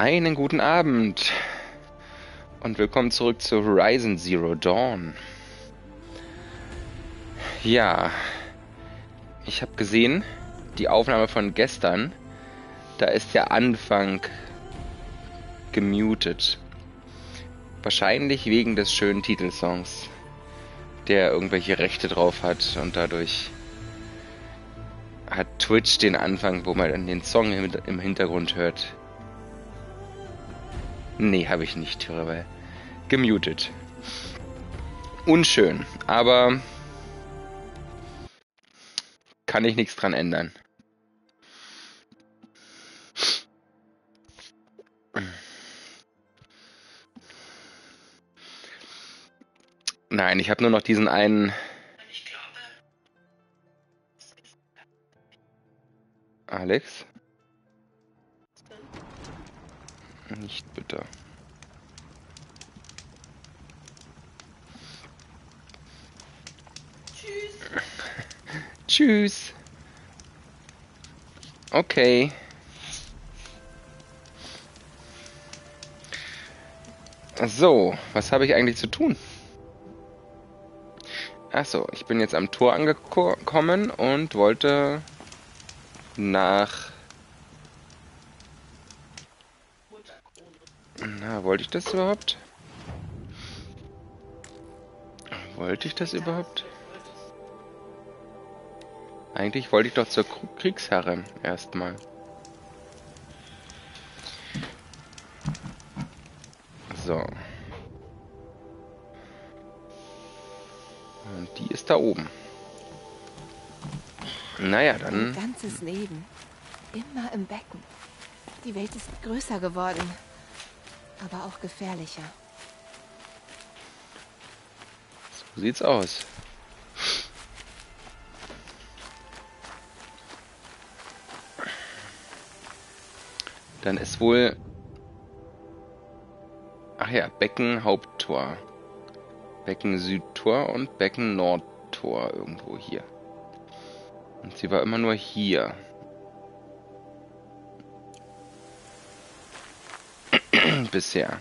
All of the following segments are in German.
Einen guten Abend und willkommen zurück zu Horizon Zero Dawn. Ja, ich habe gesehen, die Aufnahme von gestern, da ist der Anfang gemutet. Wahrscheinlich wegen des schönen Titelsongs, der irgendwelche Rechte drauf hat und dadurch hat Twitch den Anfang, wo man den Song im Hintergrund hört. Nee, habe ich nicht, weil gemutet. Unschön, aber kann ich nichts dran ändern. Nein, ich habe nur noch diesen einen. Alex? Nicht bitte. Tschüss. Okay. So, was habe ich eigentlich zu tun? Achso, ich bin jetzt am Tor angekommen und wollte nach... Na, wollte ich das überhaupt? Wollte ich das überhaupt? Eigentlich wollte ich doch zur Kriegsherrin erstmal. So. Und die ist da oben. Naja, dann... Ein ganzes Leben. Immer im Becken. Die Welt ist größer geworden. Aber auch gefährlicher. So sieht's aus. Dann ist wohl... Ach ja, Becken Haupttor. Becken Südtor und Becken Nordtor irgendwo hier. Und sie war immer nur hier. Bisher.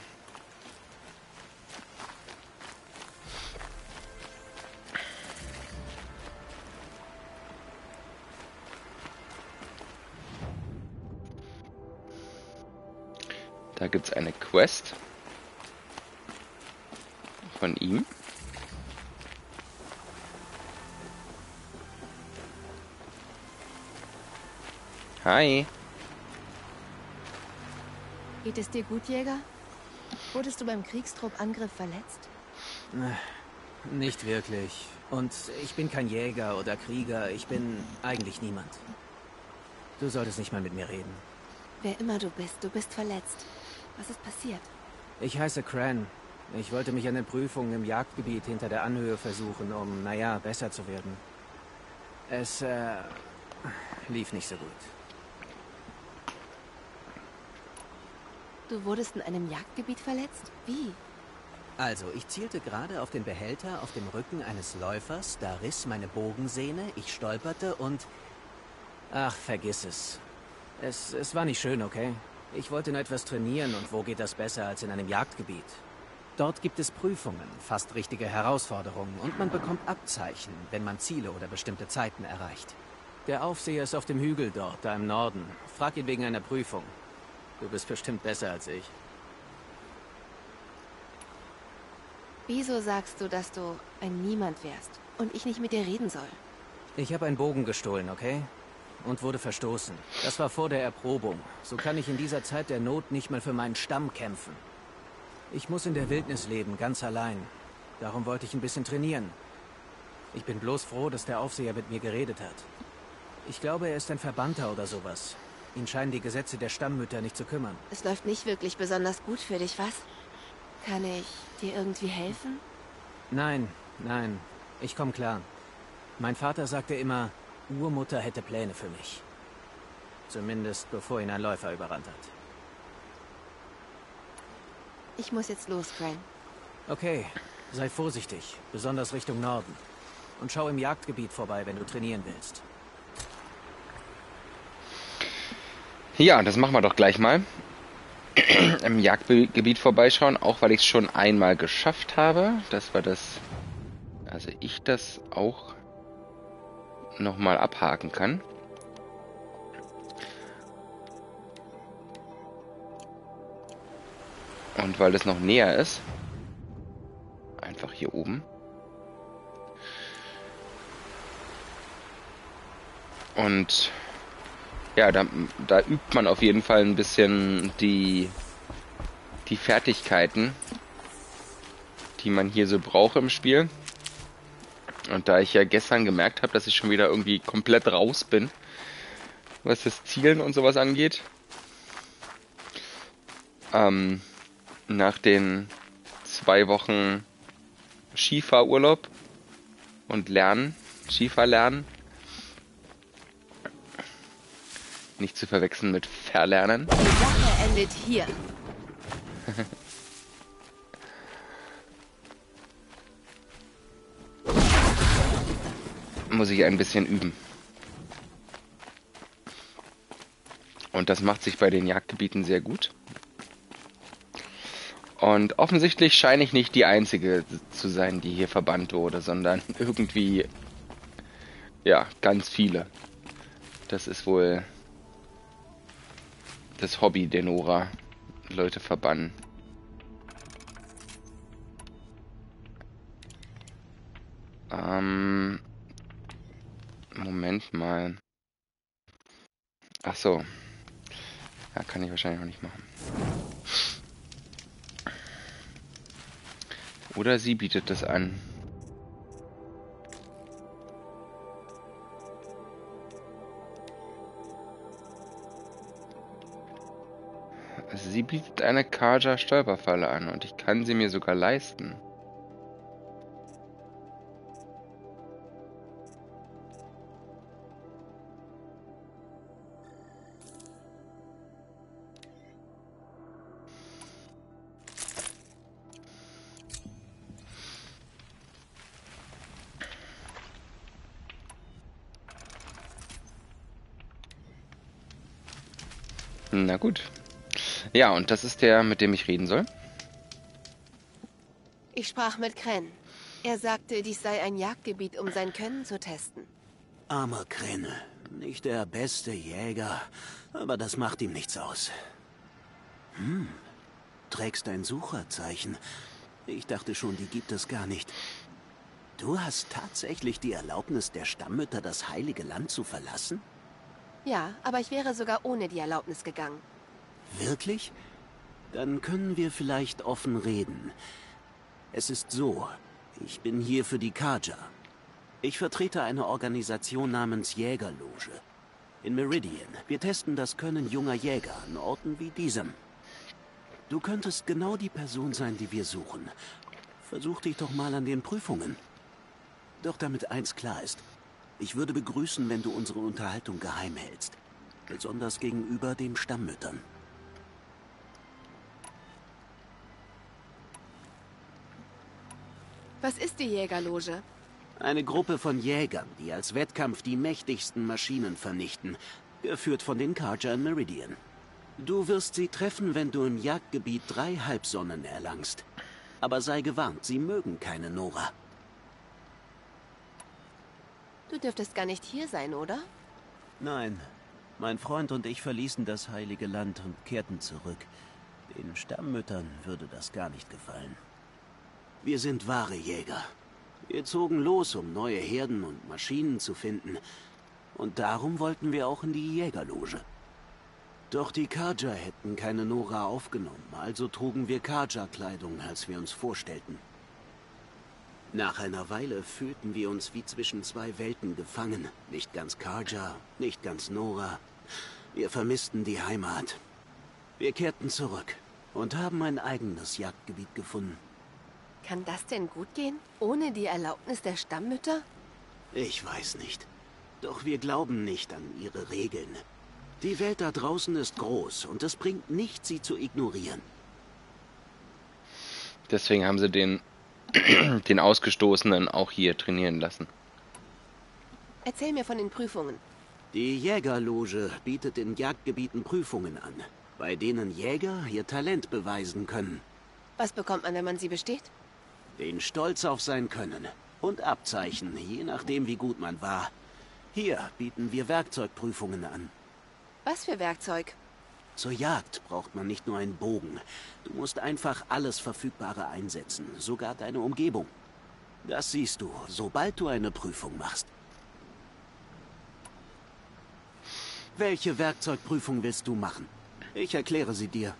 Da gibt es eine Quest von ihm. Hi. Geht es dir gut, Jäger? Wurdest du beim Kriegstruppangriff verletzt? Nicht wirklich. Und ich bin kein Jäger oder Krieger. Ich bin eigentlich niemand. Du solltest nicht mal mit mir reden. Wer immer du bist, du bist verletzt. Was ist passiert? Ich heiße Cran. Ich wollte mich an den Prüfungen im Jagdgebiet hinter der Anhöhe versuchen, um, naja, besser zu werden. Es, äh, lief nicht so gut. Du wurdest in einem Jagdgebiet verletzt? Wie? Also, ich zielte gerade auf den Behälter auf dem Rücken eines Läufers, da riss meine Bogensehne, ich stolperte und... Ach, vergiss es. Es, es war nicht schön, okay? Ich wollte nur etwas trainieren und wo geht das besser als in einem Jagdgebiet? Dort gibt es Prüfungen, fast richtige Herausforderungen und man bekommt Abzeichen, wenn man Ziele oder bestimmte Zeiten erreicht. Der Aufseher ist auf dem Hügel dort, da im Norden. Frag ihn wegen einer Prüfung. Du bist bestimmt besser als ich. Wieso sagst du, dass du ein Niemand wärst und ich nicht mit dir reden soll? Ich habe einen Bogen gestohlen, okay? Und wurde verstoßen. Das war vor der Erprobung. So kann ich in dieser Zeit der Not nicht mal für meinen Stamm kämpfen. Ich muss in der Wildnis leben, ganz allein. Darum wollte ich ein bisschen trainieren. Ich bin bloß froh, dass der Aufseher mit mir geredet hat. Ich glaube, er ist ein Verbannter oder sowas. Ihn scheinen die Gesetze der Stammmütter nicht zu kümmern. Es läuft nicht wirklich besonders gut für dich, was? Kann ich dir irgendwie helfen? Nein, nein. Ich komme klar. Mein Vater sagte immer, Urmutter hätte Pläne für mich. Zumindest bevor ihn ein Läufer überrannt hat. Ich muss jetzt los, Cran. Okay, sei vorsichtig, besonders Richtung Norden. Und schau im Jagdgebiet vorbei, wenn du trainieren willst. Ja, das machen wir doch gleich mal. im Jagdgebiet vorbeischauen, auch weil ich es schon einmal geschafft habe. Das war das, also ich das auch nochmal abhaken kann. Und weil es noch näher ist, einfach hier oben. Und ja, da, da übt man auf jeden Fall ein bisschen die, die Fertigkeiten, die man hier so braucht im Spiel. Und da ich ja gestern gemerkt habe, dass ich schon wieder irgendwie komplett raus bin, was das Zielen und sowas angeht, ähm, nach den zwei Wochen Skifahrurlaub und Lernen, Skifahrlernen, nicht zu verwechseln mit Verlernen. Die Sache endet hier. muss ich ein bisschen üben. Und das macht sich bei den Jagdgebieten sehr gut. Und offensichtlich scheine ich nicht die Einzige zu sein, die hier verbannt wurde, sondern irgendwie, ja, ganz viele. Das ist wohl das Hobby der Nora. Leute verbannen. Ähm, Moment mal. Ach so. Ja, kann ich wahrscheinlich auch nicht machen. Oder sie bietet das an. Sie bietet eine Kaja Stolperfalle an und ich kann sie mir sogar leisten. Gut. Ja, und das ist der, mit dem ich reden soll. Ich sprach mit Kren. Er sagte, dies sei ein Jagdgebiet, um sein Können zu testen. Armer Krenne. Nicht der beste Jäger, aber das macht ihm nichts aus. Hm, trägst ein Sucherzeichen. Ich dachte schon, die gibt es gar nicht. Du hast tatsächlich die Erlaubnis der Stammmütter, das heilige Land zu verlassen? Ja, aber ich wäre sogar ohne die Erlaubnis gegangen. Wirklich? Dann können wir vielleicht offen reden. Es ist so, ich bin hier für die Kaja. Ich vertrete eine Organisation namens Jägerloge. In Meridian. Wir testen das Können junger Jäger an Orten wie diesem. Du könntest genau die Person sein, die wir suchen. Versuch dich doch mal an den Prüfungen. Doch damit eins klar ist. Ich würde begrüßen, wenn du unsere Unterhaltung geheim hältst. Besonders gegenüber den Stammmüttern. Was ist die Jägerloge? Eine Gruppe von Jägern, die als Wettkampf die mächtigsten Maschinen vernichten, geführt von den Karja in Meridian. Du wirst sie treffen, wenn du im Jagdgebiet drei Halbsonnen erlangst. Aber sei gewarnt, sie mögen keine Nora. Du dürftest gar nicht hier sein, oder? Nein, mein Freund und ich verließen das heilige Land und kehrten zurück. Den Stammmüttern würde das gar nicht gefallen. Wir sind wahre Jäger. Wir zogen los, um neue Herden und Maschinen zu finden. Und darum wollten wir auch in die Jägerloge. Doch die Kaja hätten keine Nora aufgenommen, also trugen wir Kaja-Kleidung, als wir uns vorstellten. Nach einer Weile fühlten wir uns wie zwischen zwei Welten gefangen. Nicht ganz Kaja, nicht ganz Nora. Wir vermissten die Heimat. Wir kehrten zurück und haben ein eigenes Jagdgebiet gefunden. Kann das denn gut gehen? Ohne die Erlaubnis der Stammmütter? Ich weiß nicht. Doch wir glauben nicht an ihre Regeln. Die Welt da draußen ist groß und es bringt nichts, sie zu ignorieren. Deswegen haben sie den, den Ausgestoßenen auch hier trainieren lassen. Erzähl mir von den Prüfungen. Die Jägerloge bietet in Jagdgebieten Prüfungen an. bei denen Jäger ihr Talent beweisen können. Was bekommt man, wenn man sie besteht? Den Stolz auf sein Können. Und Abzeichen, je nachdem wie gut man war. Hier bieten wir Werkzeugprüfungen an. Was für Werkzeug? Zur Jagd braucht man nicht nur einen Bogen. Du musst einfach alles Verfügbare einsetzen, sogar deine Umgebung. Das siehst du, sobald du eine Prüfung machst. Welche Werkzeugprüfung willst du machen? Ich erkläre sie dir.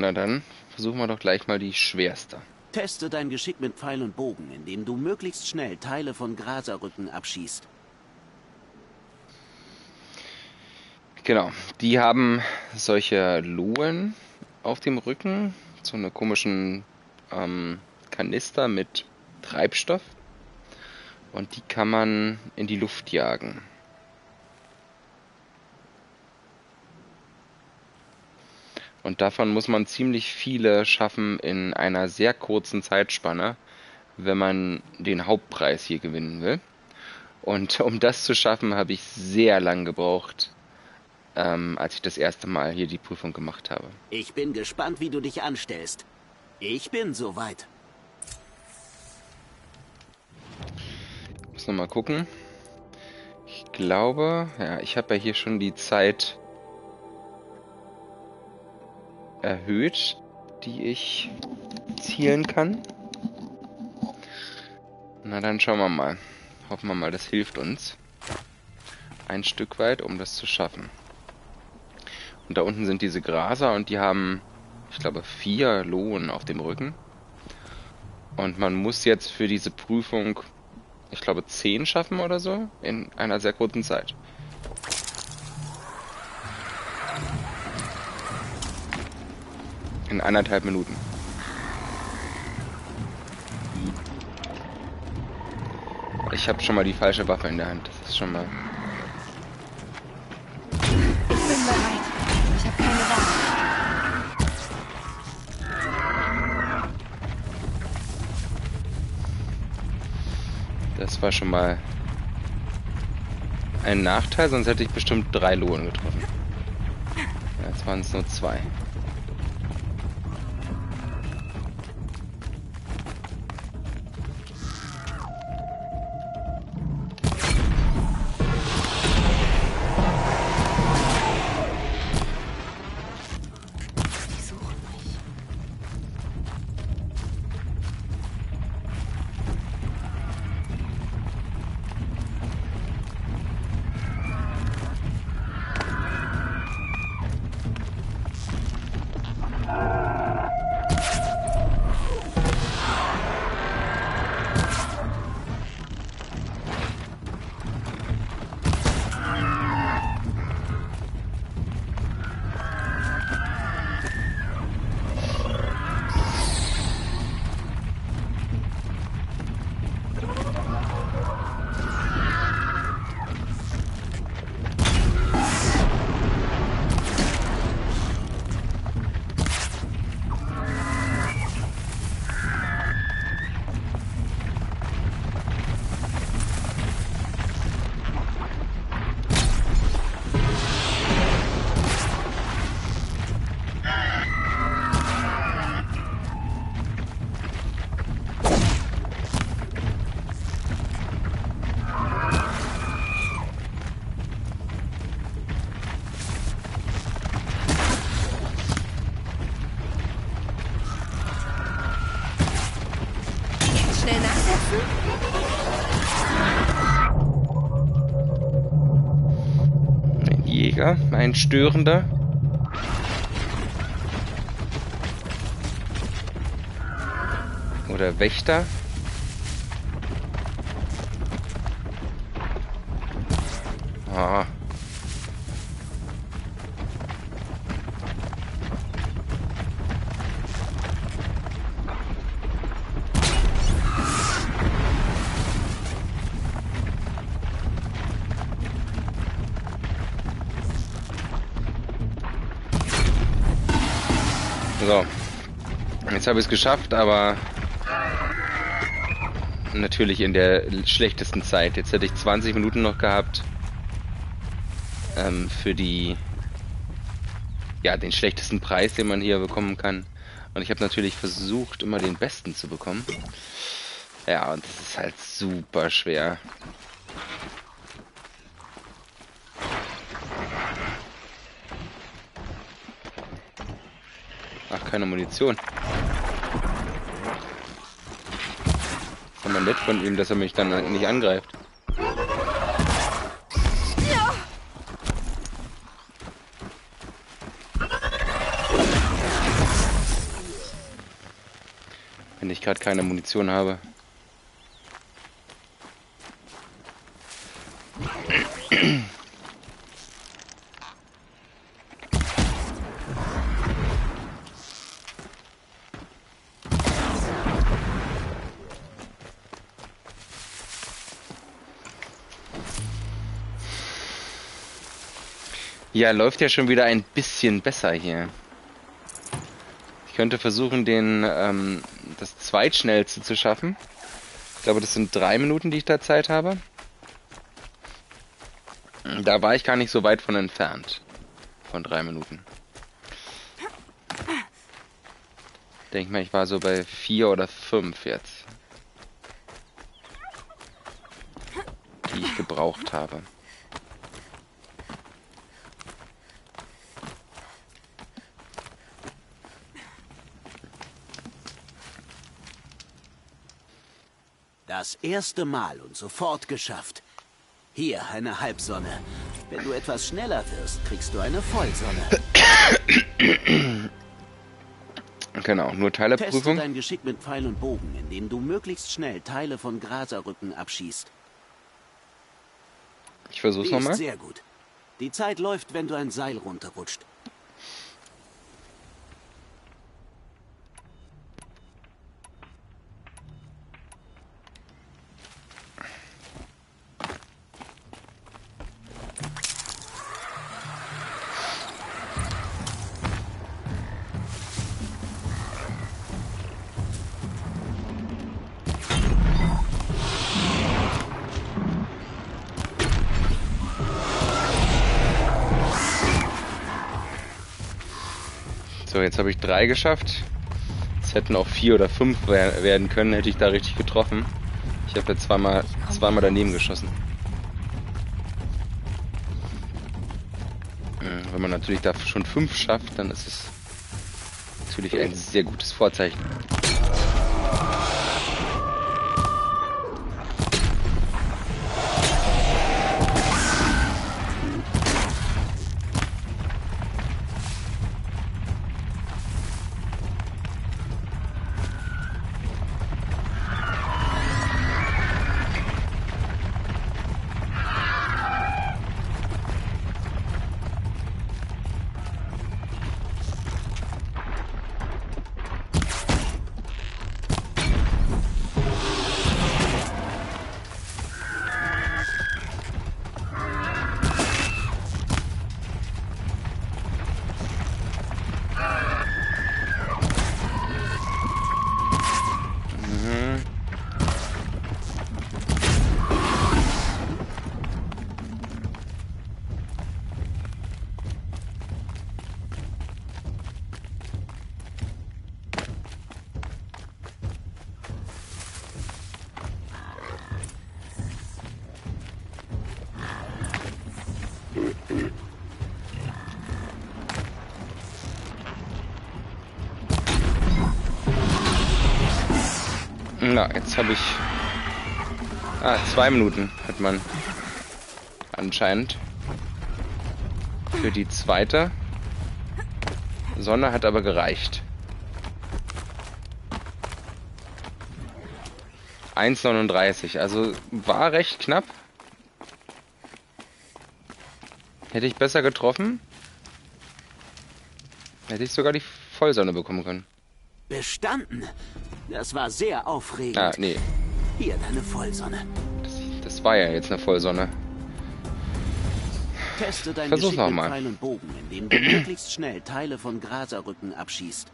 Na dann, versuchen wir doch gleich mal die schwerste. Teste dein Geschick mit Pfeil und Bogen, indem du möglichst schnell Teile von Graserrücken abschießt. Genau, die haben solche Lohen auf dem Rücken, so eine komischen ähm, Kanister mit Treibstoff und die kann man in die Luft jagen. Und davon muss man ziemlich viele schaffen in einer sehr kurzen Zeitspanne, wenn man den Hauptpreis hier gewinnen will. Und um das zu schaffen, habe ich sehr lang gebraucht, ähm, als ich das erste Mal hier die Prüfung gemacht habe. Ich bin gespannt, wie du dich anstellst. Ich bin soweit. Ich muss nochmal gucken. Ich glaube, ja, ich habe ja hier schon die Zeit erhöht, die ich zielen kann. Na dann schauen wir mal. Hoffen wir mal, das hilft uns. Ein Stück weit, um das zu schaffen. Und da unten sind diese Graser und die haben, ich glaube, vier Lohen auf dem Rücken. Und man muss jetzt für diese Prüfung, ich glaube, zehn schaffen oder so, in einer sehr kurzen Zeit. In anderthalb Minuten. Ich habe schon mal die falsche Waffe in der Hand. Das ist schon mal. Ich bin bereit. Ich habe keine Wahl. Das war schon mal ein Nachteil, sonst hätte ich bestimmt drei Lohen getroffen. Jetzt waren es nur zwei. Ein Störender. Oder Wächter. Habe ich es geschafft, aber natürlich in der schlechtesten Zeit. Jetzt hätte ich 20 Minuten noch gehabt. ähm, für die ja den schlechtesten Preis, den man hier bekommen kann. Und ich habe natürlich versucht, immer den besten zu bekommen. Ja, und das ist halt super schwer. Ach, keine Munition. Ist aber nett von ihm, dass er mich dann nicht angreift. Wenn ich gerade keine Munition habe. Ja, läuft ja schon wieder ein bisschen besser hier. Ich könnte versuchen, den ähm, das zweitschnellste zu schaffen. Ich glaube, das sind drei Minuten, die ich da Zeit habe. Da war ich gar nicht so weit von entfernt. Von drei Minuten. Denk mal, ich war so bei vier oder fünf jetzt. Die ich gebraucht habe. Das erste Mal und sofort geschafft. Hier eine Halbsonne. Wenn du etwas schneller wirst, kriegst du eine Vollsonne. Genau, nur Teste Teilerprüfung. dein Geschick mit Pfeil und Bogen, indem du möglichst schnell Teile von Graserrücken abschießt. Ich versuch's nochmal. sehr gut. Die Zeit läuft, wenn du ein Seil runterrutscht. Jetzt habe ich drei geschafft. Es hätten auch vier oder fünf wer- werden können, hätte ich da richtig getroffen. Ich habe jetzt zweimal, zweimal daneben geschossen. Äh, Wenn man natürlich da schon fünf schafft, dann ist es natürlich ein sehr gutes Vorzeichen. Habe ich... Ah, zwei Minuten hat man anscheinend. Für die zweite. Sonne hat aber gereicht. 1,39. Also war recht knapp. Hätte ich besser getroffen, hätte ich sogar die Vollsonne bekommen können. Bestanden. Das war sehr aufregend. Ah, nee. Hier deine Vollsonne. Das, das war ja jetzt eine Vollsonne. Teste dein Geschick mit. Pfeil und Bogen, indem du möglichst schnell Teile von Graserrücken abschießt.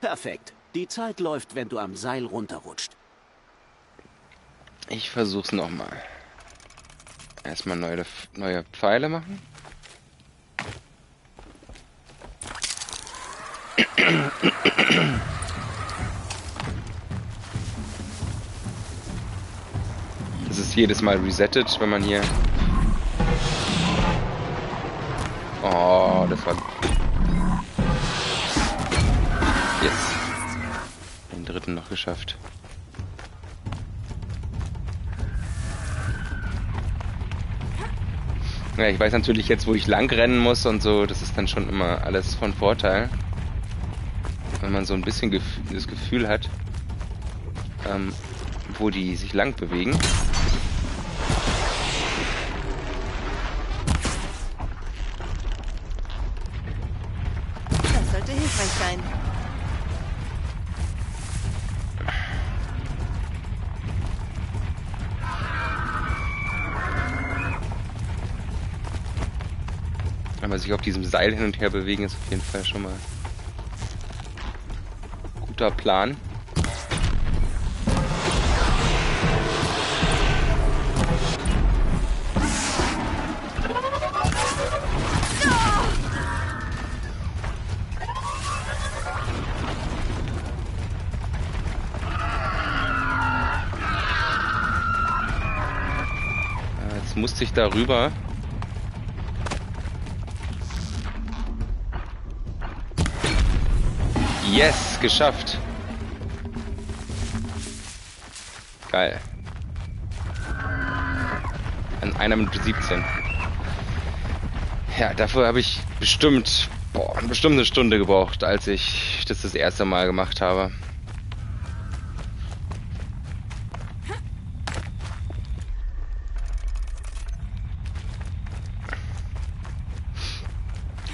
Perfekt. Die Zeit läuft, wenn du am Seil runterrutscht. Ich versuch's nochmal. Erstmal neue, neue Pfeile machen. Das ist jedes Mal resettet, wenn man hier... Oh, das war... Yes. Den dritten noch geschafft. Ja, ich weiß natürlich jetzt, wo ich lang rennen muss und so. Das ist dann schon immer alles von Vorteil. Wenn man so ein bisschen gef das Gefühl hat, ähm, wo die sich lang bewegen. Das sollte hilfreich sein. Aber sich auf diesem Seil hin und her bewegen ist auf jeden Fall schon mal guter Plan. Äh, Jetzt musste ich darüber. Yes, geschafft. Geil. An einer Minute 17. Ja, dafür habe ich bestimmt, boah, bestimmt eine Stunde gebraucht, als ich das das erste Mal gemacht habe.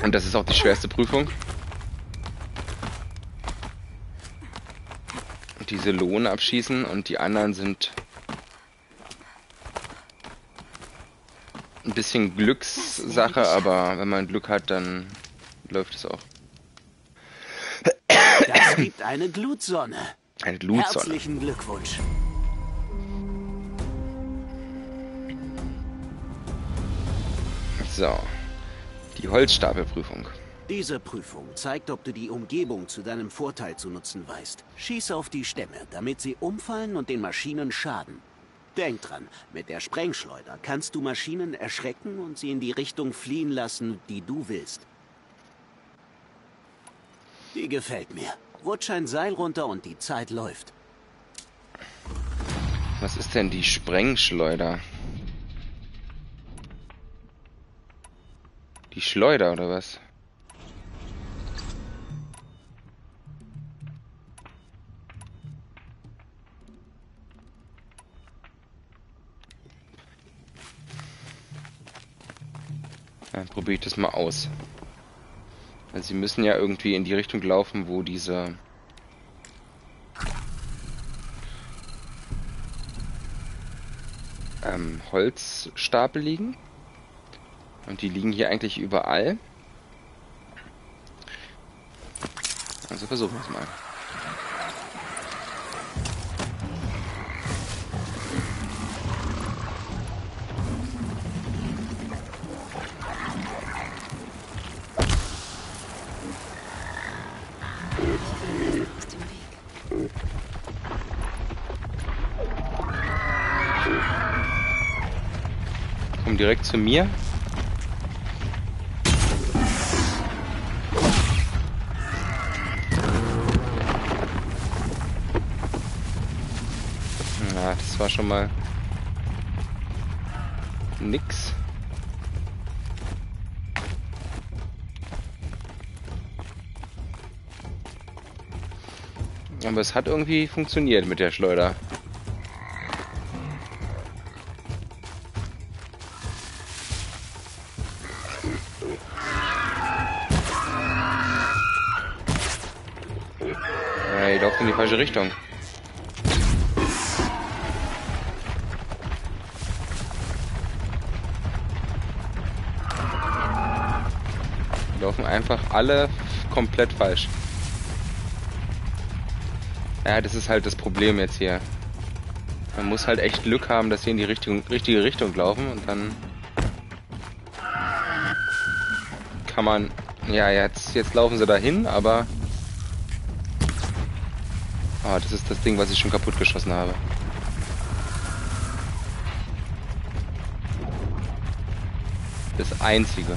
Und das ist auch die schwerste Prüfung. Diese Lohn abschießen und die anderen sind ein bisschen Glückssache, aber wenn man Glück hat, dann läuft es auch. Das gibt eine Glutsonne. Eine Glutsonne. Herzlichen Glückwunsch. So. Die Holzstapelprüfung. Diese Prüfung zeigt, ob du die Umgebung zu deinem Vorteil zu nutzen weißt. Schieß auf die Stämme, damit sie umfallen und den Maschinen schaden. Denk dran, mit der Sprengschleuder kannst du Maschinen erschrecken und sie in die Richtung fliehen lassen, die du willst. Die gefällt mir. Rutsch ein Seil runter und die Zeit läuft. Was ist denn die Sprengschleuder? Die Schleuder oder was? Dann probiere ich das mal aus. Also sie müssen ja irgendwie in die Richtung laufen, wo diese ähm, Holzstapel liegen. Und die liegen hier eigentlich überall. Also versuchen wir es mal. Direkt zu mir. Na, das war schon mal nix. Aber es hat irgendwie funktioniert mit der Schleuder. Richtung. Die laufen einfach alle komplett falsch. Ja, das ist halt das Problem jetzt hier. Man muss halt echt Glück haben, dass sie in die Richtung, richtige Richtung laufen und dann kann man... Ja, jetzt, jetzt laufen sie dahin, aber... Ah, das ist das Ding, was ich schon kaputt geschossen habe. Das einzige.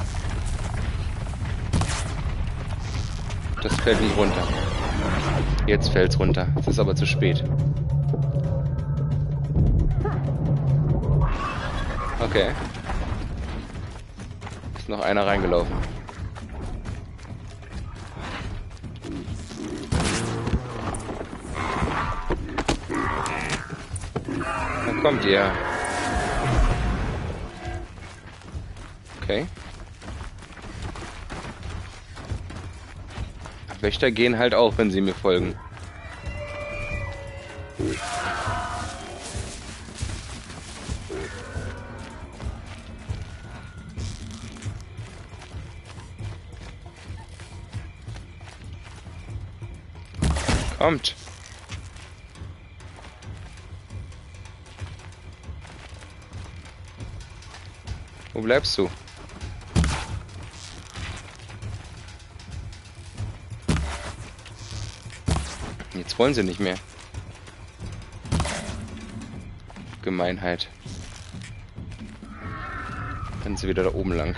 Das fällt nicht runter. Jetzt fällt's runter. Es ist aber zu spät. Okay. Ist noch einer reingelaufen. Ihr. Okay. Wächter gehen halt auch, wenn sie mir folgen. Bleibst du? Jetzt wollen sie nicht mehr. Gemeinheit. Dann sind sie wieder da oben lang.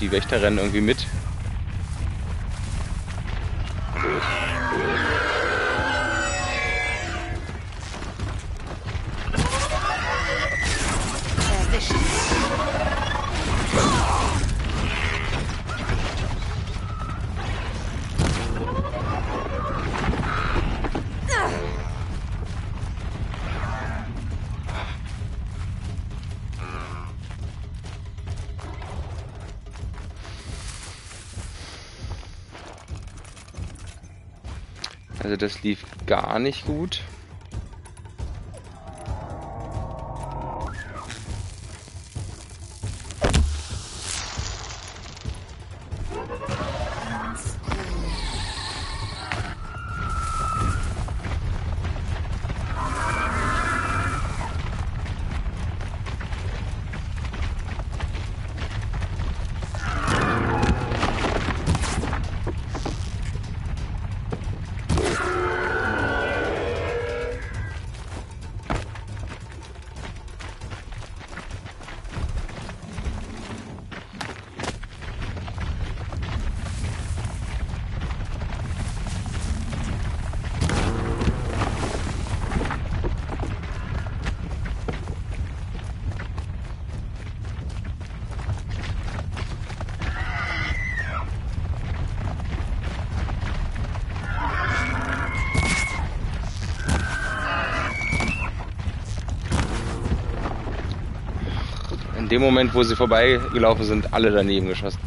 Die Wächter rennen irgendwie mit. Das lief gar nicht gut. Dem Moment, wo sie vorbeigelaufen sind, alle daneben geschossen.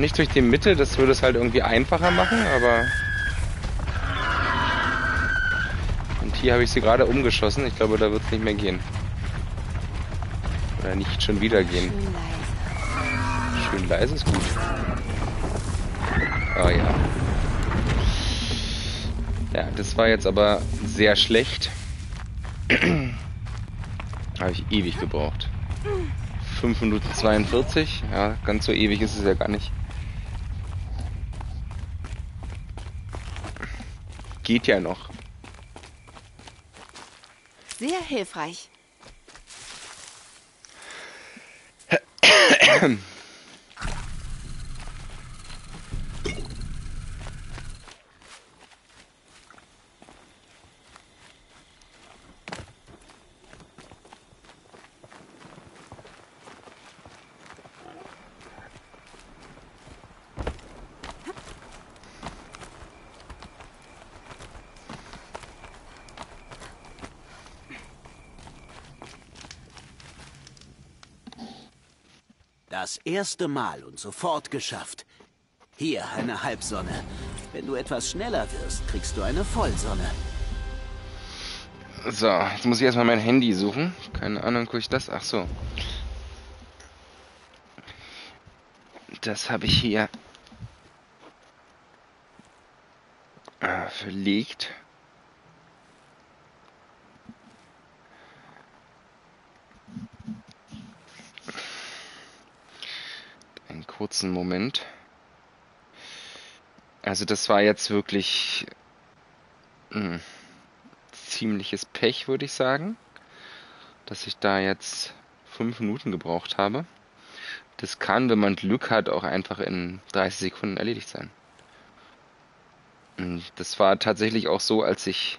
Nicht durch die Mitte, das würde es halt irgendwie einfacher machen, aber... Und hier habe ich sie gerade umgeschossen, ich glaube, da wird es nicht mehr gehen. Oder nicht schon wieder gehen. Schön leise. Schön leise ist gut. Oh ja. Ja, das war jetzt aber sehr schlecht. Habe ich ewig gebraucht. 5 Minuten 42. Ja, ganz so ewig ist es ja gar nicht. Geht ja noch. Sehr hilfreich. Das erste Mal und sofort geschafft. Hier eine Halbsonne. Wenn du etwas schneller wirst, kriegst du eine Vollsonne. So, jetzt muss ich erstmal mein Handy suchen. Keine Ahnung, gucke ich das? Ach so. Das habe ich hier äh, verlegt. Einen kurzen Moment. Also das war jetzt wirklich mh, hm, ziemliches Pech, würde ich sagen, dass ich da jetzt fünf Minuten gebraucht habe. Das kann, wenn man Glück hat, auch einfach in 30 Sekunden erledigt sein. Und das war tatsächlich auch so, als ich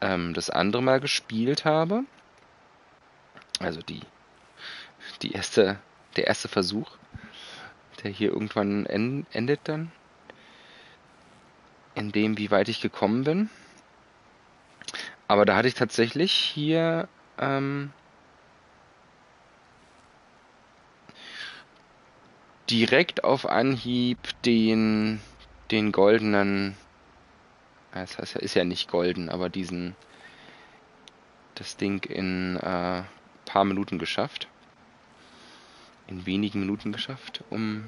ähm, das andere Mal gespielt habe. Also die, die erste, der erste Versuch, der hier irgendwann en endet dann. In dem, wie weit ich gekommen bin. Aber da hatte ich tatsächlich hier ähm, direkt auf Anhieb den, den goldenen, das heißt, ist ja nicht golden, aber diesen, das Ding in äh, paar Minuten geschafft. In wenigen Minuten geschafft, um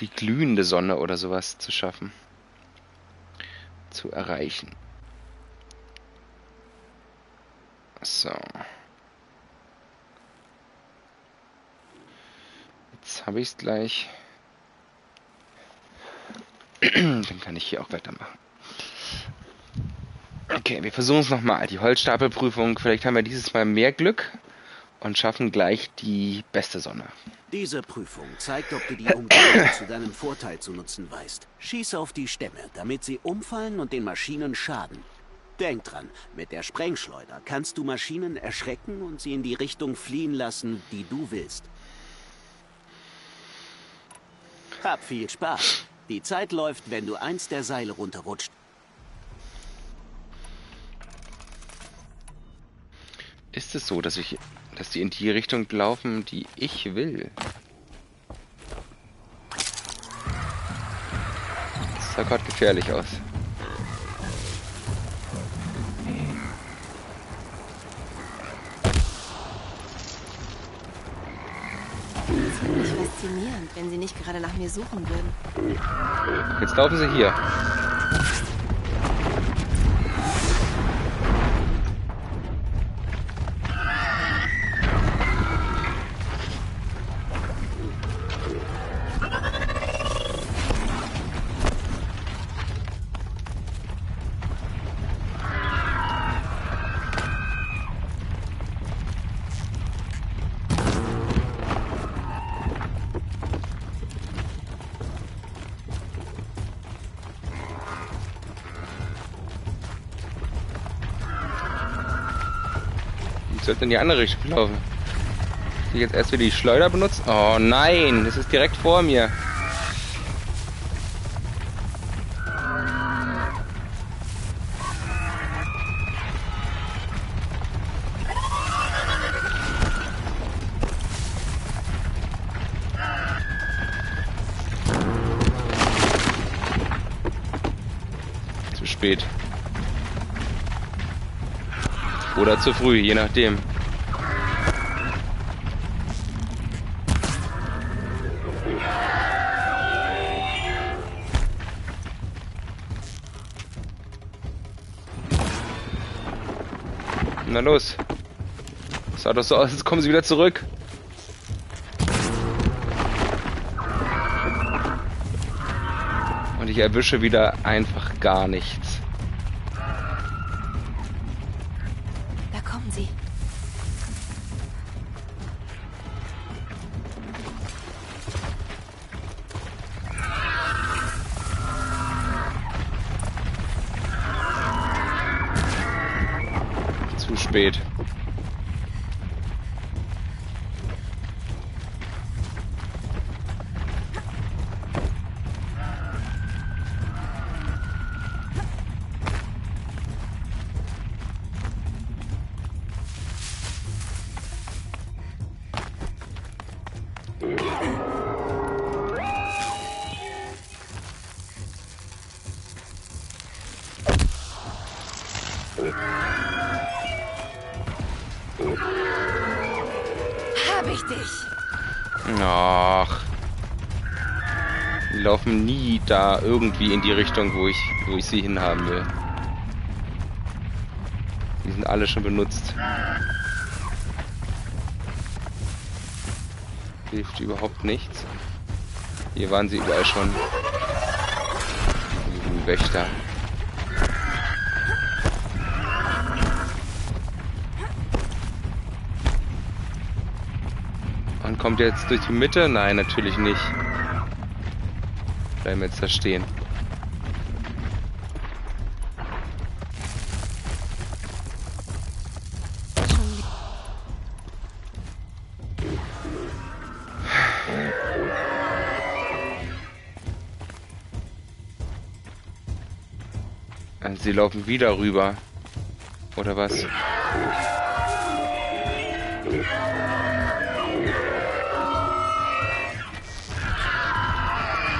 die glühende Sonne oder sowas zu schaffen, zu erreichen. So. Jetzt habe ich es gleich. Dann kann ich hier auch weitermachen. Okay, wir versuchen es nochmal. Die Holzstapelprüfung. Vielleicht haben wir dieses Mal mehr Glück und schaffen gleich die beste Sonne. Diese Prüfung zeigt, ob du die Umgebung zu deinem Vorteil zu nutzen weißt. Schieß auf die Stämme, damit sie umfallen und den Maschinen schaden. Denk dran, mit der Sprengschleuder kannst du Maschinen erschrecken und sie in die Richtung fliehen lassen, die du willst. Hab viel Spaß. Die Zeit läuft, wenn du eins der Seile runterrutscht. Ist es so, dass ich, dass die in die Richtung laufen, die ich will? Das sah gerade gefährlich aus. faszinierend, wenn sie nicht gerade nach mir suchen würden. Jetzt laufen sie hier. Sollte in die andere Richtung laufen. Ich jetzt erst wieder die Schleuder benutzen? Oh nein, das ist direkt vor mir. Oder zu früh, je nachdem. Na los. Sah doch so aus, jetzt kommen sie wieder zurück. Und ich erwische wieder einfach gar nichts. Laufen nie da irgendwie in die Richtung, wo ich, wo ich sie hinhaben will. Die sind alle schon benutzt. Hilft überhaupt nichts. Hier waren sie überall schon. Die Wächter. Und kommt jetzt durch die Mitte? Nein, natürlich nicht. Bleiben jetzt da stehen. Also sie laufen wieder rüber. Oder was?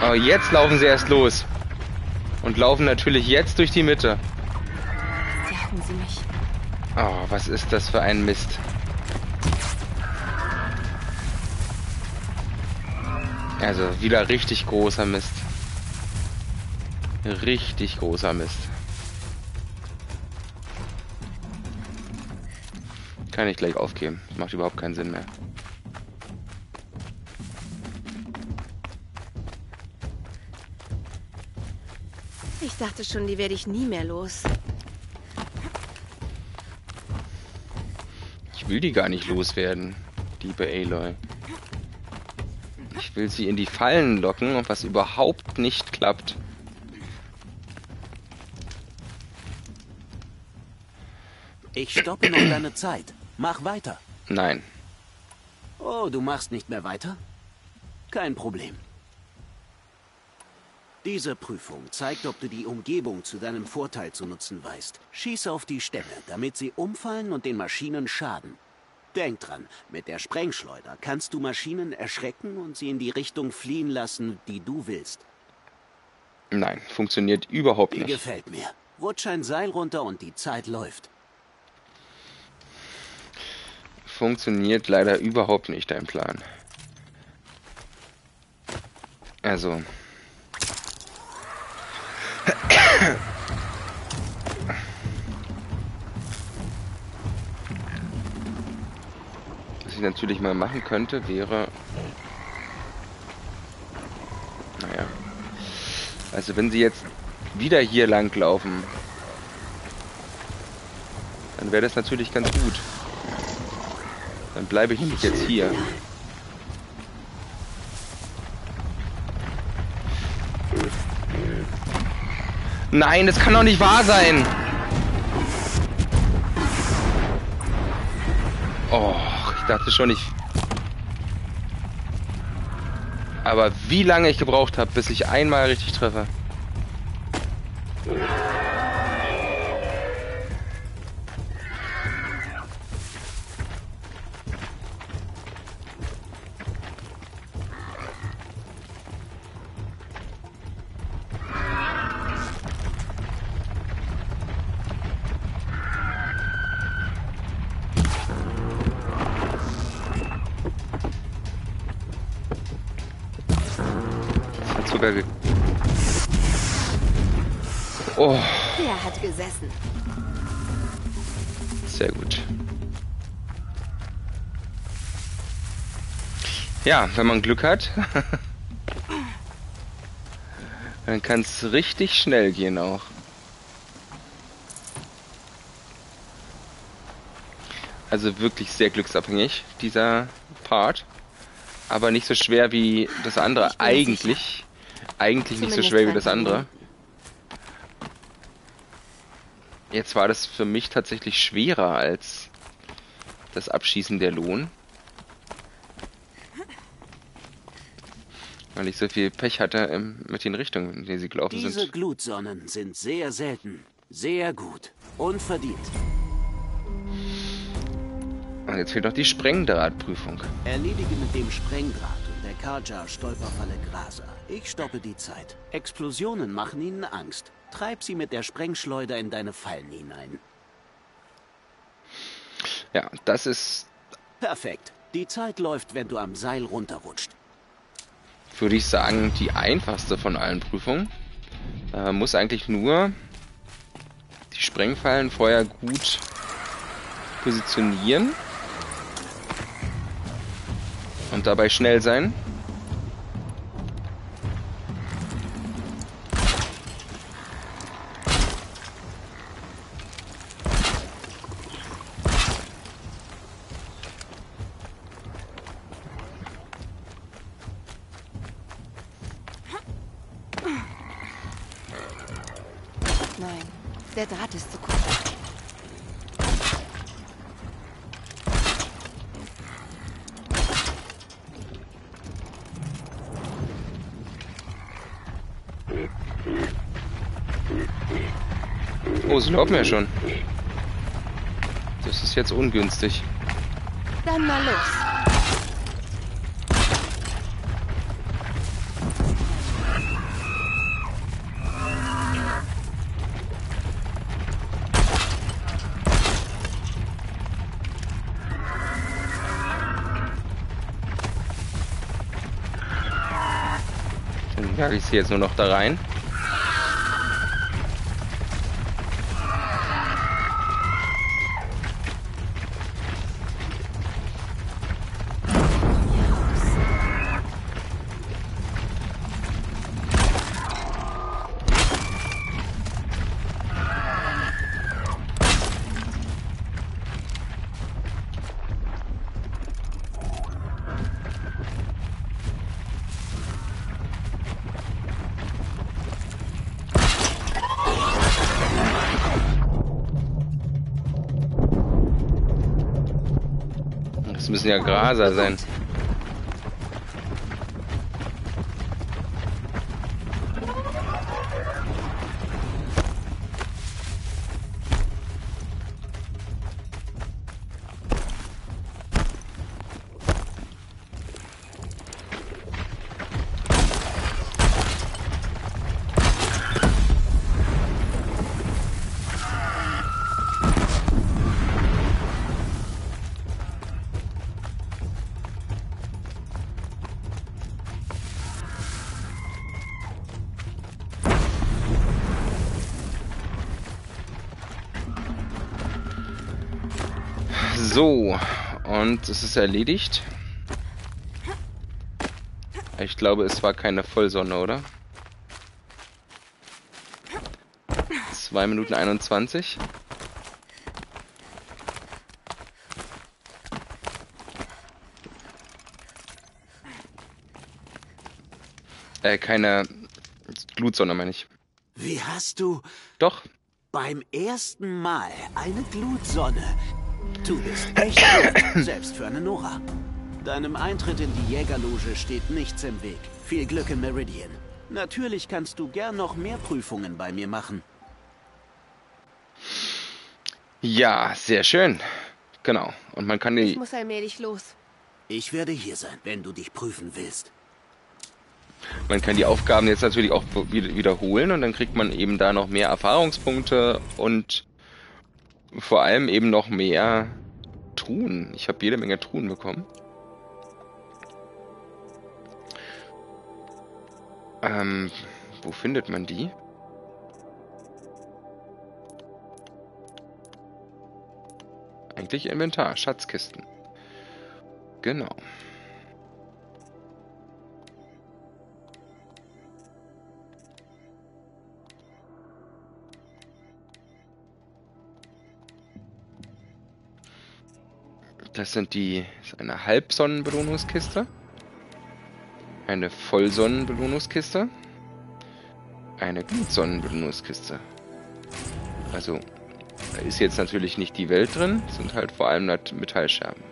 Oh, jetzt laufen sie erst los. Und laufen natürlich jetzt durch die Mitte. Jagen sie mich. Oh, was ist das für ein Mist. Also, wieder richtig großer Mist. Richtig großer Mist. Kann ich gleich aufgeben. Macht überhaupt keinen Sinn mehr. Dachte schon, die werde ich nie mehr los. Ich will die gar nicht loswerden, liebe Aloy. Ich will sie in die Fallen locken, was überhaupt nicht klappt. Ich stoppe noch deine Zeit. Mach weiter. Nein. Oh, du machst nicht mehr weiter? Kein Problem. Diese Prüfung zeigt, ob du die Umgebung zu deinem Vorteil zu nutzen weißt. Schieß auf die Stämme, damit sie umfallen und den Maschinen schaden. Denk dran, mit der Sprengschleuder kannst du Maschinen erschrecken und sie in die Richtung fliehen lassen, die du willst. Nein, funktioniert überhaupt Die nicht. gefällt mir. Rutsch ein Seil runter und die Zeit läuft. Funktioniert leider überhaupt nicht, dein Plan. Also. Was ich natürlich mal machen könnte, wäre... Naja. Also wenn sie jetzt wieder hier lang laufen, dann wäre das natürlich ganz gut. Dann bleibe ich nämlich jetzt hier. Nein, das kann doch nicht wahr sein. Oh, ich dachte schon, ich... Aber wie lange ich gebraucht habe, bis ich einmal richtig treffe. Ja, wenn man Glück hat, dann kann es richtig schnell gehen auch. Also wirklich sehr glücksabhängig, dieser Part. Aber nicht so schwer wie das andere. Ich bin Eigentlich. Eigentlich nicht so schwer wie das andere. Jetzt war das für mich tatsächlich schwerer als das Abschießen der Lohn. Weil ich so viel Pech hatte ähm, mit den Richtungen, in denen sie gelaufen Diese sind. Glutsonnen sind sehr selten. Sehr gut. Und verdient. Und jetzt fehlt noch die Sprengdrahtprüfung. Erledige mit dem Sprengdraht und der Karja-Stolperfalle Graser. Ich stoppe die Zeit. Explosionen machen ihnen Angst. Treib sie mit der Sprengschleuder in deine Fallen hinein. Ja, das ist, Perfekt. Die Zeit läuft, wenn du am Seil runterrutscht. Würde ich sagen, die einfachste von allen Prüfungen. Äh, muss eigentlich nur die Sprengfallen vorher gut positionieren und dabei schnell sein. Laufen ja schon. Das ist jetzt ungünstig. Dann mal los. Dann jage ich sie jetzt nur noch da rein. Müssen ja Graser sein. So, und es ist erledigt. Ich glaube, es war keine Vollsonne, oder? 2 Minuten 21. Äh, keine Glutsonne, meine ich. Wie hast du Doch, beim ersten Mal eine Glutsonne? Du bist echt gut, selbst für eine Nora. Deinem Eintritt in die Jägerloge steht nichts im Weg. Viel Glück in Meridian. Natürlich kannst du gern noch mehr Prüfungen bei mir machen. ja, sehr schön. Genau. Und man kann Ich die, muss allmählich los. Ich werde hier sein, wenn du dich prüfen willst. man kann die Aufgaben jetzt natürlich auch wieder- wiederholen und dann kriegt man eben da noch mehr Erfahrungspunkte und vor allem eben noch mehr Truhen. Ich habe jede Menge Truhen bekommen. Ähm, wo findet man die? Eigentlich Inventar, Schatzkisten. Genau. Das sind die das ist eine Halbsonnenbelohnungskiste, eine Vollsonnenbelohnungskiste, eine Glutsonnenbelohnungskiste. Also da ist jetzt natürlich nicht die Welt drin, sind halt vor allem Nat- Metallscherben.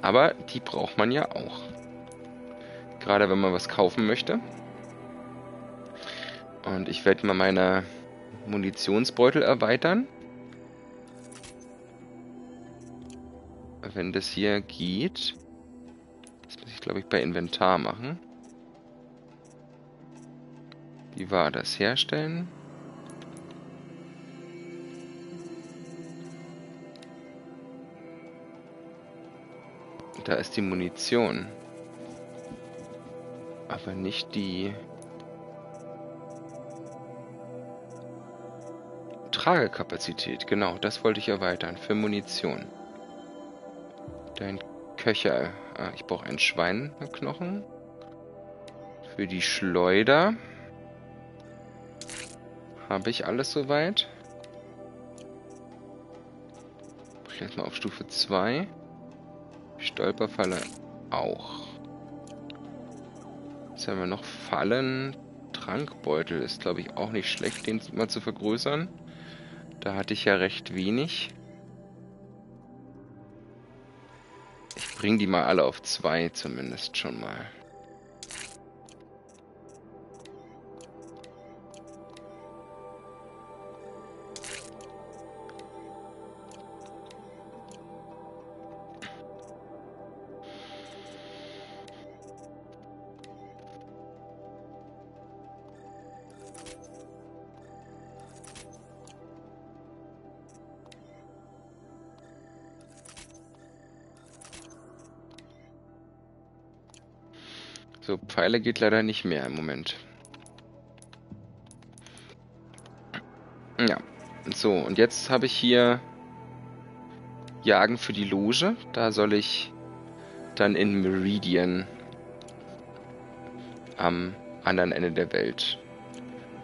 Aber die braucht man ja auch. Gerade wenn man was kaufen möchte. Und ich werde mal meine Munitionsbeutel erweitern. wenn das hier geht. Das muss ich, glaube ich, bei Inventar machen. Wie war das? Herstellen. Da ist die Munition. Aber nicht die... Tragekapazität, genau, das wollte ich erweitern, für Munition. Dein Köcher. Ah, ich brauche einen Schweinknochen. Für die Schleuder. Habe ich alles soweit? Ich jetzt mal auf Stufe 2. Stolperfalle auch. Jetzt haben wir noch Fallen. Trankbeutel ist, glaube ich, auch nicht schlecht, den mal zu vergrößern. Da hatte ich ja recht wenig. Ich bringe die mal alle auf 2 zumindest schon mal. Pfeile geht leider nicht mehr im Moment. Ja, so, und jetzt habe ich hier Jagen für die Loge. Da soll ich dann in Meridian am anderen Ende der Welt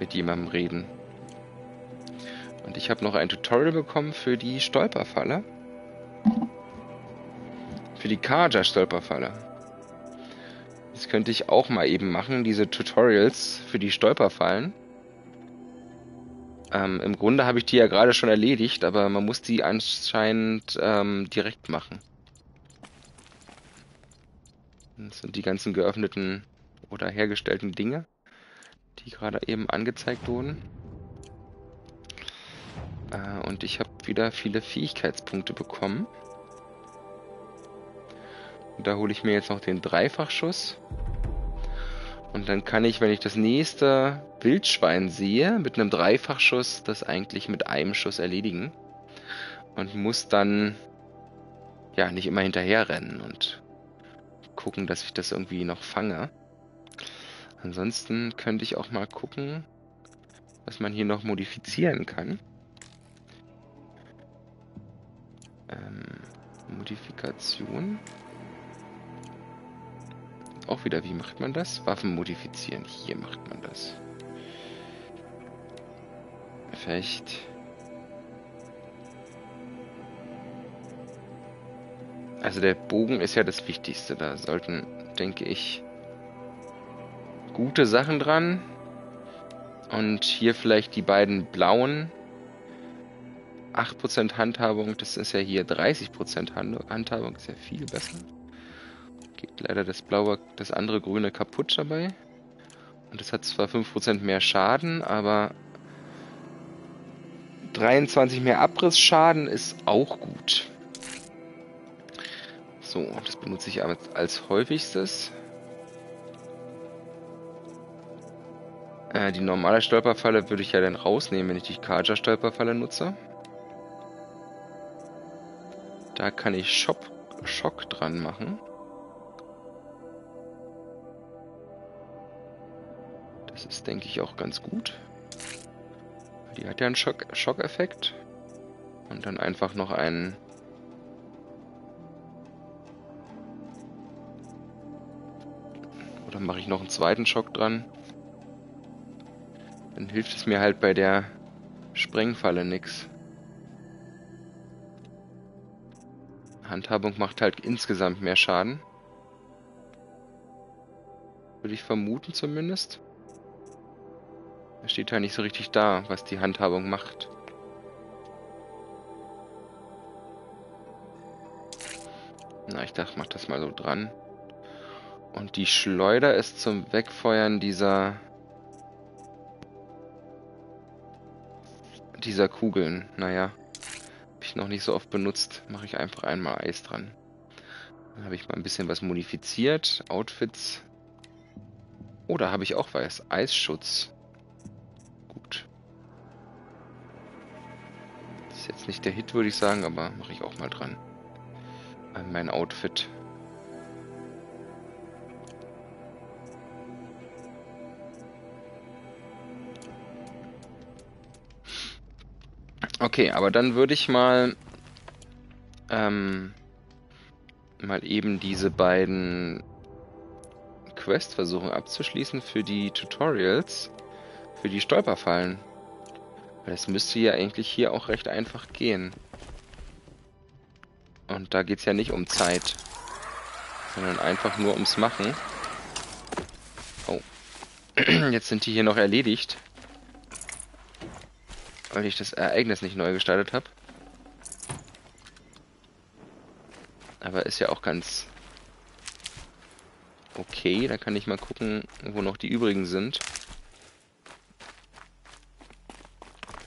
mit jemandem reden. Und ich habe noch ein Tutorial bekommen für die Stolperfalle. Für die Kaja-Stolperfalle. Das könnte ich auch mal eben machen, diese Tutorials für die Stolperfallen. Ähm, Im Grunde habe ich die ja gerade schon erledigt, aber man muss die anscheinend ähm, direkt machen. Das sind die ganzen geöffneten oder hergestellten Dinge, die gerade eben angezeigt wurden. Äh, und ich habe wieder viele Fähigkeitspunkte bekommen. Und da hole ich mir jetzt noch den Dreifachschuss. Und dann kann ich, wenn ich das nächste Wildschwein sehe, mit einem Dreifachschuss das eigentlich mit einem Schuss erledigen. Und muss dann ja nicht immer hinterher rennen und gucken, dass ich das irgendwie noch fange. Ansonsten könnte ich auch mal gucken, was man hier noch modifizieren kann. Ähm, Modifikation. Auch wieder, wie macht man das? Waffen modifizieren. Hier macht man das. Fecht. Also der Bogen ist ja das Wichtigste. Da sollten, denke ich, gute Sachen dran. Und hier vielleicht die beiden blauen. 8% Handhabung, das ist ja hier 30% Handhabung, ist ja viel besser. Geht leider das blaue, das andere grüne kaputt dabei. Und das hat zwar 5% mehr Schaden, aber 23 mehr Abrissschaden ist auch gut. So, das benutze ich als, als häufigstes. Äh, die normale Stolperfalle würde ich ja dann rausnehmen, wenn ich die Kaja-Stolperfalle nutze. Da kann ich Shop Schock dran machen. Das ist, denke ich, auch ganz gut. Die hat ja einen Schock Schockeffekt. Und dann einfach noch einen... Oder mache ich noch einen zweiten Schock dran? Dann hilft es mir halt bei der Sprengfalle nix. Handhabung macht halt insgesamt mehr Schaden. Würde ich vermuten zumindest. Er steht halt nicht so richtig da, was die Handhabung macht. Na, ich dachte, mach das mal so dran. Und die Schleuder ist zum Wegfeuern dieser dieser Kugeln. Naja, habe ich noch nicht so oft benutzt. Mache ich einfach einmal Eis dran. Dann habe ich mal ein bisschen was modifiziert. Outfits. Oder oh, habe ich auch was? Eisschutz gut. Ist jetzt nicht der Hit, würde ich sagen, aber mache ich auch mal dran. An mein Outfit. Okay, aber dann würde ich mal ähm, mal eben diese beiden Quest versuchen abzuschließen für die Tutorials für die Stolperfallen. Weil das müsste ja eigentlich hier auch recht einfach gehen. Und da geht es ja nicht um Zeit, sondern einfach nur ums Machen. Oh. Jetzt sind die hier noch erledigt. Weil ich das Ereignis nicht neu gestartet habe. Aber ist ja auch ganz okay. Da kann ich mal gucken, wo noch die übrigen sind.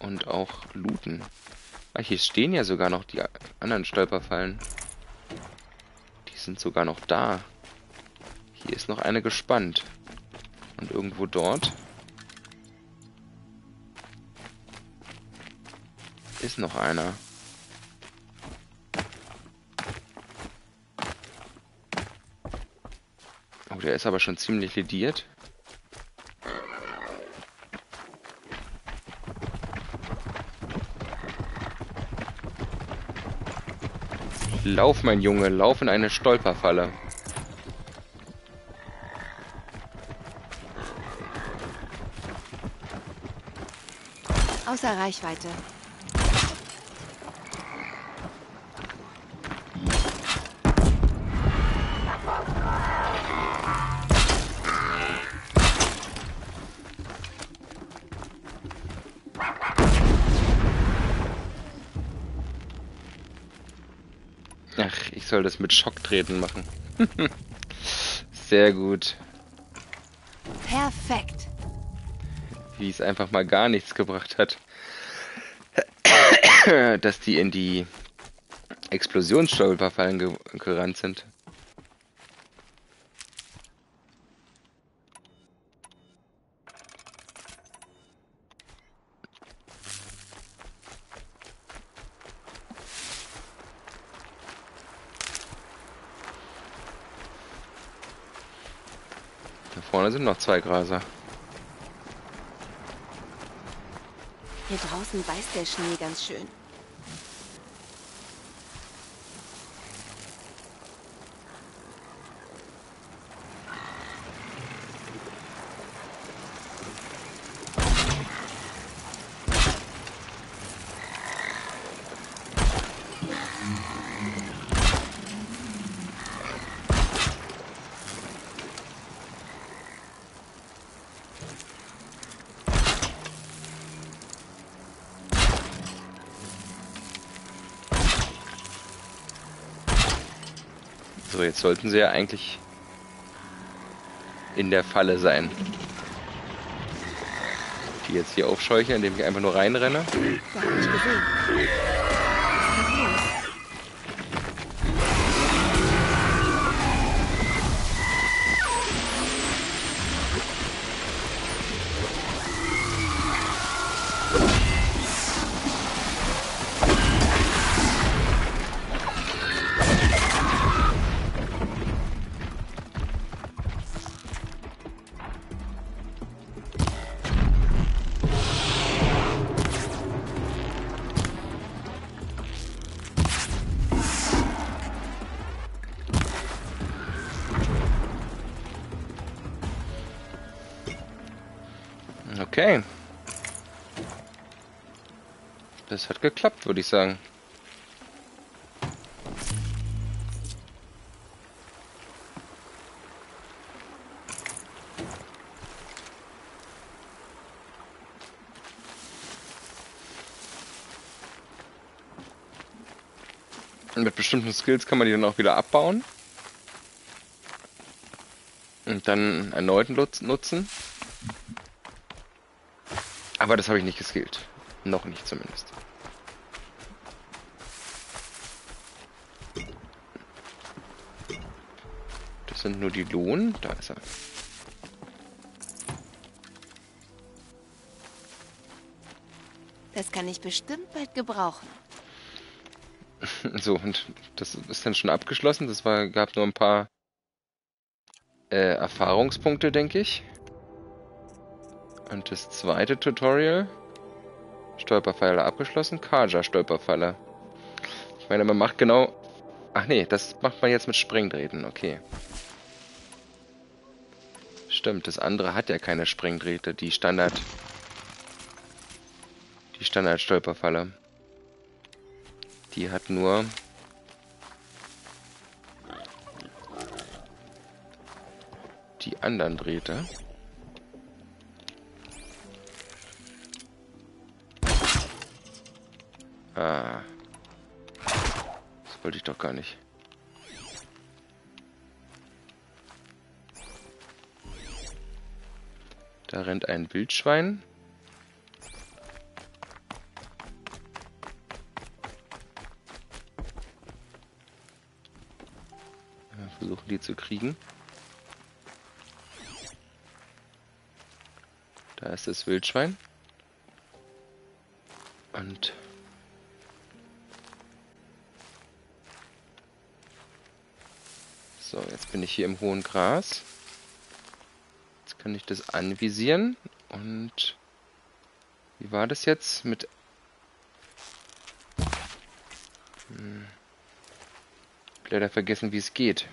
Und auch looten. Ah, hier stehen ja sogar noch die anderen Stolperfallen. Die sind sogar noch da. Hier ist noch eine gespannt. Und irgendwo dort ist noch einer. Oh, der ist aber schon ziemlich lediert. Lauf, mein Junge, lauf in eine Stolperfalle. Außer Reichweite. Soll das mit Schocktreten machen. Sehr gut. Perfekt. Wie es einfach mal gar nichts gebracht hat. Dass die in die Explosionsstolperfallen ge gerannt sind. Da vorne sind noch zwei Graser. Hier draußen beißt der Schnee ganz schön. So, jetzt sollten sie ja eigentlich in der Falle sein. Die jetzt hier aufscheuche, indem ich einfach nur reinrenne. Da hab ich gesehen. Das hat geklappt, würde ich sagen. Und mit bestimmten Skills kann man die dann auch wieder abbauen. Und dann erneut nutz- nutzen. Aber das habe ich nicht geskillt. Noch nicht zumindest. Sind nur die Lohn. Da ist er. Das kann ich bestimmt bald gebrauchen. So, und das ist dann schon abgeschlossen. Das war, gab nur ein paar äh, Erfahrungspunkte, denke ich. Und das zweite Tutorial Stolperfalle abgeschlossen. Kaja Stolperfalle. Ich meine, man macht genau... Ach nee, das macht man jetzt mit Sprengdrähten. Okay. Stimmt, das andere hat ja keine Sprengdrähte. Die Standard... Die Standard-Stolperfalle. Die hat nur... Die anderen Drähte. Ah. Das wollte ich doch gar nicht. Da rennt ein Wildschwein. versuchen die zu kriegen. Da ist das Wildschwein. Und So, jetzt bin ich hier im hohen Gras. Kann ich das anvisieren. Und wie war das jetzt mit... Hm. Leider vergessen, wie es geht.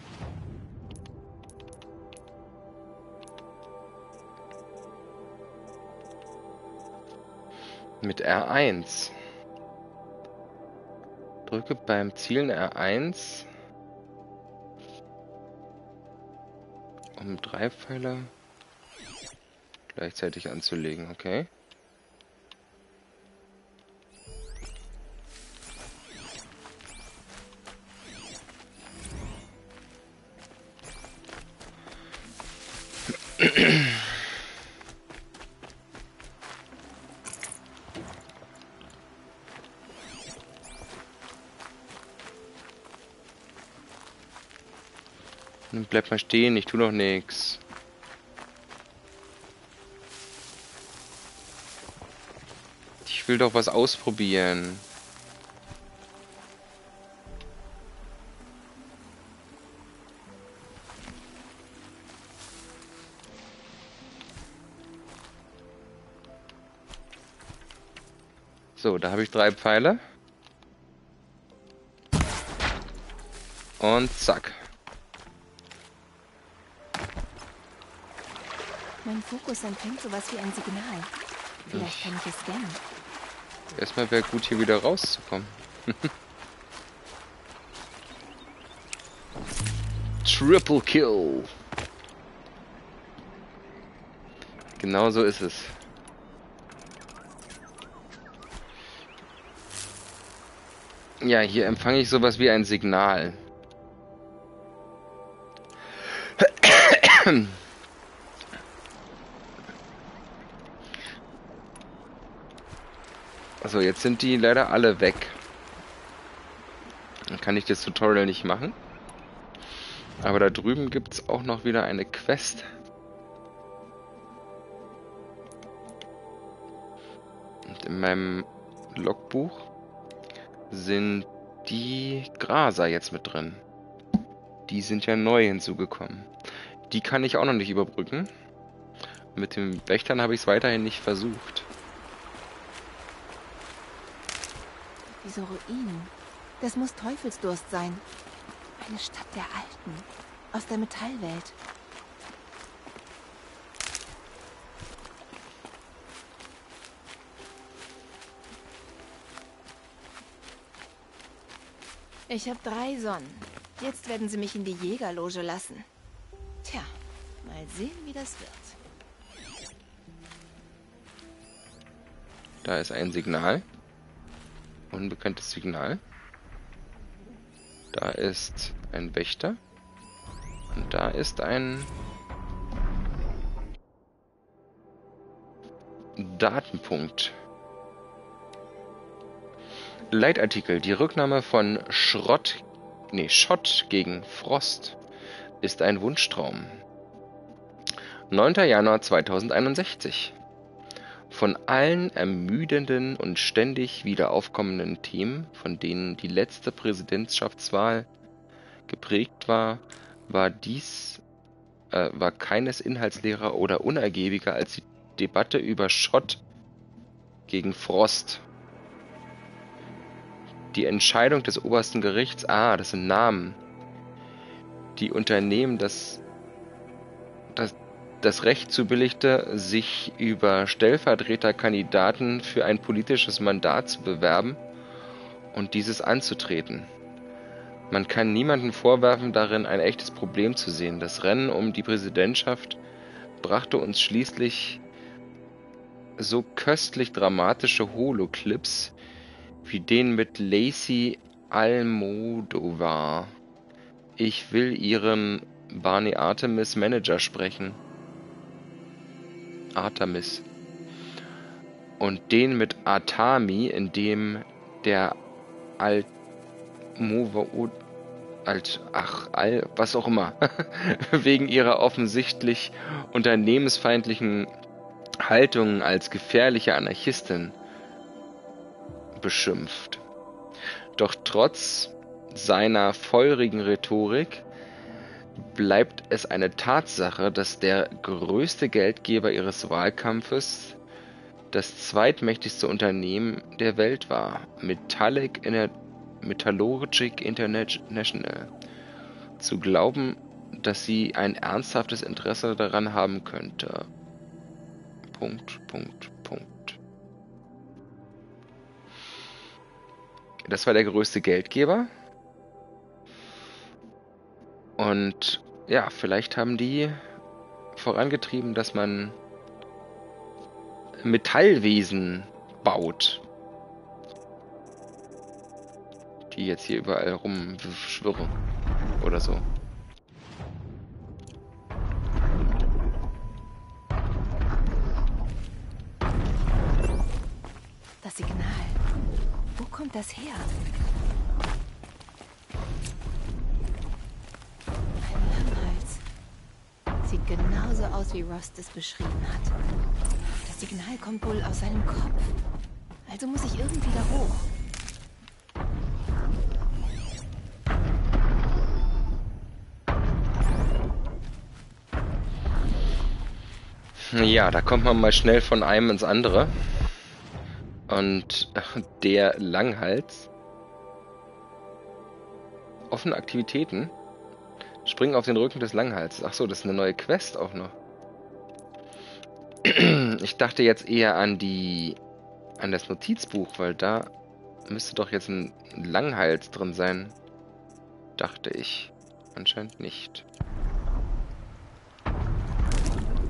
Mit R1. Drücke beim Zielen R1 um drei Pfeile gleichzeitig anzulegen, okay. Bleib mal stehen, ich tu noch nix. Will doch was ausprobieren. So, da habe ich drei Pfeile. Und zack. Mein Fokus empfängt sowas wie ein Signal. Vielleicht kann ich es scannen. Erstmal wäre gut, hier wieder rauszukommen. Triple Kill. Genau so ist es. Ja, hier empfange ich sowas wie ein Signal. Also jetzt sind die leider alle weg. Dann kann ich das Tutorial nicht machen. Aber da drüben gibt es auch noch wieder eine Quest. Und in meinem Logbuch sind die Graser jetzt mit drin. Die sind ja neu hinzugekommen. Die kann ich auch noch nicht überbrücken. Mit den Wächtern habe ich es weiterhin nicht versucht. Diese Ruinen. Das muss Teufelsdurst sein. Eine Stadt der Alten. Aus der Metallwelt. Ich habe drei Sonnen. Jetzt werden sie mich in die Jägerloge lassen. Tja, mal sehen, wie das wird. Da ist ein Signal. Unbekanntes Signal. Da ist ein Wächter. Und da ist ein Datenpunkt. Leitartikel. Die Rücknahme von Schrott, nee, Schott gegen Frost ist ein Wunschtraum. 9. Januar 2061. Von allen ermüdenden und ständig wieder aufkommenden Themen, von denen die letzte Präsidentschaftswahl geprägt war, war dies äh, war keines inhaltsleerer oder unergiebiger als die Debatte über Schott gegen Frost. Die Entscheidung des obersten Gerichts, ah, das sind Namen. Die Unternehmen das, das, das Recht zubilligte, sich über Stellvertreterkandidaten für ein politisches Mandat zu bewerben und dieses anzutreten. Man kann niemanden vorwerfen, darin ein echtes Problem zu sehen. Das Rennen um die Präsidentschaft brachte uns schließlich so köstlich dramatische Holoclips wie den mit Lacey Almodovar. Ich will ihren Barney Artemis Manager sprechen. Artemis. Und den mit Atami, in dem der alt, ach, all, was auch immer, wegen ihrer offensichtlich unternehmensfeindlichen Haltung als gefährliche Anarchistin beschimpft. Doch trotz seiner feurigen Rhetorik bleibt es eine Tatsache, dass der größte Geldgeber ihres Wahlkampfes das zweitmächtigste Unternehmen der Welt war, Metallic Ener Metallurgic International. Zu glauben, dass sie ein ernsthaftes Interesse daran haben könnte. Punkt, Punkt, Punkt. Das war der größte Geldgeber. Und ja, vielleicht haben die vorangetrieben, dass man Metallwesen baut. Die jetzt hier überall rumschwirren. Oder so. Das Signal. Wo kommt das her? Sieht genauso aus, wie Rost es beschrieben hat. Das Signal kommt wohl aus seinem Kopf. Also muss ich irgendwie da hoch. Ja, da kommt man mal schnell von einem ins andere. Und der Langhals. Offene Aktivitäten. Springen auf den Rücken des Langhalses. Achso, das ist eine neue Quest auch noch. Ich dachte jetzt eher an die. an das Notizbuch, weil da müsste doch jetzt ein Langhals drin sein. Dachte ich. Anscheinend nicht.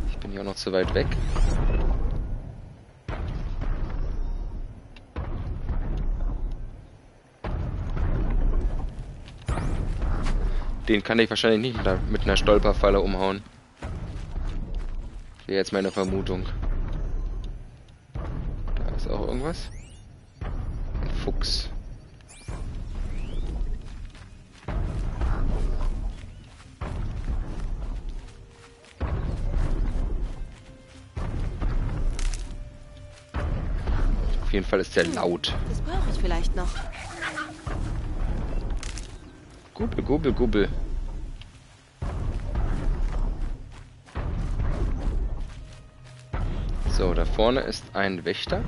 Ich bin hier auch noch zu weit weg. Den kann ich wahrscheinlich nicht mit einer, mit einer Stolperfalle umhauen. Wäre jetzt meine Vermutung. Da ist auch irgendwas. Ein Fuchs. Auf jeden Fall ist der laut. Das brauche ich vielleicht noch. Gubbel, gubbel, gubbel. So, da vorne ist ein Wächter.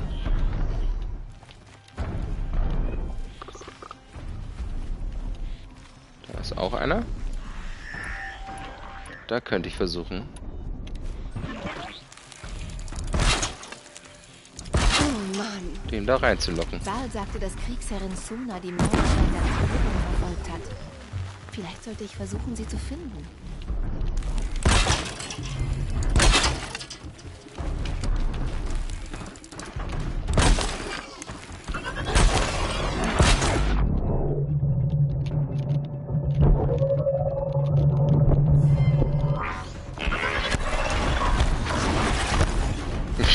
Da ist auch einer. Da könnte ich versuchen. Oh Mann. Den da reinzulocken. Sal sagte, dass Kriegsherrin Suna die Mauer verfolgt hat. Vielleicht sollte ich versuchen, sie zu finden.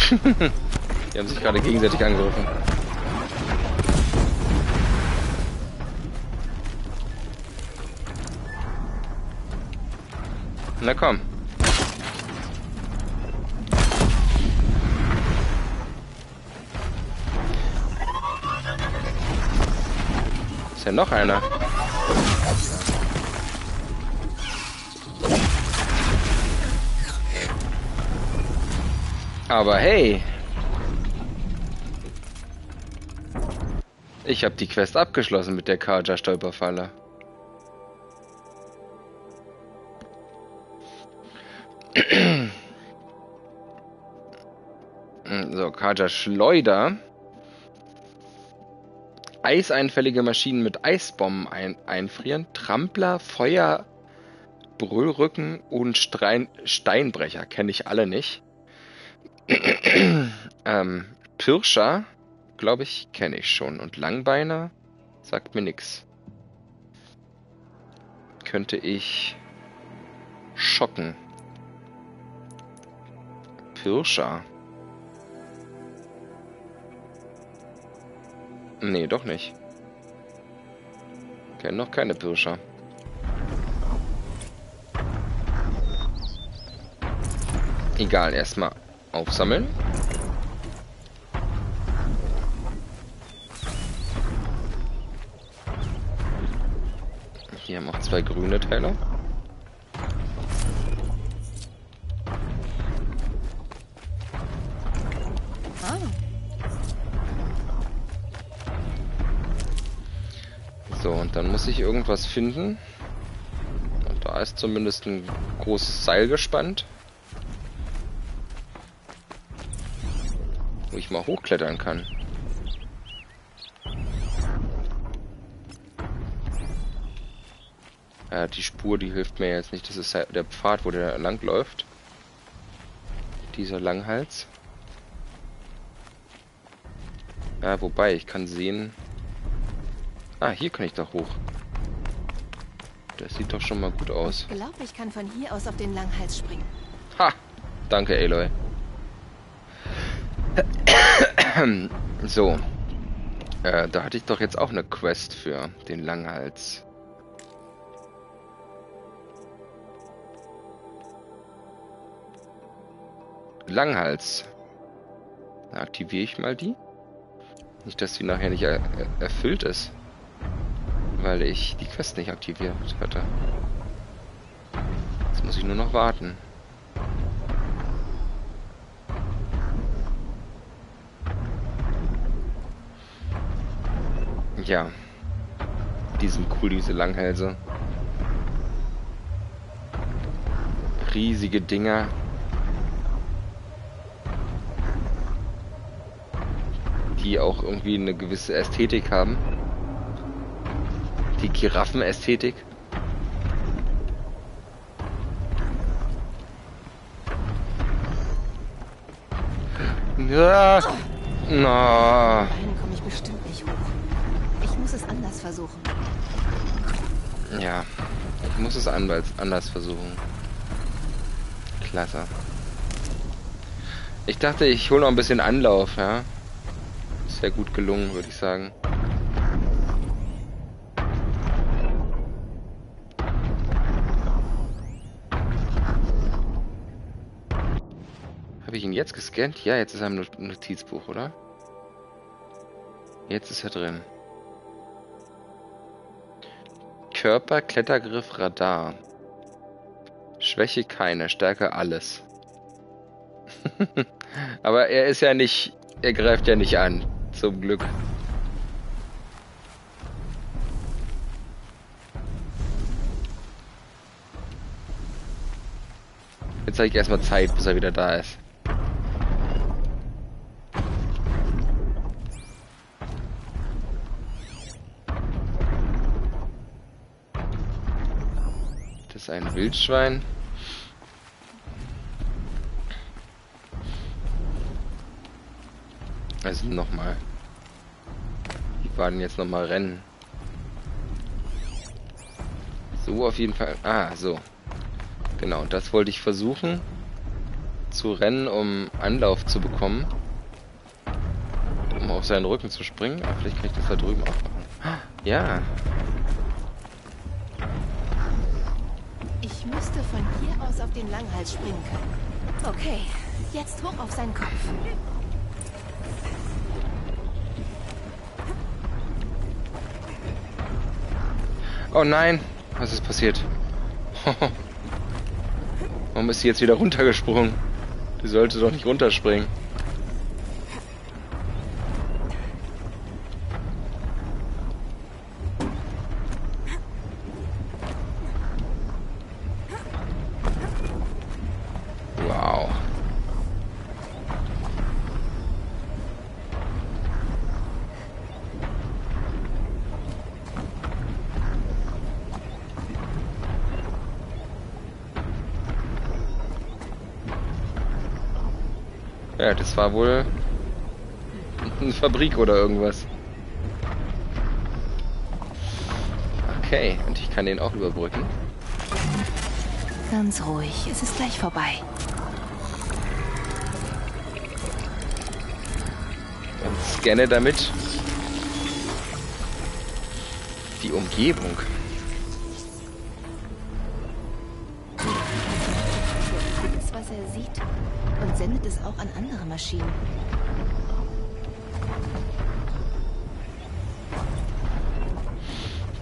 Die haben sich gerade gegenseitig angegriffen. Na komm. Ist ja noch einer. Aber hey. Ich habe die Quest abgeschlossen mit der Kaja Stolperfalle. Kaja Schleuder. Eiseinfällige Maschinen mit Eisbomben ein einfrieren. Trampler, Feuer, Brüllrücken und Strein Steinbrecher. Kenne ich alle nicht. ähm, Pirscher, glaube ich, kenne ich schon. Und Langbeiner sagt mir nix. Könnte ich schocken. Pirscher. Nee, doch nicht. Kennen noch keine Pirscher. Egal, erstmal aufsammeln. Hier haben auch zwei grüne Teile. Dann muss ich irgendwas finden. Und da ist zumindest ein großes Seil gespannt. Wo ich mal hochklettern kann. Ja, die Spur, die hilft mir jetzt nicht. Das ist halt der Pfad, wo der lang läuft. Dieser Langhals. Ja, wobei, ich kann sehen... Ah, hier kann ich doch hoch. Das sieht doch schon mal gut aus. ich glaube, ich kann von hier aus auf den Langhals springen. Ha! Danke, Aloy. So. Äh, da hatte ich doch jetzt auch eine Quest für den Langhals. Langhals. Da aktiviere ich mal die. Nicht, dass sie nachher nicht er er erfüllt ist. Weil ich die Quest nicht aktiviert hatte. Jetzt muss ich nur noch warten. Ja. Die sind cool, diese Langhälse. Riesige Dinger. Die auch irgendwie eine gewisse Ästhetik haben. Die Giraffenästhetik. Ja. Na. Komme ich bestimmt nicht hoch. Ich muss es anders versuchen. Ja, ich muss es anders, anders versuchen. Klasse. Ich dachte, ich hole noch ein bisschen Anlauf, ja. Sehr gut gelungen, würde ich sagen. Jetzt gescannt? Ja, jetzt ist er im Not- Notizbuch, oder? Jetzt ist er drin. Körper, Klettergriff, Radar. Schwäche keine, Stärke alles. Aber er ist ja nicht, er greift ja nicht an, zum Glück. Jetzt habe ich erstmal Zeit, bis er wieder da ist. Ist ein Wildschwein. Also nochmal. Die waren jetzt nochmal rennen. So auf jeden Fall. Ah, so. Genau, das wollte ich versuchen zu rennen, um Anlauf zu bekommen. Um auf seinen Rücken zu springen. Aber vielleicht kann ich das da drüben auch machen. Ja, müsste von hier aus auf den Langhals springen können. Okay, jetzt hoch auf seinen Kopf. Oh nein, was ist passiert? Warum ist sie jetzt wieder runtergesprungen? Die sollte doch nicht runterspringen. Wow. Ja, das war wohl eine Fabrik oder irgendwas. Okay, und ich kann den auch überbrücken. Ganz ruhig, es ist gleich vorbei. Und scanne damit die Umgebung. Maschinen.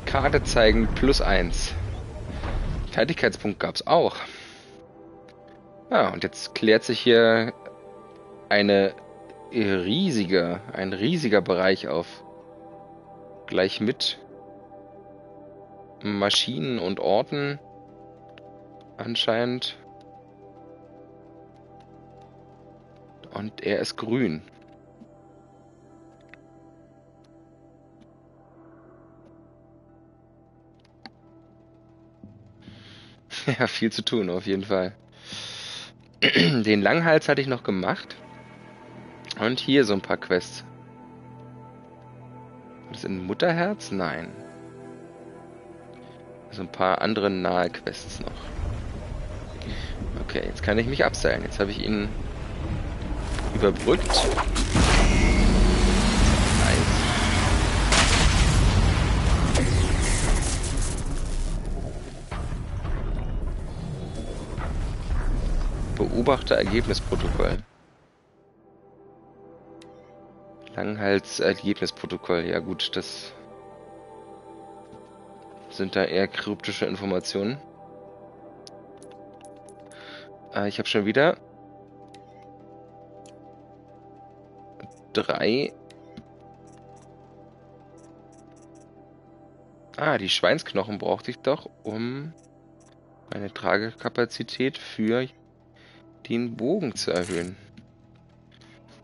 Karte zeigen plus eins. Fertigkeitspunkt gab es auch. Ja, und jetzt klärt sich hier eine riesige, ein riesiger Bereich auf. Gleich mit Maschinen und Orten anscheinend. Und er ist grün. Ja, viel zu tun, auf jeden Fall. Den Langhals hatte ich noch gemacht. Und hier so ein paar Quests. Das ist ein Mutterherz? Nein. So ein paar andere nahe Quests noch. Okay, jetzt kann ich mich abseilen. Jetzt habe ich ihn überbrückt. Nice. Beobachter-Ergebnisprotokoll. Langhals-Ergebnisprotokoll. Ja gut, das sind da eher kryptische Informationen. Äh, ich habe schon wieder drei. Ah, die Schweinsknochen brauchte ich doch, um meine Tragekapazität für den Bogen zu erhöhen.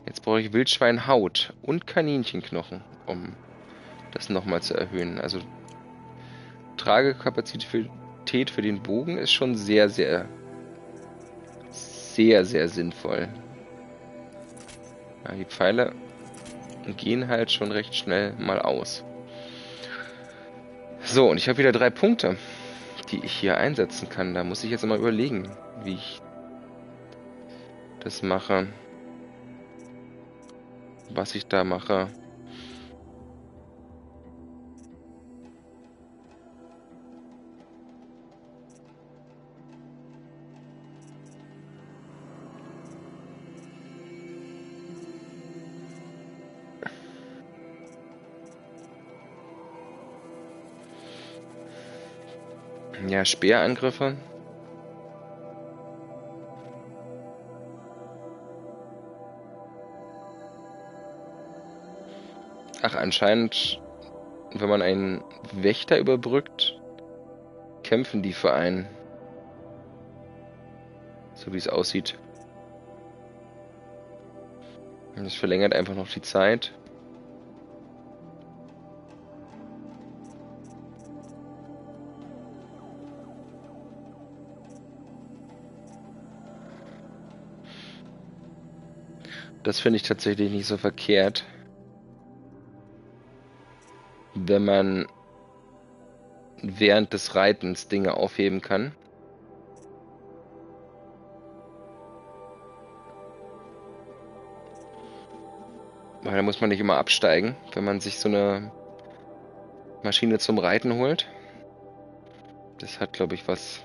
Jetzt brauche ich Wildschweinhaut und Kaninchenknochen, um das nochmal zu erhöhen. Also Tragekapazität für den Bogen ist schon sehr, sehr, sehr, sehr sinnvoll. Ja, die Pfeile gehen halt schon recht schnell mal aus. So, und ich habe wieder drei Punkte, die ich hier einsetzen kann. Da muss ich jetzt mal überlegen, wie ich das mache. Was ich da mache. Ja, Speerangriffe. Ach, anscheinend, wenn man einen Wächter überbrückt, kämpfen die für einen. So wie es aussieht. Das verlängert einfach noch die Zeit. Das finde ich tatsächlich nicht so verkehrt. Wenn man während des Reitens Dinge aufheben kann. Weil da muss man nicht immer absteigen, wenn man sich so eine Maschine zum Reiten holt. Das hat, glaube ich, was.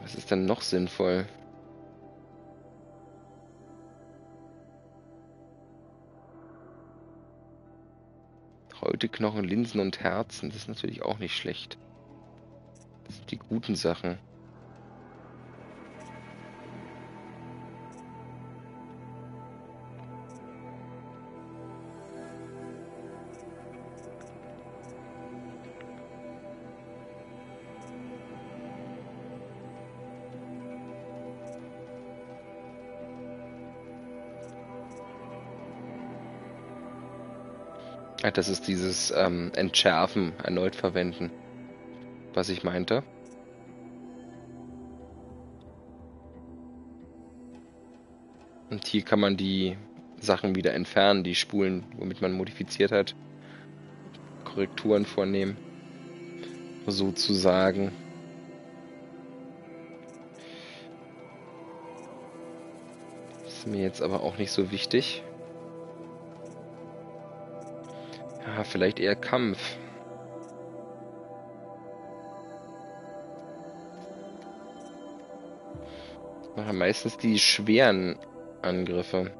Was ist denn noch sinnvoll? Häuteknochen, Linsen und Herzen. Das ist natürlich auch nicht schlecht. Das sind die guten Sachen. Das ist dieses ähm, Entschärfen, erneut verwenden, was ich meinte. Und hier kann man die Sachen wieder entfernen, die Spulen, womit man modifiziert hat. Korrekturen vornehmen. Sozusagen. Ist mir jetzt aber auch nicht so wichtig. Ja, vielleicht eher Kampf. Machen meistens die schweren Angriffe.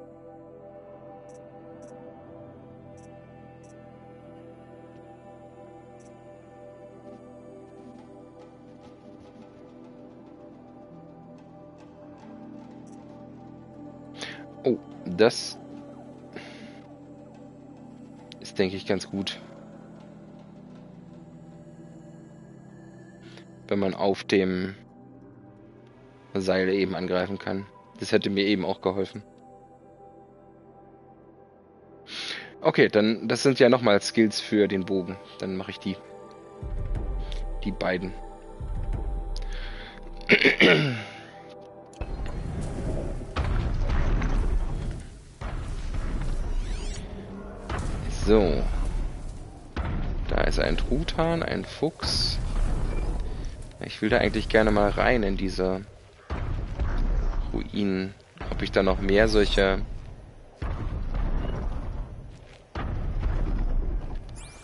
Oh, das denke ich, ganz gut. Wenn man auf dem Seil eben angreifen kann. Das hätte mir eben auch geholfen. Okay, dann, das sind ja nochmal Skills für den Bogen. Dann mache ich die. Die beiden. So. Da ist ein Truthahn, ein Fuchs. Ich will da eigentlich gerne mal rein in diese Ruinen. Ob ich da noch mehr solche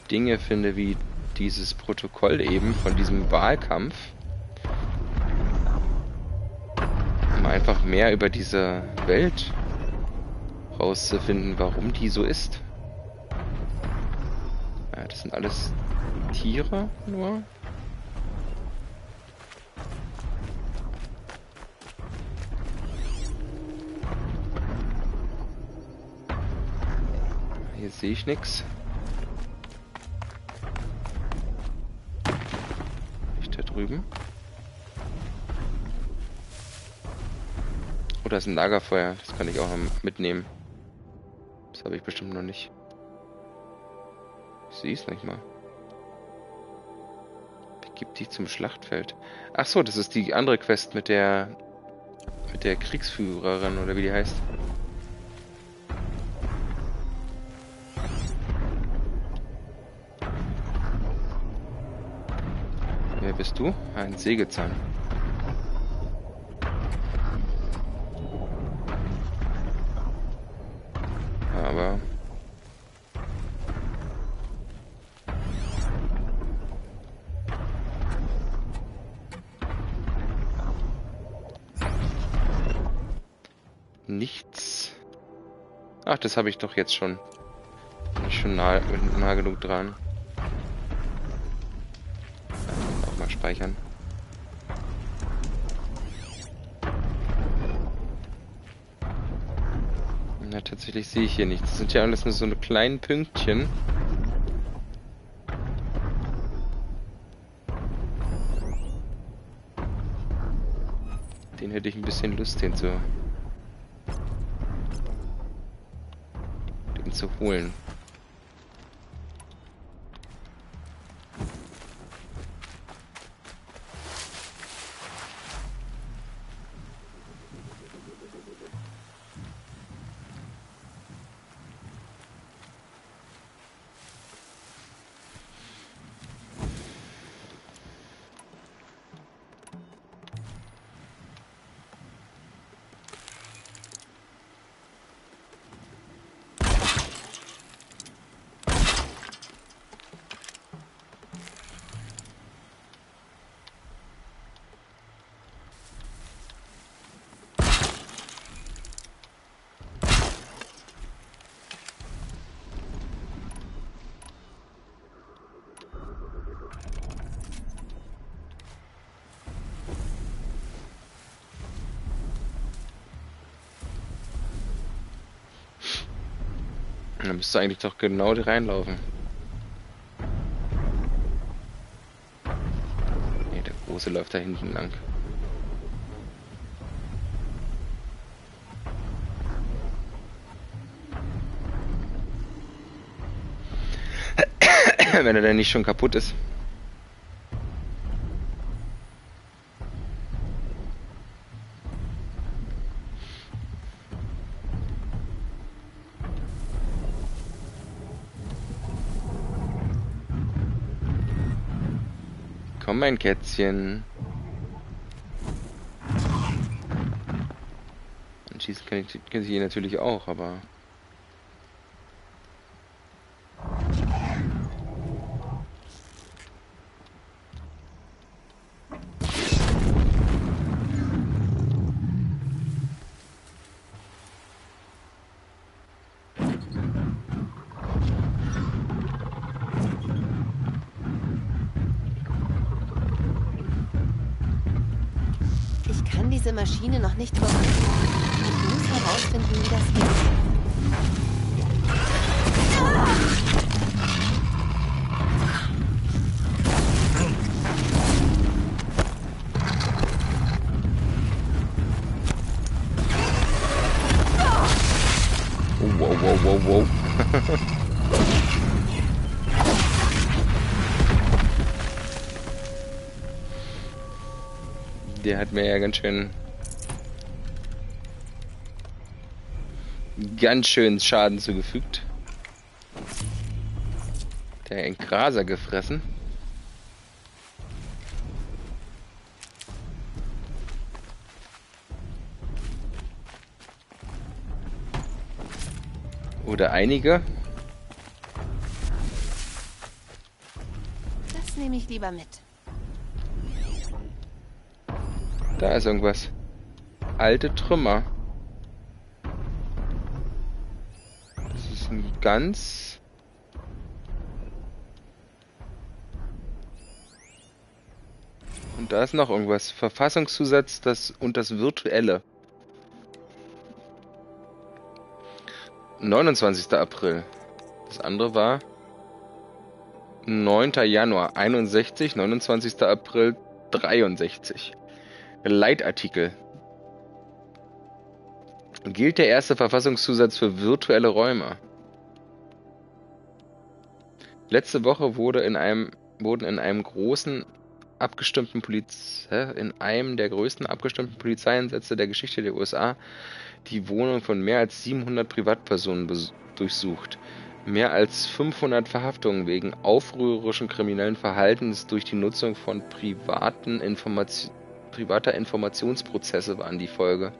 Dinge finde, wie dieses Protokoll eben von diesem Wahlkampf. Um einfach mehr über diese Welt rauszufinden, warum die so ist. Das sind alles Tiere nur. Hier sehe ich nichts. Nicht da drüben. Oh, da ist ein Lagerfeuer. Das kann ich auch noch mitnehmen. Das habe ich bestimmt noch nicht. Sehe es nicht mal. Gibt die zum Schlachtfeld. Ach so, das ist die andere Quest mit der mit der Kriegsführerin oder wie die heißt. Wer bist du? Ein Sägezahn. Nichts. Ach, das habe ich doch jetzt schon. Bin schon nah, nah genug dran. Auch mal speichern. Na, tatsächlich sehe ich hier nichts. Das sind ja alles nur so eine kleinen Pünktchen. Den hätte ich ein bisschen Lust, den zu zu holen. Müsste eigentlich doch genau die reinlaufen. Ne, der große läuft da hinten lang. Wenn er denn nicht schon kaputt ist. Mein Kätzchen. Und schießen kann ich, kann ich natürlich auch, aber... diese Maschine noch nicht überwachen. Ich muss herausfinden, wie das geht. Der hat mir ja ganz schön ganz schön Schaden zugefügt. Der ein Graser gefressen. Oder einige. Das nehme ich lieber mit. Da ist irgendwas. Alte Trümmer. Ganz... Und da ist noch irgendwas. Verfassungszusatz das und das Virtuelle. 29. April. Das andere war 9. Januar 61, 29. April 63. Leitartikel. Gilt der erste Verfassungszusatz für virtuelle Räume? Letzte Woche wurde in einem, wurden in einem großen abgestimmten Poliz in einem der größten abgestimmten Polizeieinsätze der Geschichte der USA die Wohnung von mehr als 700 Privatpersonen durchsucht. Mehr als 500 Verhaftungen wegen aufrührerischen kriminellen Verhaltens durch die Nutzung von privaten Informationen privater Informationsprozesse waren die Folge.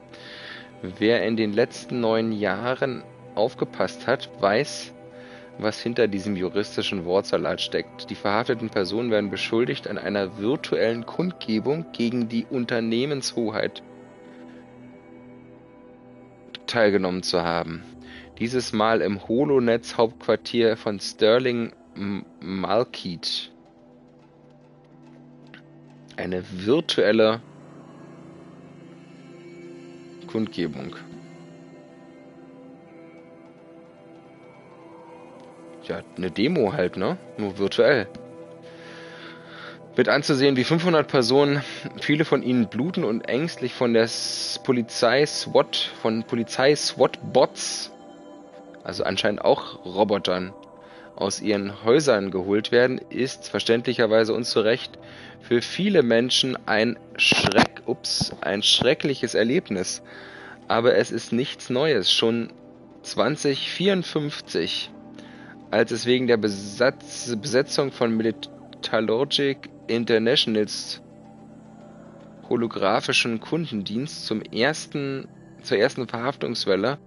Wer in den letzten neun Jahren aufgepasst hat, weiß, was hinter diesem juristischen Wortsalat steckt. Die verhafteten Personen werden beschuldigt, an einer virtuellen Kundgebung gegen die Unternehmenshoheit teilgenommen zu haben. Dieses Mal im Holonetz-Hauptquartier von Sterling Malkeet. Eine virtuelle Kundgebung. Ja, eine Demo halt, ne? Nur virtuell. Wird anzusehen, wie 500 Personen, viele von ihnen bluten und ängstlich von der Polizei SWAT, von Polizei SWAT-Bots, also anscheinend auch Robotern, aus ihren Häusern geholt werden, ist verständlicherweise und zu Recht für viele Menschen ein Schreck, ups, ein schreckliches Erlebnis. Aber es ist nichts Neues. Schon 2054, als es wegen der Besatz, Besetzung von Metallurgic Internationals holographischen Kundendienst zum ersten, zur ersten Verhaftungswelle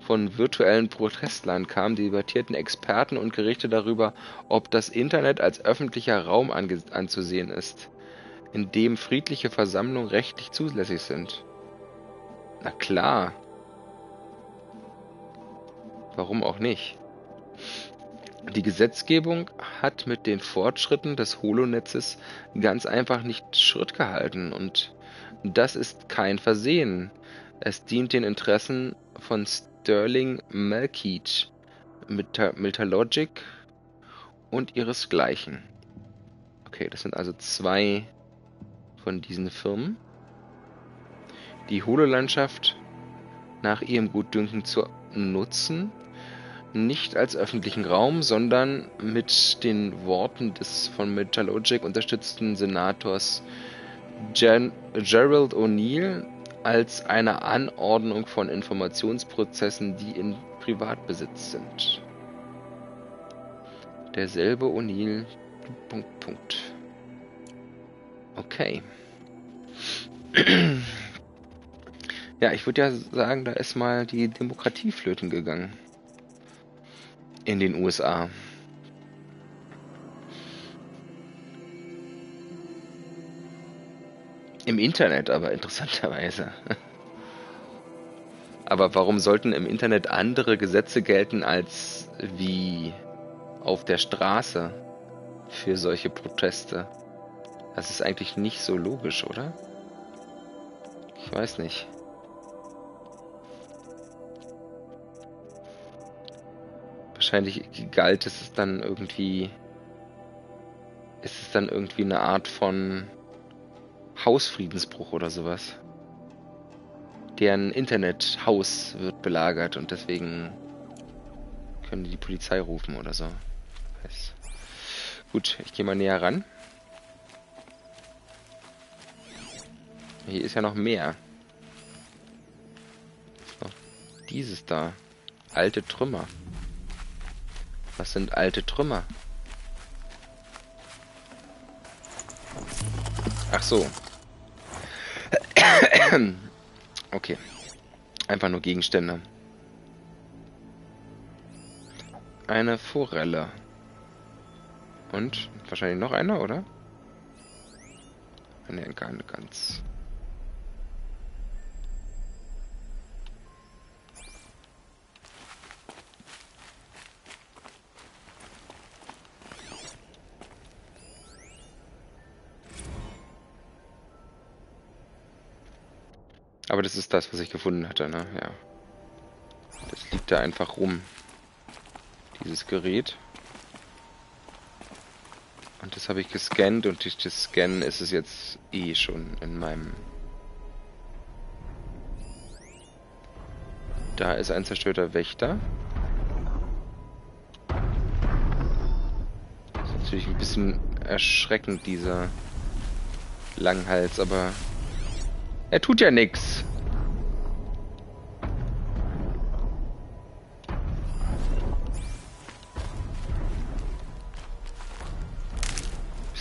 von virtuellen Protestlern kam, debattierten Experten und Gerichte darüber, ob das Internet als öffentlicher Raum anzusehen ist, in dem friedliche Versammlungen rechtlich zulässig sind. Na klar. Warum auch nicht? Die Gesetzgebung hat mit den Fortschritten des Holonetzes ganz einfach nicht Schritt gehalten und das ist kein Versehen. Es dient den Interessen von Sterling Malkeet, Metalogic und ihresgleichen. Okay, das sind also zwei von diesen Firmen. Die Holo-Landschaft nach ihrem Gutdünken zu nutzen, nicht als öffentlichen Raum, sondern mit den Worten des von Metalogic unterstützten Senators Gen Gerald O'Neill als eine Anordnung von Informationsprozessen, die in Privatbesitz sind. Derselbe O'Neill. Punkt, Punkt. Okay. Ja, ich würde ja sagen, da ist mal die Demokratie flöten gegangen. In den USA. Im Internet aber interessanterweise. Aber warum sollten im Internet andere Gesetze gelten als wie auf der Straße für solche Proteste? Das ist eigentlich nicht so logisch, oder? Ich weiß nicht. Wahrscheinlich galt es dann irgendwie. Ist es dann irgendwie eine Art von Hausfriedensbruch oder sowas? Deren Internethaus wird belagert und deswegen können die die Polizei rufen oder so. Weiß. Gut, ich gehe mal näher ran. Hier ist ja noch mehr. Noch dieses da. Alte Trümmer. Was sind alte Trümmer? Ach so. Okay. Einfach nur Gegenstände. Eine Forelle. Und wahrscheinlich noch eine, oder? Ne, keine ganz. Aber das ist das, was ich gefunden hatte, ne? Ja. Das liegt da einfach rum. Dieses Gerät. Und das habe ich gescannt und durch das Scannen ist es jetzt eh schon in meinem... Da ist ein zerstörter Wächter. Das ist natürlich ein bisschen erschreckend, dieser Langhals, aber er tut ja nichts.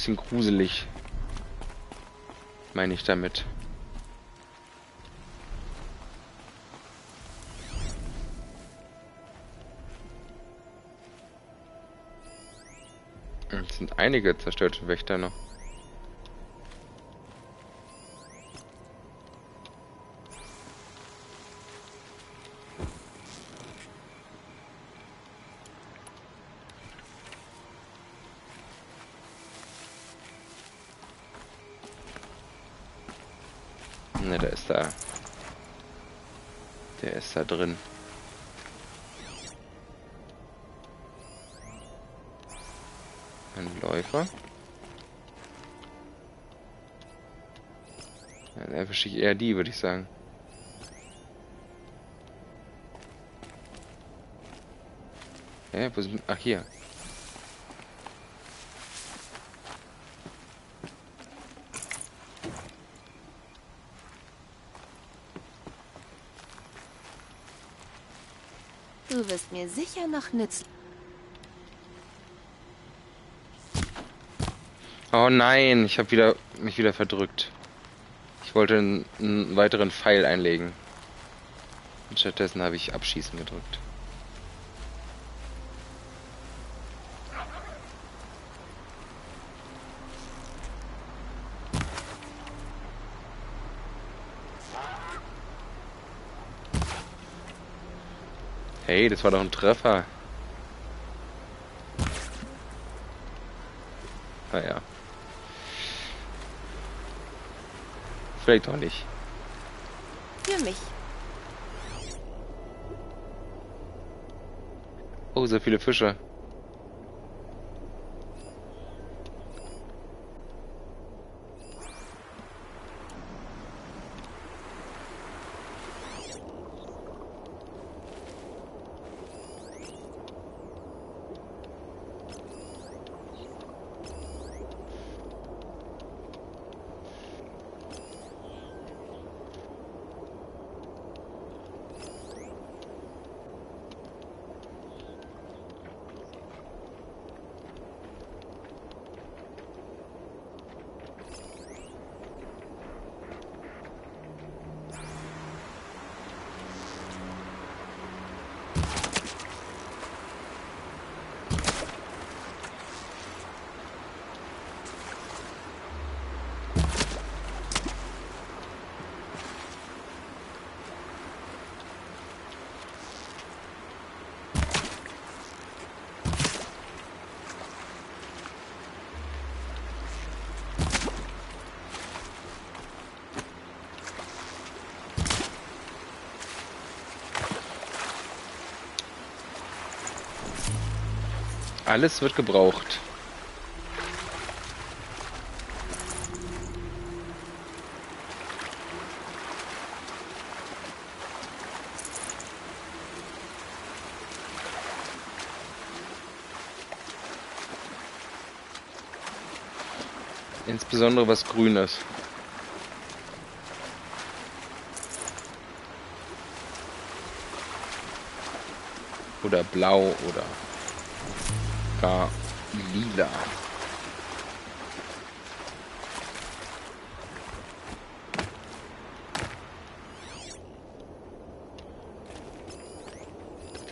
Bisschen gruselig. Meine ich damit. Es sind einige zerstörte Wächter noch. Drin. Ein Läufer. Dann erwische ich eher die, würde ich sagen. Ja, wo sind... Ach, hier. Sicher noch nützlich. Oh nein, ich habe wieder mich wieder verdrückt. Ich wollte einen, einen weiteren Pfeil einlegen. Und stattdessen habe ich Abschießen gedrückt. Hey, das war doch ein Treffer. Naja. Vielleicht auch nicht. Für mich. Oh, so viele Fische. Alles wird gebraucht. Insbesondere was Grünes. Oder blau oder gar lila.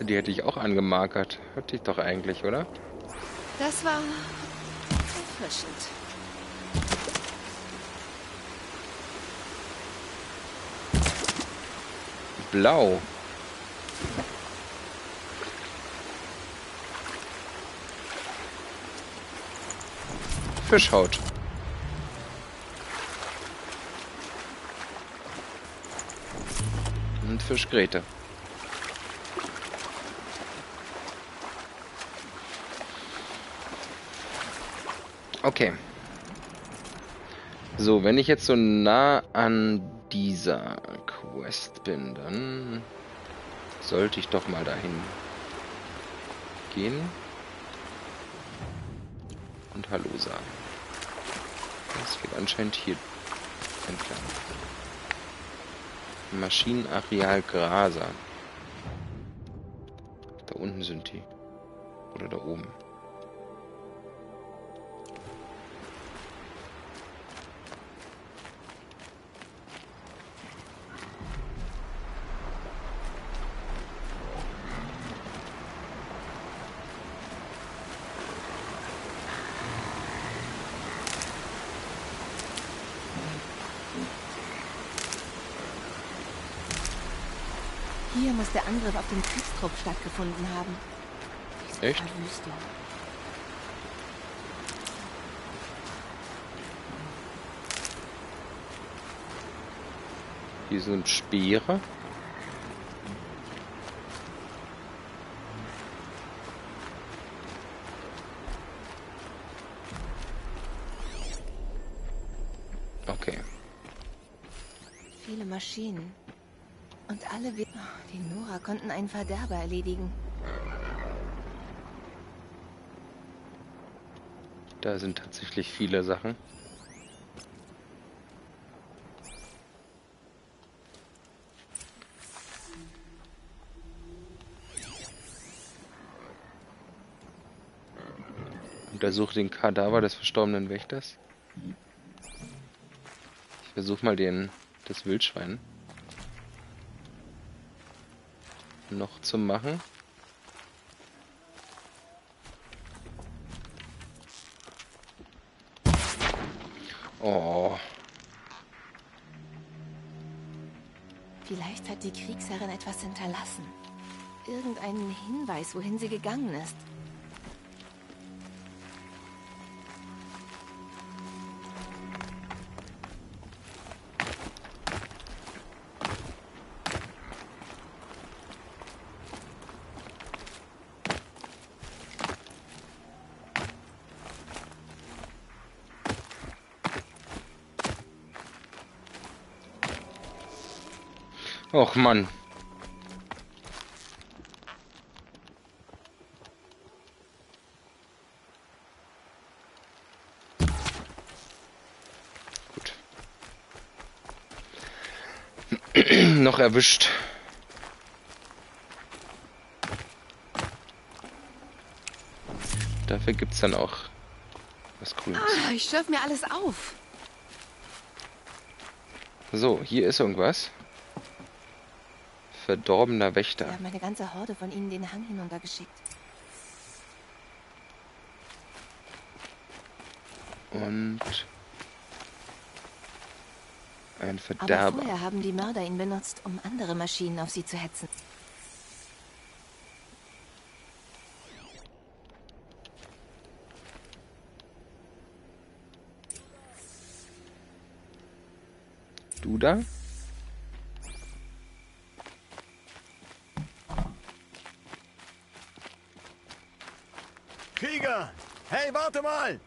Die hätte ich auch angemarkert. Hatte ich doch eigentlich, oder? Das war erfrischend. Blau. Fischhaut. Und Fischgräte. Okay. So, wenn ich jetzt so nah an dieser Quest bin, dann sollte ich doch mal dahin gehen und Hallo sagen. Das geht anscheinend hier entlang. Maschinenareal Graser. Da unten sind die. Oder da oben. Muss der Angriff auf den Kriegstrupp stattgefunden haben. Echt? Verwüstung. Hier sind Speere. Okay. Viele Maschinen. Und alle... We Oh, die Nora konnten einen Verderber erledigen. Da sind tatsächlich viele Sachen. Untersuche den Kadaver des verstorbenen Wächters. Ich versuche mal den das Wildschwein noch zu machen. Oh, Vielleicht hat die Kriegsherrin etwas hinterlassen. Irgendeinen Hinweis, wohin sie gegangen ist. Och Mann. Gut. Noch erwischt. Dafür gibt's dann auch was Grünes. Ah, ich schürf mir alles auf. So, hier ist irgendwas. Verdorbener Wir Wächter. haben eine ganze Horde von ihnen den Hang hinuntergeschickt. Und ein Aber Verderber. vorher haben die Mörder ihn benutzt, um andere Maschinen auf sie zu hetzen. Du da? Warte mal!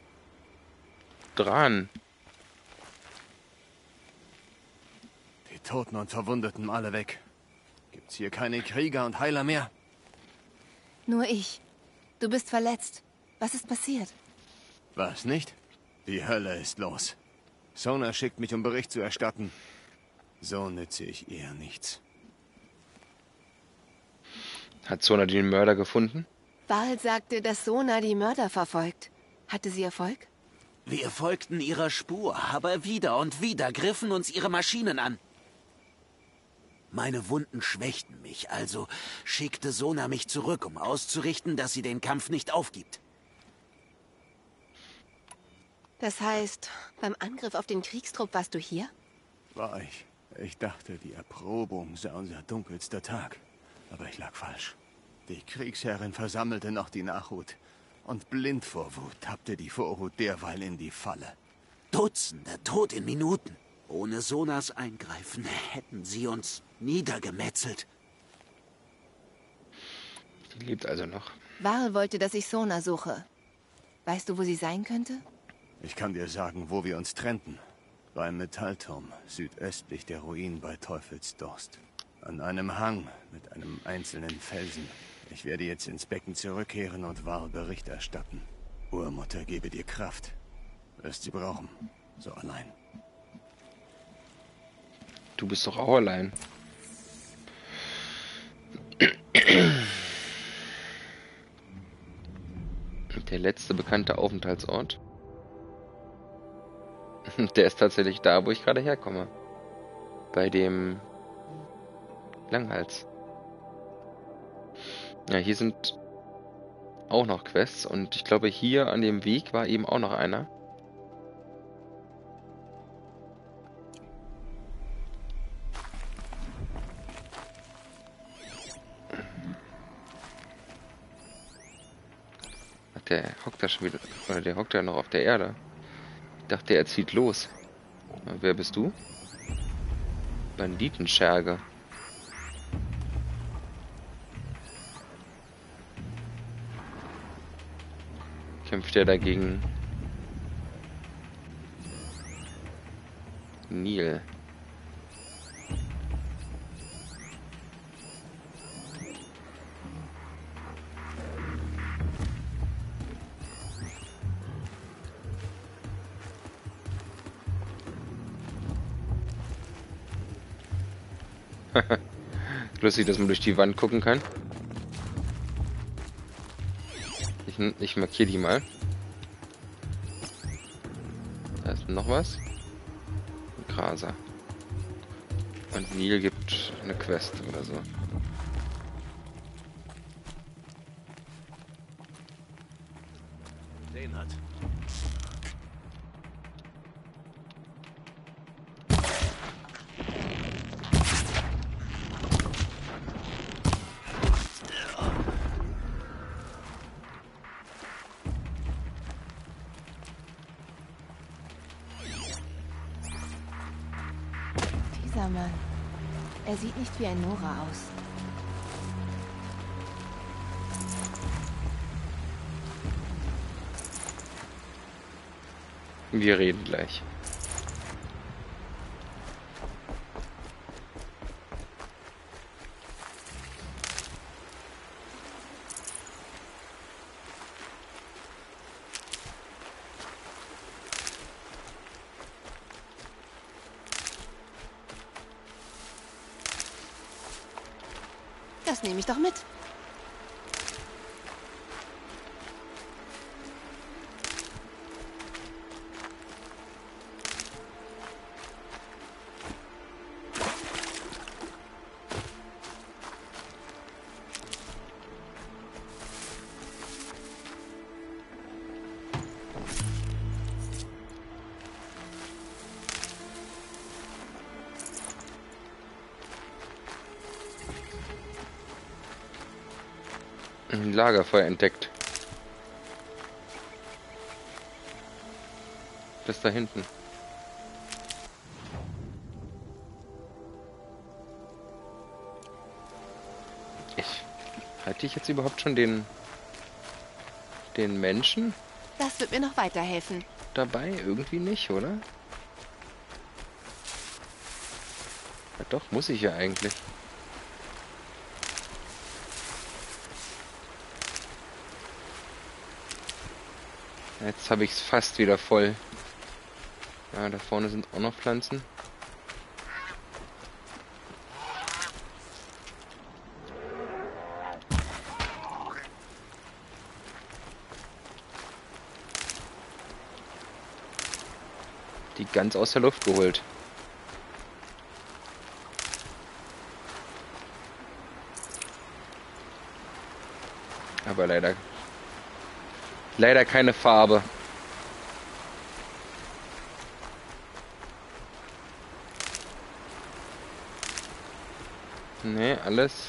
Dran. Die Toten und Verwundeten alle weg. Gibt's hier keine Krieger und Heiler mehr? Nur ich. Du bist verletzt. Was ist passiert? Was nicht? Die Hölle ist los. Sona schickt mich, um Bericht zu erstatten. So nütze ich ihr nichts. Hat Sona den Mörder gefunden? Val sagte, dass Sona die Mörder verfolgt. Hatte sie Erfolg? Wir folgten ihrer Spur, aber wieder und wieder griffen uns ihre Maschinen an. Meine Wunden schwächten mich, also schickte Sona mich zurück, um auszurichten, dass sie den Kampf nicht aufgibt. Das heißt, beim Angriff auf den Kriegstrupp warst du hier? War ich. Ich dachte, die Erprobung sei unser dunkelster Tag. Aber ich lag falsch. Die Kriegsherrin versammelte noch die Nachhut. Und blind vor Wut tappte die Vorhut derweil in die Falle. Dutzende tot in Minuten. Ohne Sonas Eingreifen hätten sie uns niedergemetzelt. Die lebt also noch. Val wollte, dass ich Sona suche. Weißt du, wo sie sein könnte? Ich kann dir sagen, wo wir uns trennten. Beim Metallturm, südöstlich der Ruinen bei Teufelsdorst. An einem Hang mit einem einzelnen Felsen. Ich werde jetzt ins Becken zurückkehren und Wahl Bericht erstatten. Urmutter gebe dir Kraft. Wirst sie brauchen. So allein. Du bist doch auch allein. Der letzte bekannte Aufenthaltsort. Der ist tatsächlich da, wo ich gerade herkomme. Bei dem Langhals. Ja, hier sind auch noch Quests und ich glaube hier an dem Weg war eben auch noch einer. Ach, der hockt da schon wieder, oder der hockt da noch auf der Erde. Ich dachte, er zieht los. Wer bist du? Banditenscherge. Kämpft er dagegen Nil. Lustig, dass man durch die Wand gucken kann. Ich, ich markiere die mal. Da ist noch was. Ein Graser. Und Neil gibt eine Quest oder so. Wie ein Nora aus. Wir reden gleich. Das nehme ich doch mit. Lagerfeuer entdeckt. Das da hinten. Ich halte ich jetzt überhaupt schon den den Menschen? Das wird mir noch weiterhelfen. dabei? Irgendwie nicht, oder? Ja, doch, muss ich ja eigentlich. Jetzt habe ich es fast wieder voll. Ja, da vorne sind auch noch Pflanzen. Die ganz aus der Luft geholt. Aber leider leider keine Farbe. Nee, alles.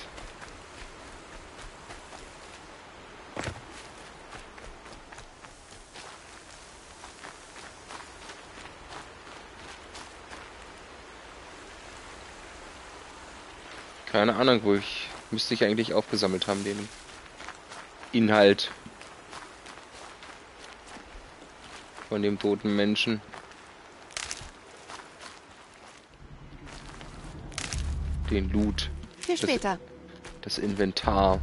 Keine Ahnung, wo ich müsste ich eigentlich aufgesammelt haben, den Inhalt von dem toten Menschen. Den Loot, Für Das- später. das Inventar.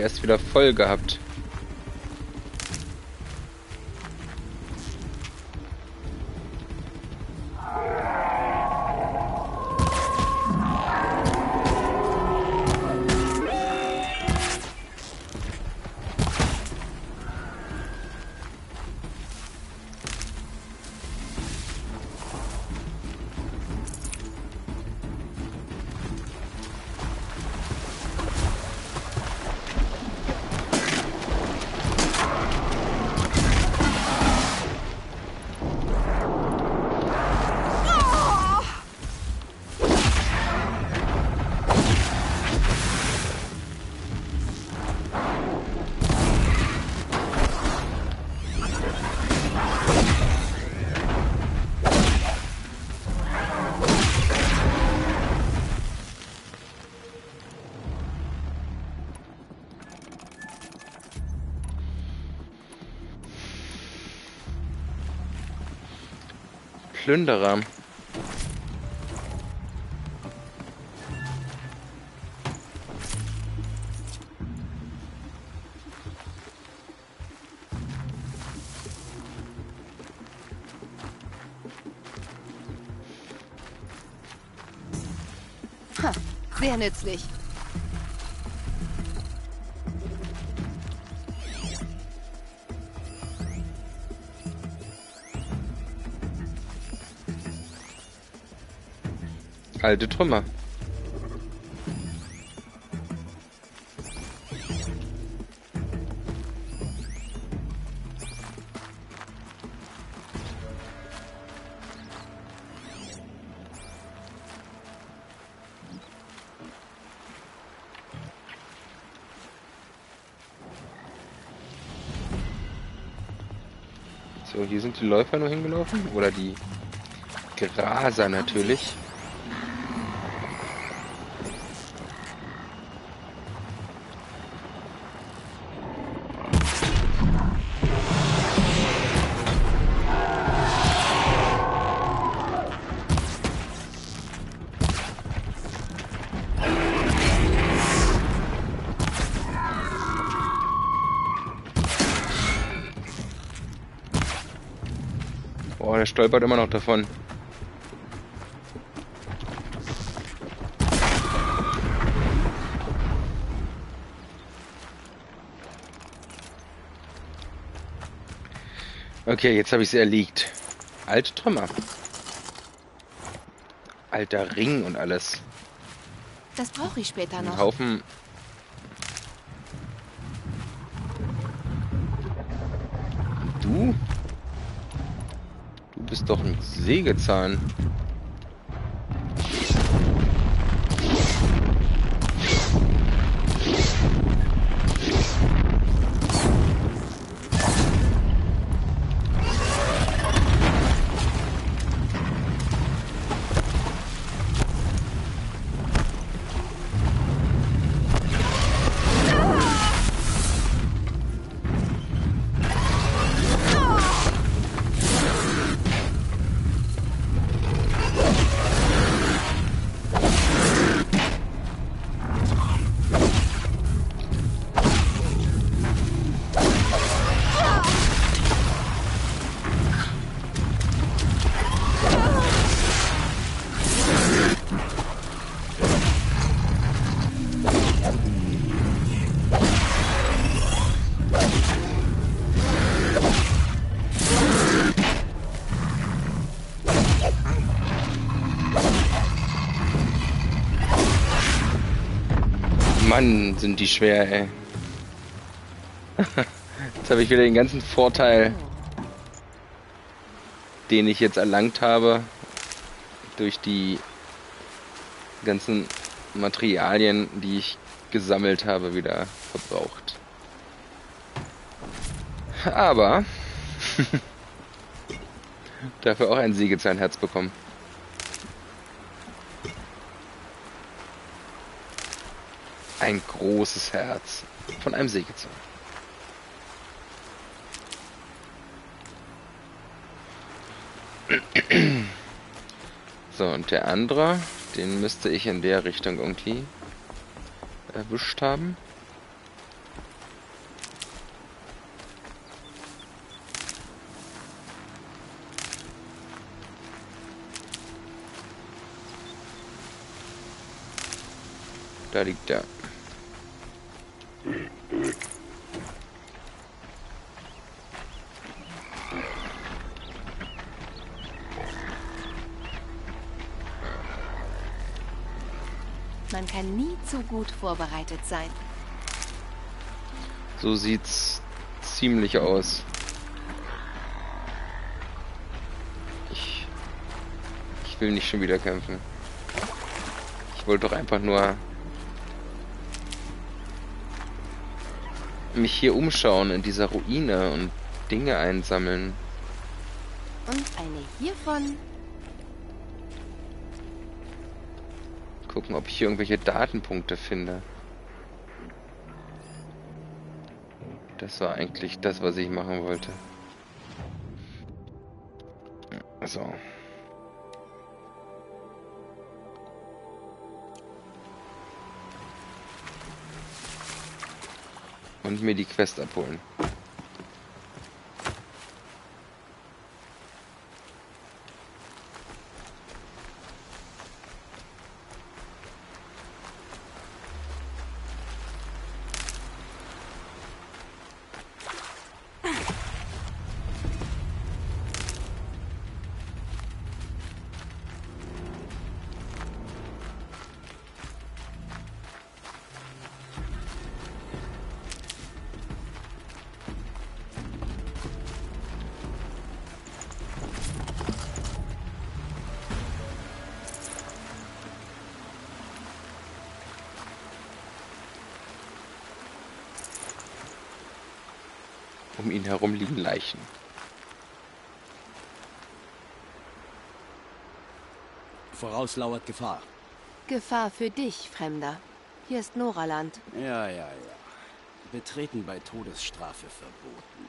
Erst wieder voll gehabt. Plünderer. Sehr nützlich. Alte Trümmer. So, hier sind die Läufer nur hingelaufen. Oder die Graser natürlich. Stolpert immer noch davon. Okay, jetzt habe ich sie erliegt. Alte Trümmer. Alter Ring und alles. Das brauche ich später Ein noch. Haufen. Sägezahn. Sind die schwer, ey. Jetzt habe ich wieder den ganzen Vorteil, den ich jetzt erlangt habe, durch die ganzen Materialien, die ich gesammelt habe, wieder verbraucht. Aber dafür auch ein Sägezahnherz bekommen. Ein großes Herz von einem Sägezahn. So, und der andere, den müsste ich in der Richtung irgendwie erwischt haben. Da liegt er. Kann nie zu gut vorbereitet sein. So sieht's ziemlich aus. Ich, ich will nicht schon wieder kämpfen. Ich wollte doch einfach nur mich hier umschauen in dieser Ruine und Dinge einsammeln. Und eine hiervon. Gucken, ob ich hier irgendwelche Datenpunkte finde. Das war eigentlich das, was ich machen wollte. So. Und mir die Quest abholen. Liegen Leichen. Voraus lauert Gefahr. Gefahr für dich, Fremder. Hier ist Noraland. Ja, ja, ja. Betreten bei Todesstrafe verboten.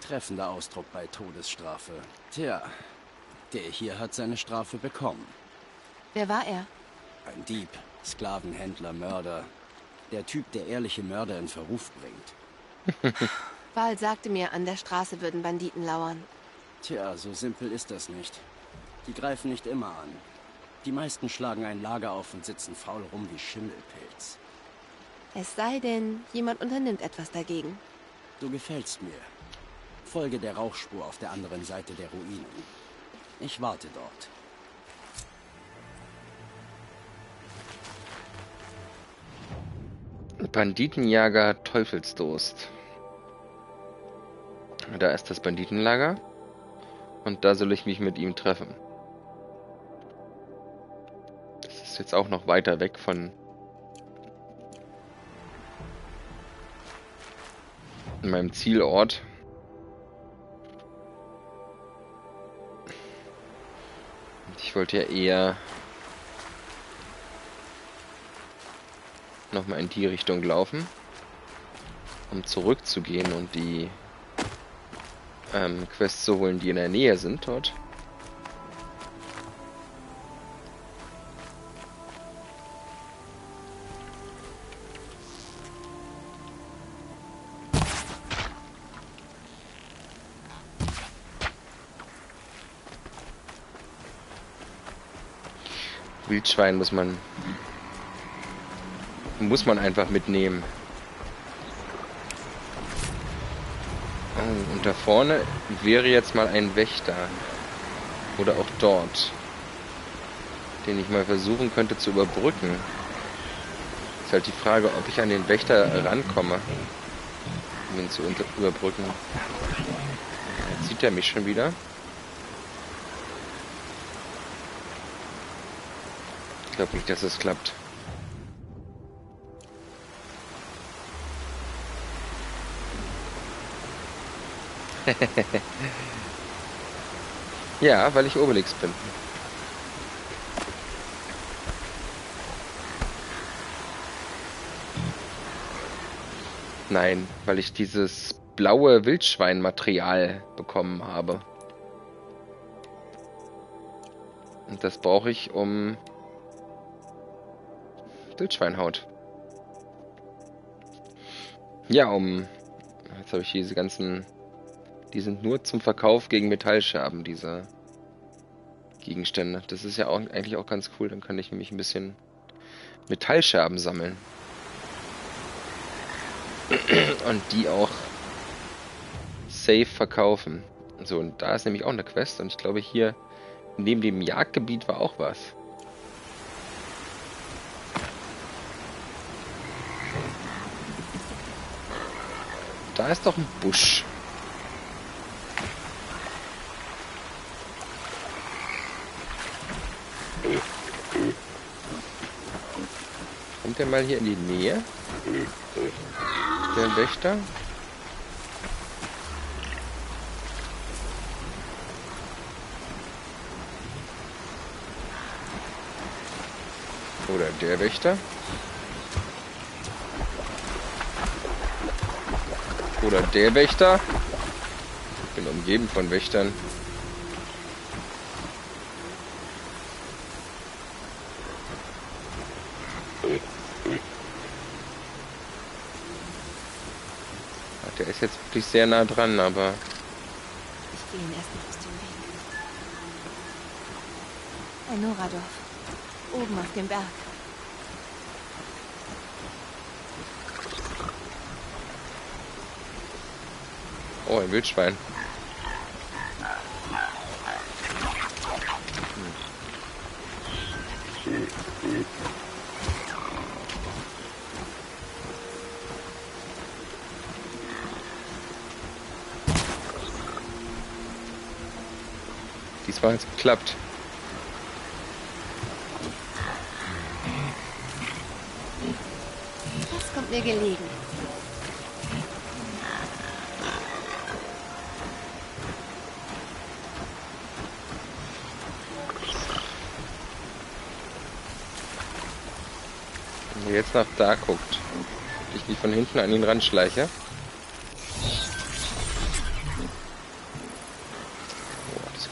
Treffender Ausdruck bei Todesstrafe. Tja, der hier hat seine Strafe bekommen. Wer war er? Ein Dieb, Sklavenhändler, Mörder. Der Typ, der ehrliche Mörder in Verruf bringt. Val sagte mir, an der Straße würden Banditen lauern. Tja, so simpel ist das nicht. Die greifen nicht immer an. Die meisten schlagen ein Lager auf und sitzen faul rum wie Schimmelpilz. Es sei denn, jemand unternimmt etwas dagegen. Du gefällst mir. Folge der Rauchspur auf der anderen Seite der Ruinen. Ich warte dort. Banditenjager Teufelsdurst. Da ist das Banditenlager. Und da soll ich mich mit ihm treffen. Das ist jetzt auch noch weiter weg von meinem Zielort. Ich wollte ja eher nochmal in die Richtung laufen, um zurückzugehen und die ähm, Quests zu holen, die in der Nähe sind dort. Wildschwein muss man muss man einfach mitnehmen. Oh, und da vorne wäre jetzt mal ein Wächter. Oder auch dort. Den ich mal versuchen könnte zu überbrücken. Ist halt die Frage, ob ich an den Wächter rankomme. Um ihn zu überbrücken. Jetzt sieht er mich schon wieder. Ich glaube nicht, dass es klappt. ja, weil ich Obelix bin. Nein, weil ich dieses blaue Wildschweinmaterial bekommen habe. Und das brauche ich, um Wildschweinhaut. Ja, um... Jetzt habe ich diese ganzen die sind nur zum Verkauf gegen Metallscherben, diese Gegenstände. Das ist ja auch eigentlich auch ganz cool. Dann kann ich nämlich ein bisschen Metallscherben sammeln. Und die auch safe verkaufen. So, und da ist nämlich auch eine Quest. Und ich glaube, hier neben dem Jagdgebiet war auch was. Da ist doch ein Busch. Kommt der mal hier in die Nähe? Der Wächter? Oder der Wächter? Oder der Wächter? Ich bin umgeben von Wächtern. ist jetzt wirklich sehr nah dran, aber... Ich gehe ihn erstmal aus dem Weg. Ein Noradorf. Oben auf dem Berg. Oh, ein Wildschwein. Diesmal hat es geklappt. Das kommt mir gelegen. Wenn ihr jetzt nach da guckt, ich mich von hinten an ihn ranschleiche.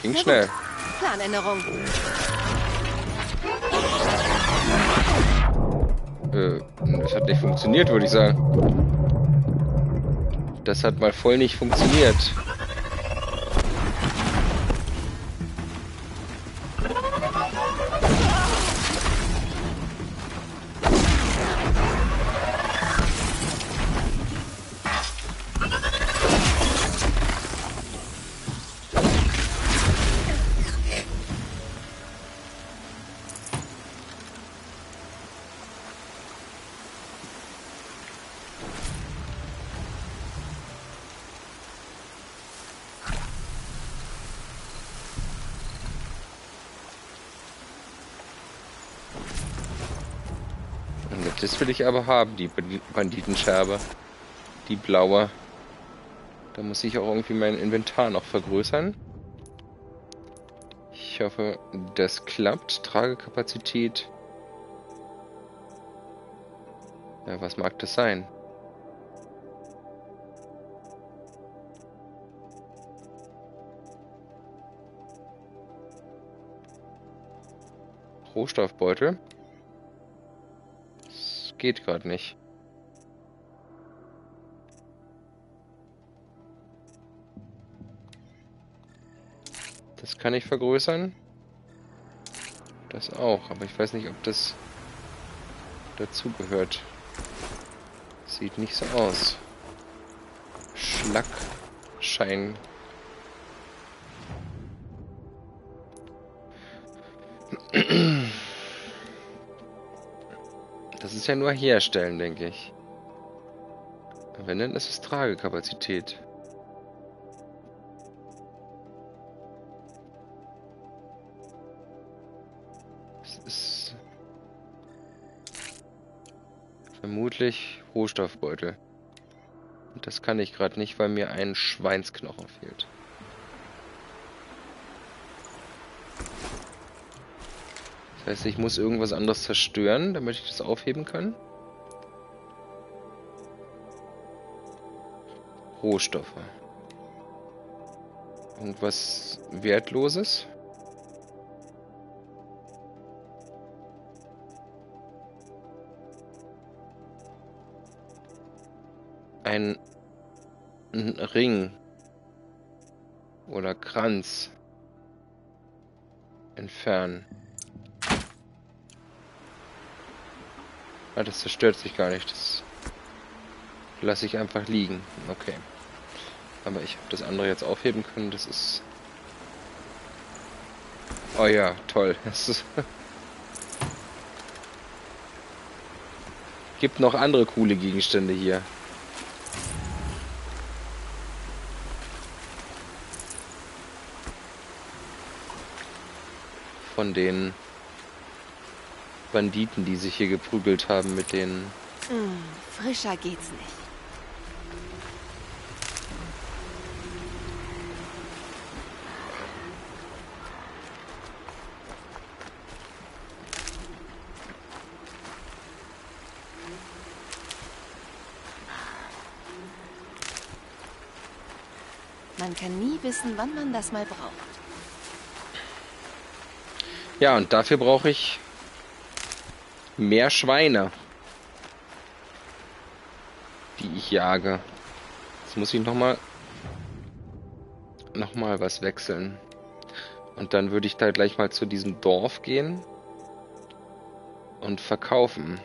Ging schnell. Planänderung. Äh, das hat nicht funktioniert, würde ich sagen. Das hat mal voll nicht funktioniert. Aber haben, die Banditenscherbe. Die blaue. Da muss ich auch irgendwie mein Inventar noch vergrößern. Ich hoffe, das klappt. Tragekapazität. Ja, was mag das sein? Rohstoffbeutel. Geht gerade nicht. Das kann ich vergrößern. Das auch, aber ich weiß nicht, ob das dazugehört. Sieht nicht so aus. Schlackschein. Das ist ja nur herstellen, denke ich. Wenn, dann ist es Tragekapazität. Es ist vermutlich Rohstoffbeutel. Und das kann ich gerade nicht, weil mir ein Schweinsknochen fehlt. Das heißt, ich muss irgendwas anderes zerstören, damit ich das aufheben kann. Rohstoffe. Irgendwas Wertloses. Ein, ein Ring oder Kranz entfernen. Ah, das zerstört sich gar nicht. Das lasse ich einfach liegen. Okay. Aber ich habe das andere jetzt aufheben können. Das ist... Oh ja, toll. Es Gibt noch andere coole Gegenstände hier. Von denen... Banditen, die sich hier geprügelt haben mit den... Hm, frischer geht's nicht. Man kann nie wissen, wann man das mal braucht. Ja, und dafür brauche ich mehr Schweine, die ich jage. Jetzt muss ich noch mal noch mal was wechseln. Und dann würde ich da gleich mal zu diesem Dorf gehen und verkaufen.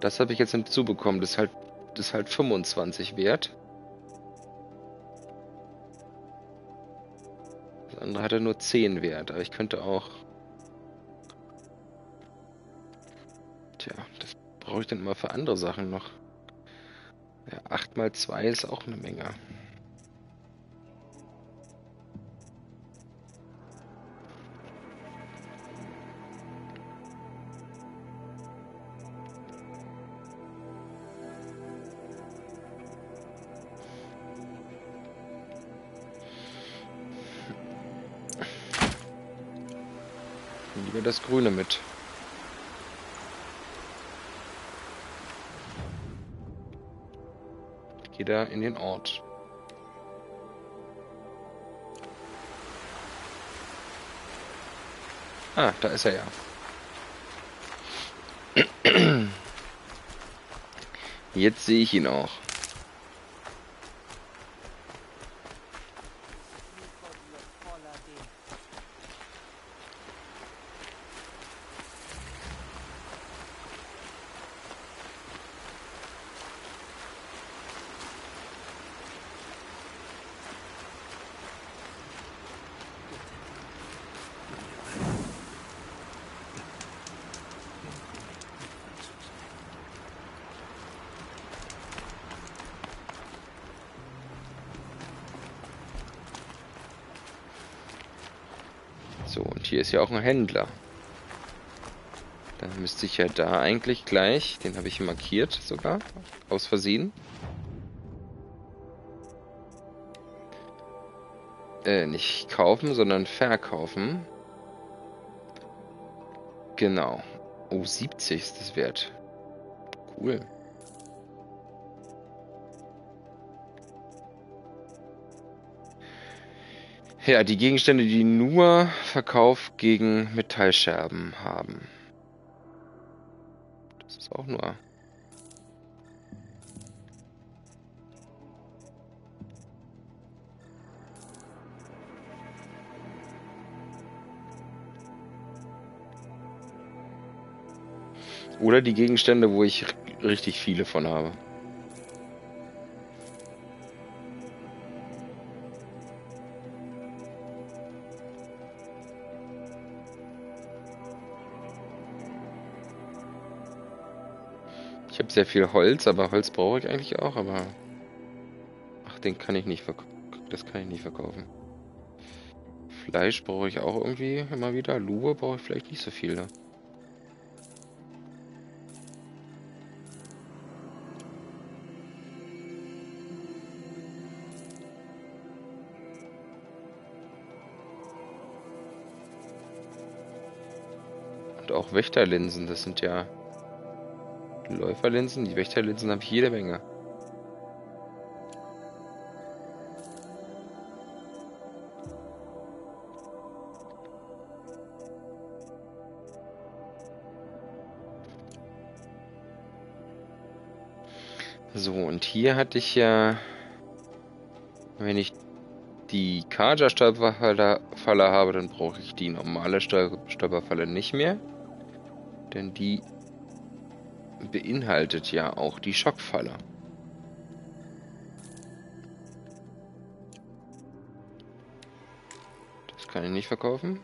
Das habe ich jetzt hinzubekommen. Das ist halt, das ist halt 25 wert. Das andere hatte nur 10 wert, aber ich könnte auch brauche ich denn immer für andere Sachen noch. Ja, 8 mal 2 ist auch eine Menge. Lieber das Grüne mit. Wieder in den Ort. Ah, da ist er ja. Jetzt sehe ich ihn auch. So, und hier ist ja auch ein Händler. Dann müsste ich ja da eigentlich gleich, den habe ich markiert sogar, aus Versehen. Äh, nicht kaufen, sondern verkaufen. Genau. Oh, 70 ist das wert. Cool. Ja, die Gegenstände, die nur Verkauf gegen Metallscherben haben. Das ist auch nur. Oder die Gegenstände, wo ich richtig viele von habe. Sehr viel Holz, aber Holz brauche ich eigentlich auch, aber... Ach, den kann ich nicht verkaufen. Das kann ich nicht verkaufen. Fleisch brauche ich auch irgendwie immer wieder. Lube brauche ich vielleicht nicht so viel. Ne? Und auch Wächterlinsen, das sind ja Läuferlinsen, die Wächterlinsen habe ich jede Menge. So, und hier hatte ich ja, wenn ich die Kaja-Stolperfalle habe, dann brauche ich die normale Stolperfalle nicht mehr. Denn die beinhaltet ja auch die Schockfalle. Das kann ich nicht verkaufen.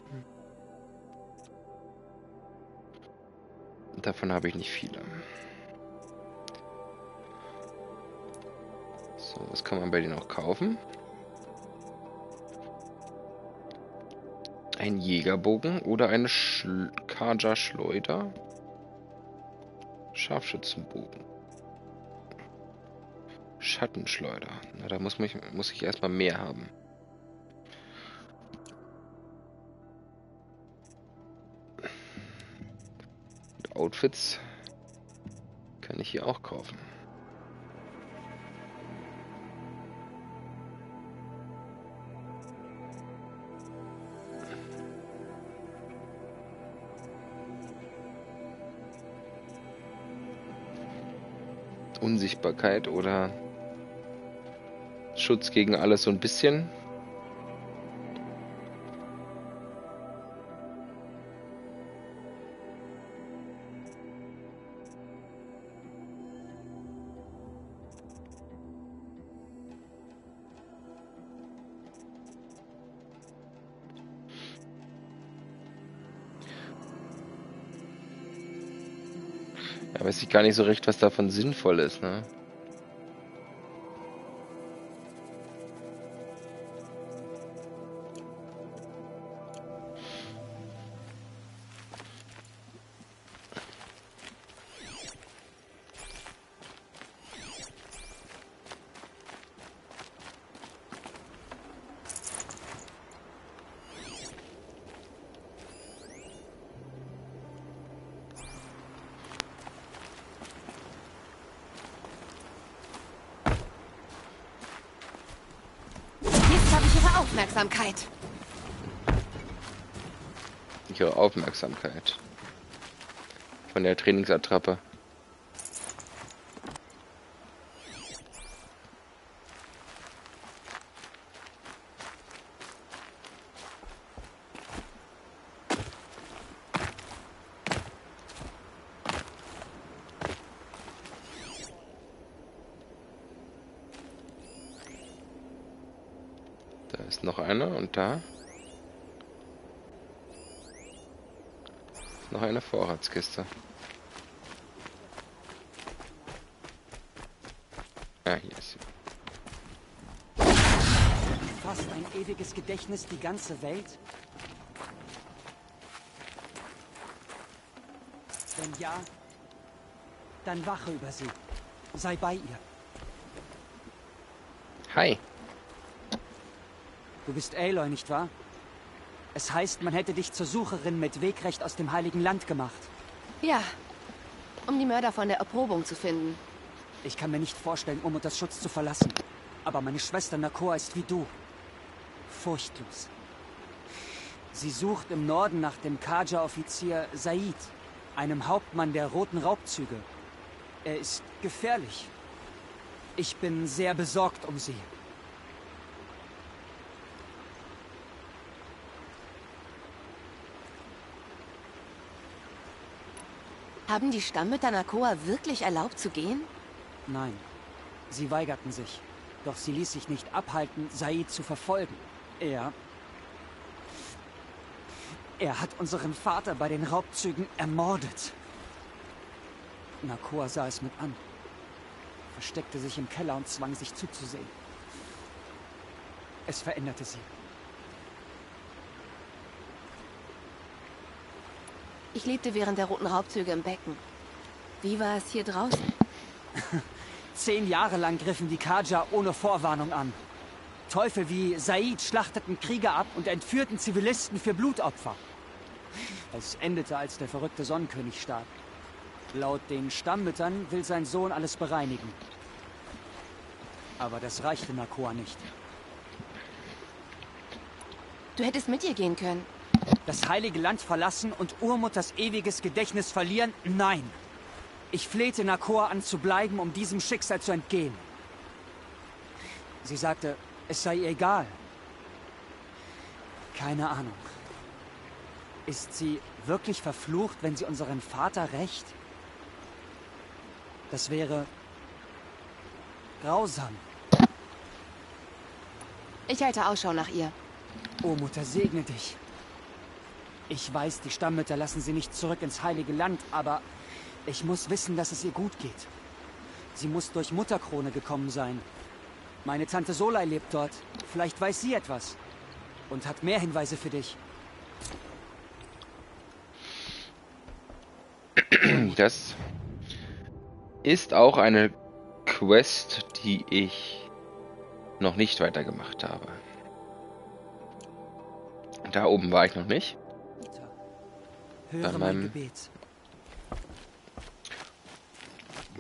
Davon habe ich nicht viele. So, was kann man bei denen auch kaufen? Ein Jägerbogen oder eine Schl Kaja-Schleuder. Scharfschützenbogen. Schattenschleuder. Na, da muss, mich, muss ich erstmal mehr haben. Und Outfits kann ich hier auch kaufen. Unsichtbarkeit oder Schutz gegen alles so ein bisschen. Ich gar nicht so recht, was davon sinnvoll ist, ne? Ist noch einer und da. Noch eine Vorratskiste. Ah, hier ist sie. Fast ein ewiges Gedächtnis die ganze Welt? Wenn ja, dann wache über sie. Sei bei ihr. Hi. Du bist Aloy, nicht wahr? Es heißt, man hätte dich zur Sucherin mit Wegrecht aus dem Heiligen Land gemacht. Ja, um die Mörder von der Erprobung zu finden. Ich kann mir nicht vorstellen, Umutas Schutz zu verlassen. Aber meine Schwester Nakoa ist wie du. Furchtlos. Sie sucht im Norden nach dem Kaja-Offizier Said, einem Hauptmann der Roten Raubzüge. Er ist gefährlich. Ich bin sehr besorgt um sie. Haben die Stammmütter Nakoa wirklich erlaubt zu gehen? Nein, sie weigerten sich. Doch sie ließ sich nicht abhalten, Said zu verfolgen. Er... Er hat unseren Vater bei den Raubzügen ermordet. Nakoa sah es mit an, versteckte sich im Keller und zwang sich zuzusehen. Es veränderte sie. Ich lebte während der roten Raubzüge im Becken. Wie war es hier draußen? Zehn Jahre lang griffen die Kaja ohne Vorwarnung an. Teufel wie Said schlachteten Krieger ab und entführten Zivilisten für Blutopfer. Es endete, als der verrückte Sonnenkönig starb. Laut den Stammmüttern will sein Sohn alles bereinigen. Aber das reichte Nakoa nicht. Du hättest mit ihr gehen können. Das heilige Land verlassen und Urmutters ewiges Gedächtnis verlieren? Nein. Ich flehte Nakoa an zu bleiben, um diesem Schicksal zu entgehen. Sie sagte, es sei ihr egal. Keine Ahnung. Ist sie wirklich verflucht, wenn sie unseren Vater rächt? Das wäre grausam. Ich halte Ausschau nach ihr. Oh, Mutter, segne dich. Ich weiß, die Stammmütter lassen sie nicht zurück ins Heilige Land, aber ich muss wissen, dass es ihr gut geht. Sie muss durch Mutterkrone gekommen sein. Meine Tante Solai lebt dort. Vielleicht weiß sie etwas. Und hat mehr Hinweise für dich. Das ist auch eine Quest, die ich noch nicht weitergemacht habe. Da oben war ich noch nicht. Bei höre mein meinem- Gebet.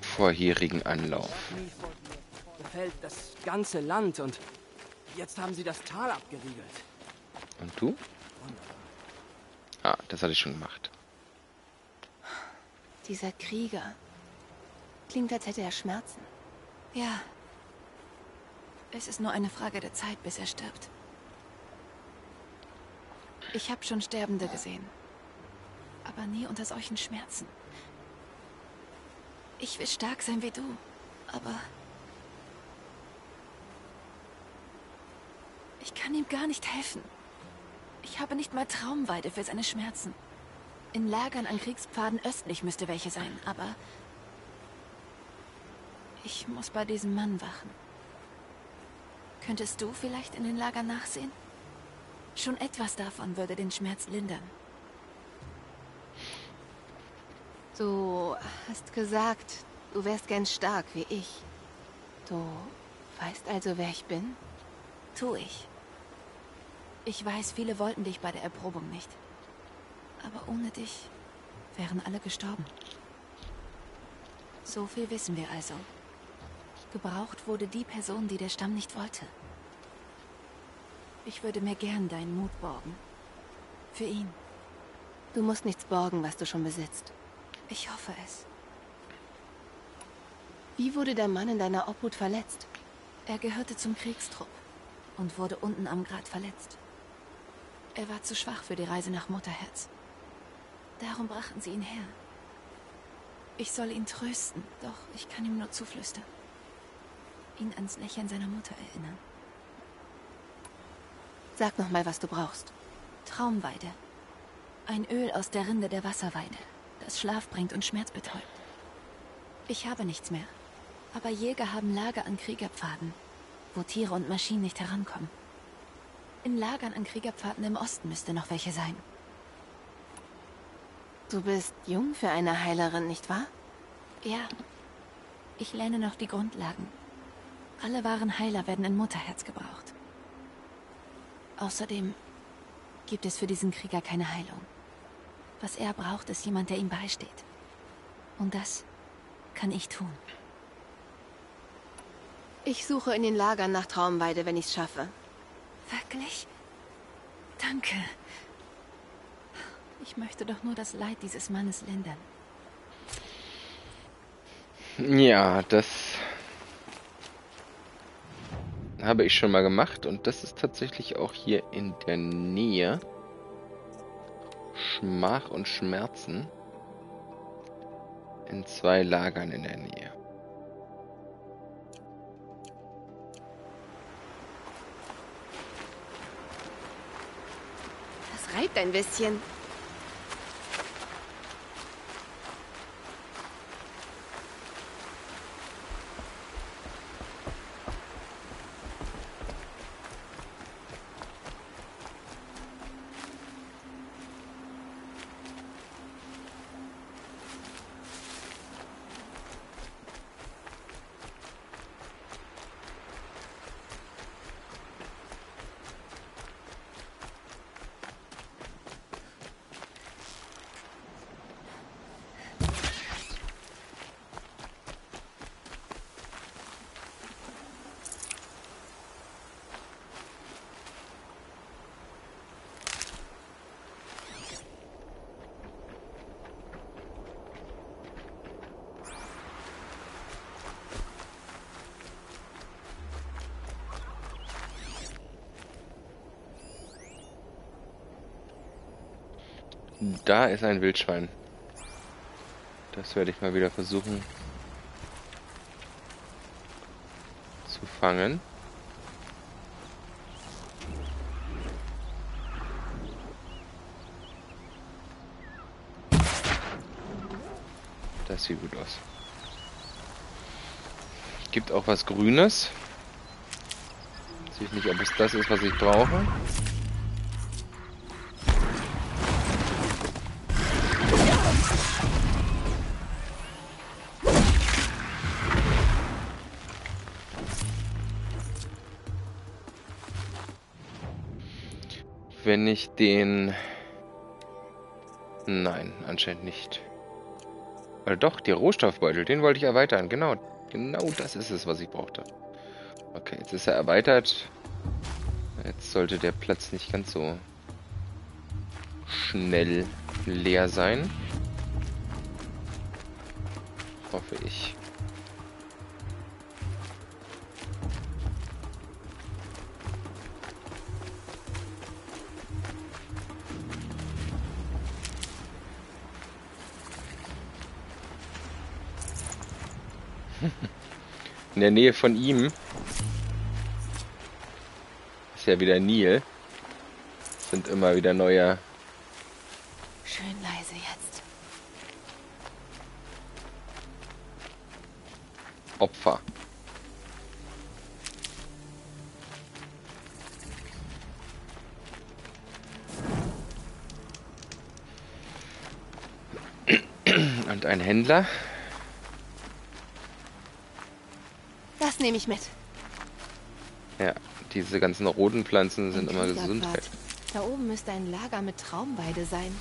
Vorherigen Anlauf. Befällt das ganze Land und jetzt haben sie das Tal abgeriegelt. Und du? Ah, das hatte ich schon gemacht. Dieser Krieger. Klingt, als hätte er Schmerzen. Ja. Es ist nur eine Frage der Zeit, bis er stirbt. Ich habe schon Sterbende gesehen. Aber nie unter solchen Schmerzen. Ich will stark sein wie du. Aber... kann ihm gar nicht helfen. Ich habe nicht mal Traumweide für seine Schmerzen. In Lagern an Kriegspfaden östlich müsste welche sein, aber... Ich muss bei diesem Mann wachen. Könntest du vielleicht in den Lagern nachsehen? Schon etwas davon würde den Schmerz lindern. Du hast gesagt, du wärst gern stark wie ich. Du weißt also, wer ich bin? Tu ich. Ich weiß, viele wollten dich bei der Erprobung nicht. Aber ohne dich wären alle gestorben. So viel wissen wir also. Gebraucht wurde die Person, die der Stamm nicht wollte. Ich würde mir gern deinen Mut borgen. Für ihn. Du musst nichts borgen, was du schon besitzt. Ich hoffe es. Wie wurde der Mann in deiner Obhut verletzt? Er gehörte zum Kriegstrupp und wurde unten am Grat verletzt. Er war zu schwach für die Reise nach Mutterherz. Darum brachten sie ihn her. Ich soll ihn trösten, doch ich kann ihm nur zuflüstern. Ihn ans Lächeln seiner Mutter erinnern. Sag noch mal, was du brauchst. Traumweide. Ein Öl aus der Rinde der Wasserweide, das Schlaf bringt und Schmerz betäubt. Ich habe nichts mehr, aber Jäger haben Lager an Kriegerpfaden, wo Tiere und Maschinen nicht herankommen. In Lagern an Kriegerpfaden im Osten müsste noch welche sein. Du bist jung für eine Heilerin, nicht wahr? Ja. Ich lerne noch die Grundlagen. Alle wahren Heiler werden in Mutterherz gebraucht. Außerdem gibt es für diesen Krieger keine Heilung. Was er braucht, ist jemand, der ihm beisteht. Und das kann ich tun. Ich suche in den Lagern nach Traumweide, wenn ich's schaffe. Wirklich? Danke. Ich möchte doch nur das Leid dieses Mannes lindern. Ja, das habe ich schon mal gemacht und das ist tatsächlich auch hier in der Nähe. Schmach und Schmerzen in zwei Lagern in der Nähe. Reibt ein bisschen. Da ist ein Wildschwein. Das werde ich mal wieder versuchen zu fangen. Das sieht gut aus. Gibt auch was Grünes. Weiß ich nicht, ob es das ist, was ich brauche. Den... Nein, anscheinend nicht. Oder doch, der Rohstoffbeutel, den wollte ich erweitern. Genau, genau das ist es, was ich brauchte. Okay, jetzt ist er erweitert. Jetzt sollte der Platz nicht ganz so schnell leer sein. Der Nähe von ihm ist ja wieder Nil. Sind immer wieder neue Schön leise jetzt. Opfer. Und ein Händler. Das nehme ich mit. Ja, diese ganzen roten Pflanzen sind immer. Gesundheit. Da oben müsste ein Lager mit Traumweide sein.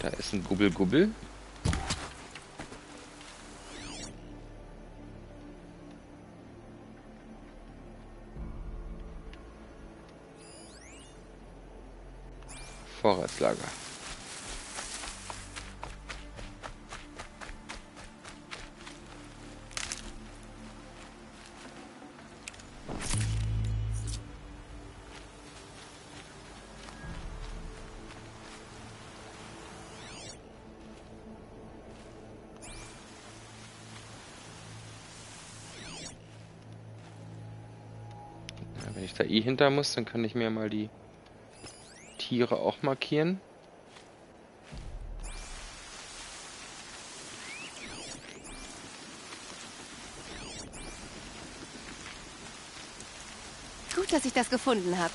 Da ist ein Gubbel-Gubbel. Da eh hinter muss, dann kann ich mir mal die Tiere auch markieren. Gut, dass ich das gefunden habe.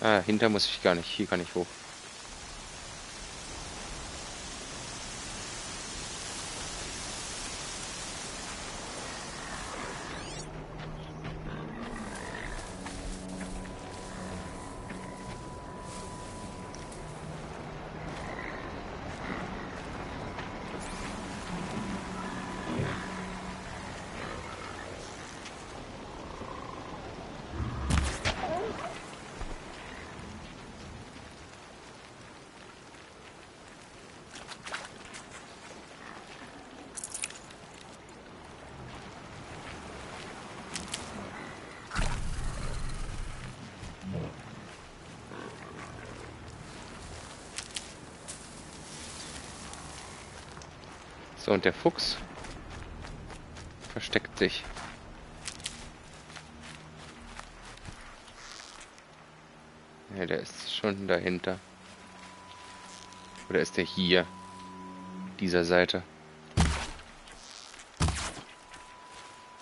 Ah, hinter muss ich gar nicht. Hier kann ich hoch. So, und der Fuchs versteckt sich. Ja, der ist schon dahinter. Oder ist der hier? Dieser Seite.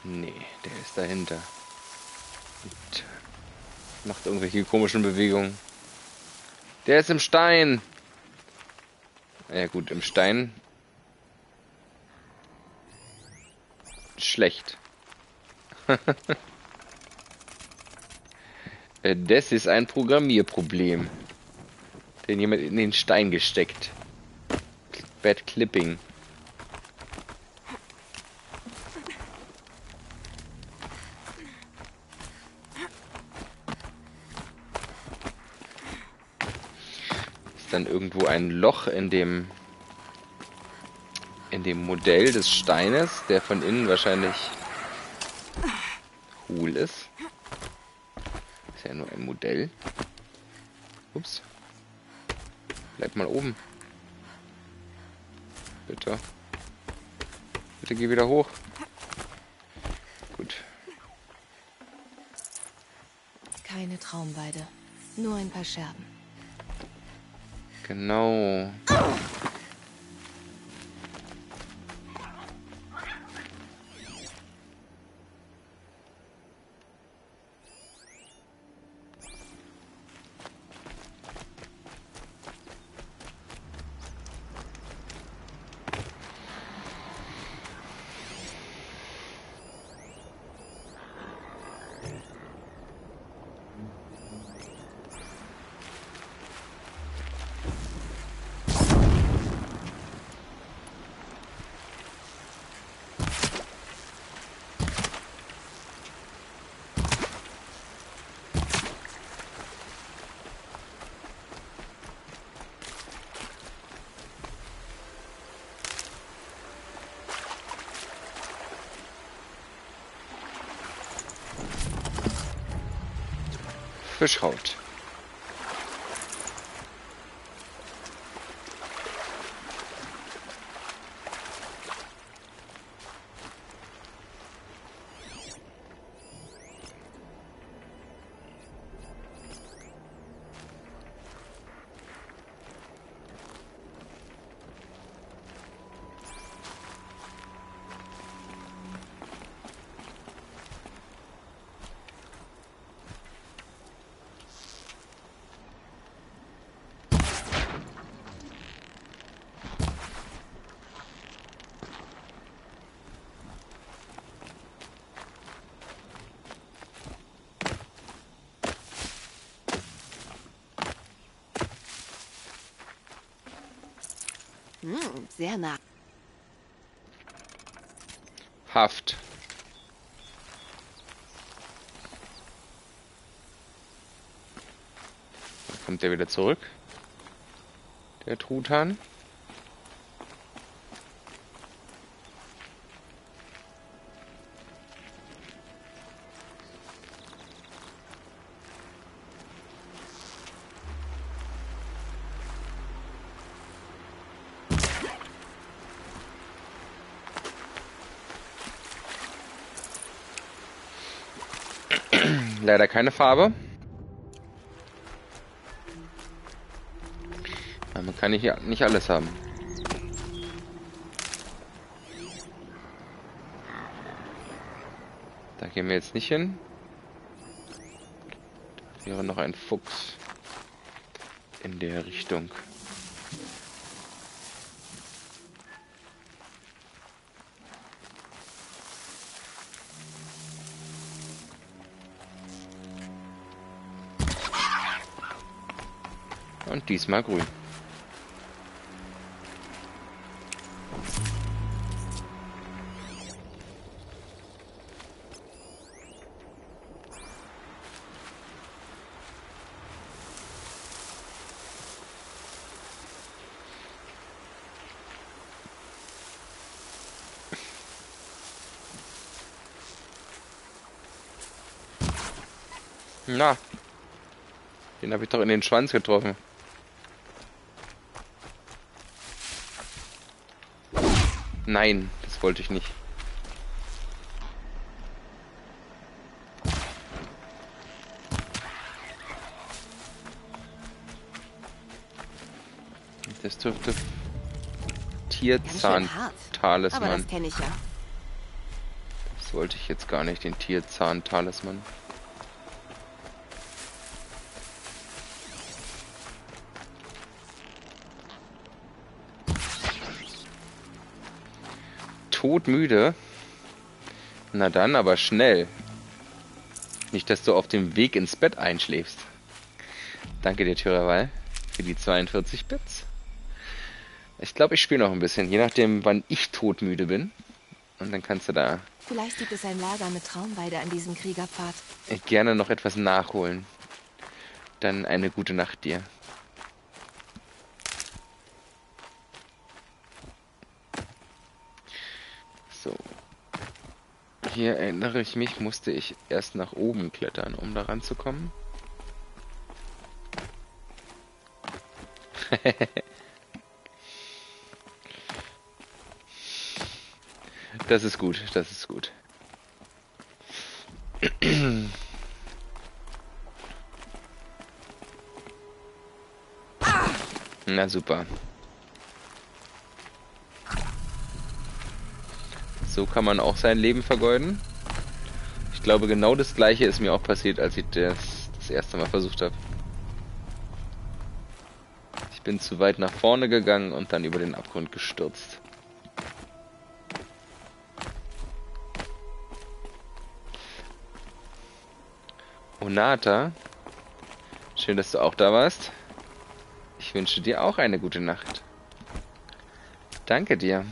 Nee, der ist dahinter. Und macht irgendwelche komischen Bewegungen. Der ist im Stein. Ja gut, im Stein schlecht. Äh, das ist ein Programmierproblem. Den jemand in den Stein gesteckt. Bad Clipping. Ist dann irgendwo ein Loch in dem in dem Modell des Steines, der von innen wahrscheinlich cool ist. Ist ja nur ein Modell. Ups. Bleib mal oben. Bitte. Bitte geh wieder hoch. Gut. Keine Traumweide. Nur ein paar Scherben. Genau. Fischhaut. Hm, sehr nah. Haft. Kommt er wieder zurück. Der Truthahn. Leider keine Farbe. Man kann hier nicht alles haben. Da gehen wir jetzt nicht hin. Da wäre noch ein Fuchs. in der Richtung. Diesmal grün. Na, den habe ich doch in den Schwanz getroffen. Nein, das wollte ich nicht. Das dürfte Tierzahn-Talisman. Das wollte ich jetzt gar nicht, den Tierzahn-Talisman. Todmüde. Na dann, aber schnell. Nicht, dass du auf dem Weg ins Bett einschläfst. Danke dir, Tyraval, für die 42 Bits. Ich glaube, ich spiele noch ein bisschen, je nachdem, wann ich todmüde bin. Und dann kannst du da... Vielleicht gibt es ein Lager mit Traumweide an diesem Kriegerpfad. Gerne noch etwas nachholen. Dann eine gute Nacht dir. Hier erinnere ich mich, musste ich erst nach oben klettern, um da ranzukommen. das ist gut, das ist gut. Na super. So kann man auch sein Leben vergeuden. Ich glaube, genau das gleiche ist mir auch passiert, als ich das das erste Mal versucht habe. Ich bin zu weit nach vorne gegangen und dann über den Abgrund gestürzt. Onata, schön, dass du auch da warst. Ich wünsche dir auch eine gute Nacht. Danke dir.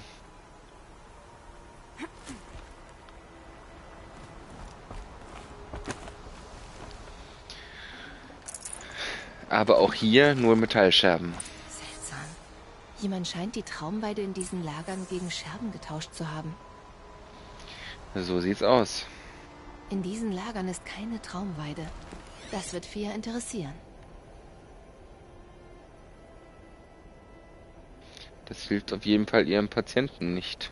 Aber auch hier nur Metallscherben. Seltsam. Jemand scheint die Traumweide in diesen Lagern gegen Scherben getauscht zu haben. So sieht's aus. In diesen Lagern ist keine Traumweide. Das wird Fia interessieren. Das hilft auf jeden Fall ihrem Patienten nicht.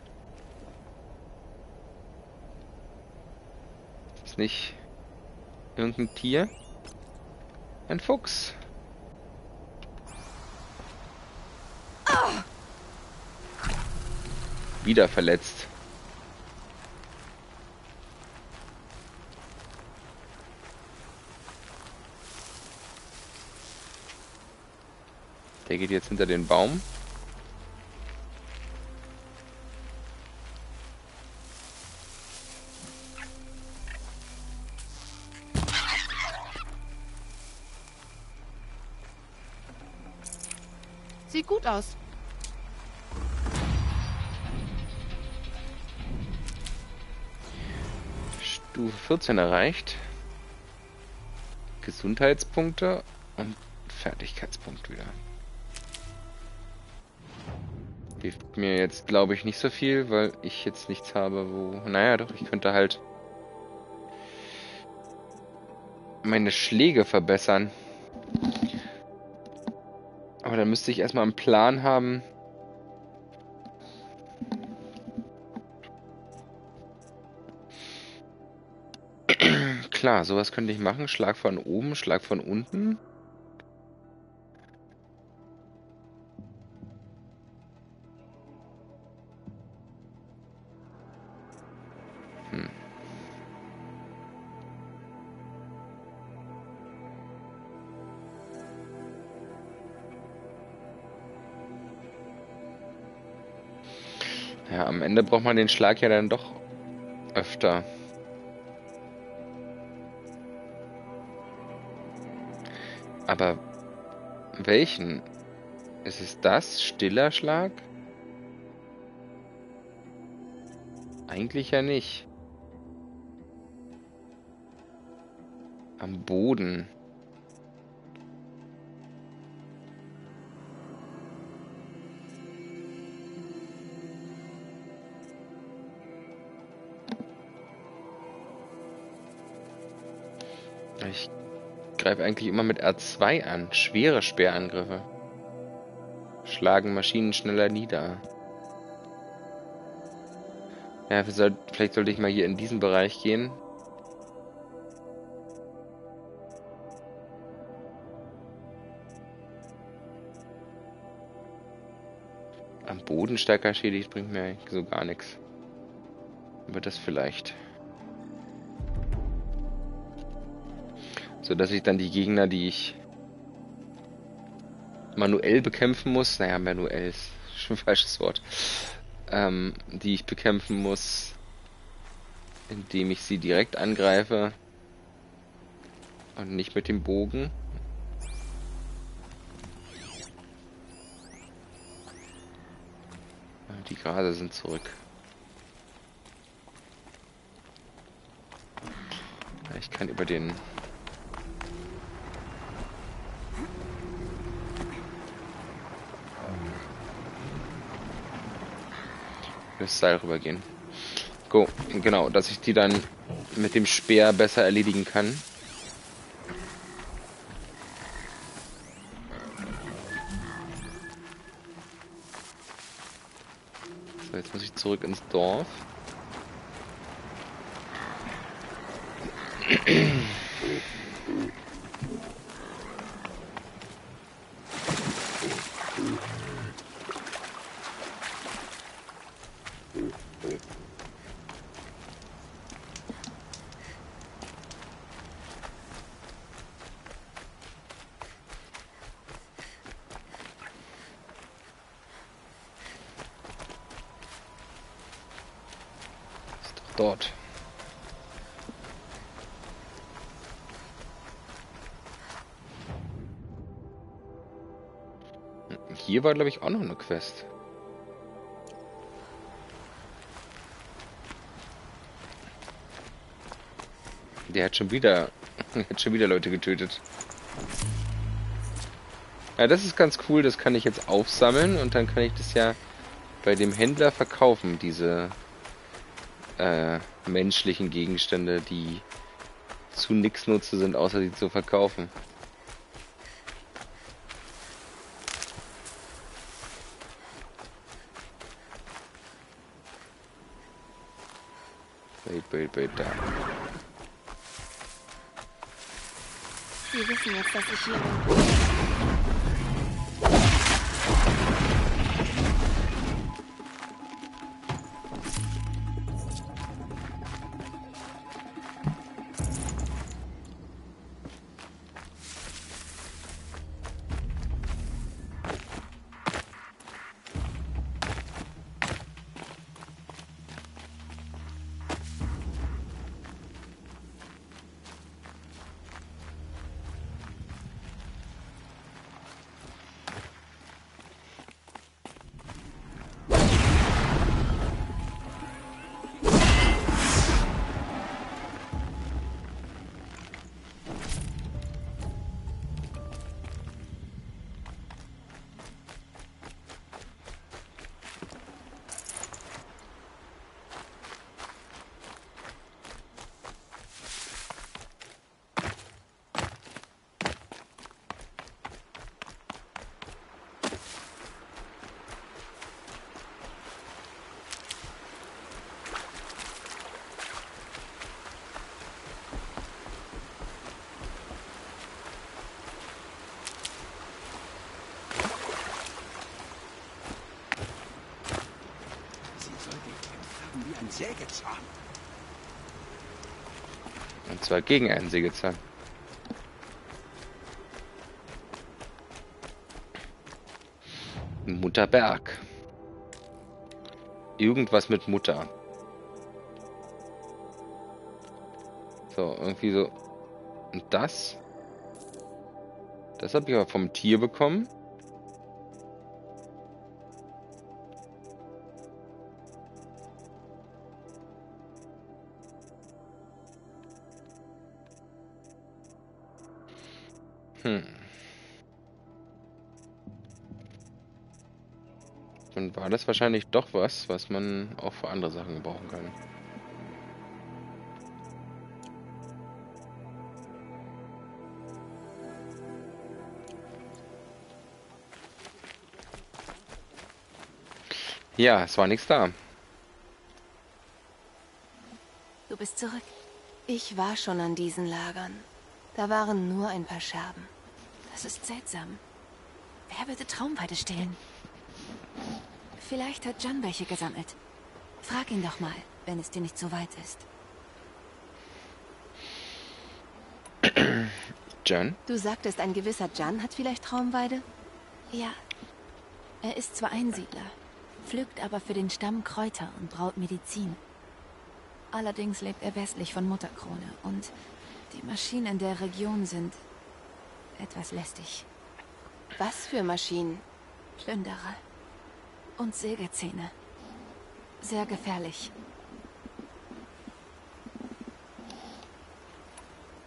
Ist nicht irgendein Tier? Ein Fuchs. Wieder verletzt. Der geht jetzt hinter den Baum. Sieht gut aus. 14 erreicht. Gesundheitspunkte und Fertigkeitspunkt wieder. Hilft mir jetzt, glaube ich, nicht so viel, weil ich jetzt nichts habe, wo... Naja, doch, ich könnte halt meine Schläge verbessern. Aber dann müsste ich erstmal einen Plan haben, klar, sowas könnte ich machen. Schlag von oben, Schlag von unten. Hm. Ja, am Ende braucht man den Schlag ja dann doch öfter. Aber welchen? Ist es das? Stiller Schlag? Eigentlich ja nicht. Am Boden. Greife eigentlich immer mit R2 an. Schwere Speerangriffe. Schlagen Maschinen schneller nieder. Ja, vielleicht sollte ich mal hier in diesen Bereich gehen. Am Boden stärker schädigt bringt mir so gar nichts. Aber das vielleicht. So dass ich dann die Gegner, die ich manuell bekämpfen muss, naja, manuell ist schon ein falsches Wort, ähm, die ich bekämpfen muss, indem ich sie direkt angreife und nicht mit dem Bogen. Die Grase sind zurück. Ich kann über den Seil rübergehen. Go, genau, dass ich die dann mit dem Speer besser erledigen kann. So, jetzt muss ich zurück ins Dorf. dort. Hier war, glaube ich, auch noch eine Quest. Der hat schon wieder, hat schon wieder Leute getötet. Ja, das ist ganz cool. Das kann ich jetzt aufsammeln und dann kann ich das ja bei dem Händler verkaufen, diese äh, menschlichen Gegenstände, die zu nix Nutze sind, außer sie zu verkaufen. Wait, wait, wait, da. Sie wissen Sägezahn. Und zwar gegen einen Sägezahn. Mutterberg. Irgendwas mit Mutter. So, irgendwie so. Und das? Das habe ich aber vom Tier bekommen. Hm. Dann war das wahrscheinlich doch was, was man auch für andere Sachen gebrauchen kann. Ja, es war nichts da. Du bist zurück. Ich war schon an diesen Lagern. Da waren nur ein paar Scherben. Das ist seltsam. Wer würde Traumweide stehlen? Vielleicht hat John welche gesammelt. Frag ihn doch mal, wenn es dir nicht so weit ist. John? Du sagtest, ein gewisser Jan hat vielleicht Traumweide? Ja. Er ist zwar Einsiedler, pflückt aber für den Stamm Kräuter und braut Medizin. Allerdings lebt er westlich von Mutterkrone und die Maschinen in der Region sind etwas lästig. Was für Maschinen? Plünderer und Sägezähne. Sehr gefährlich.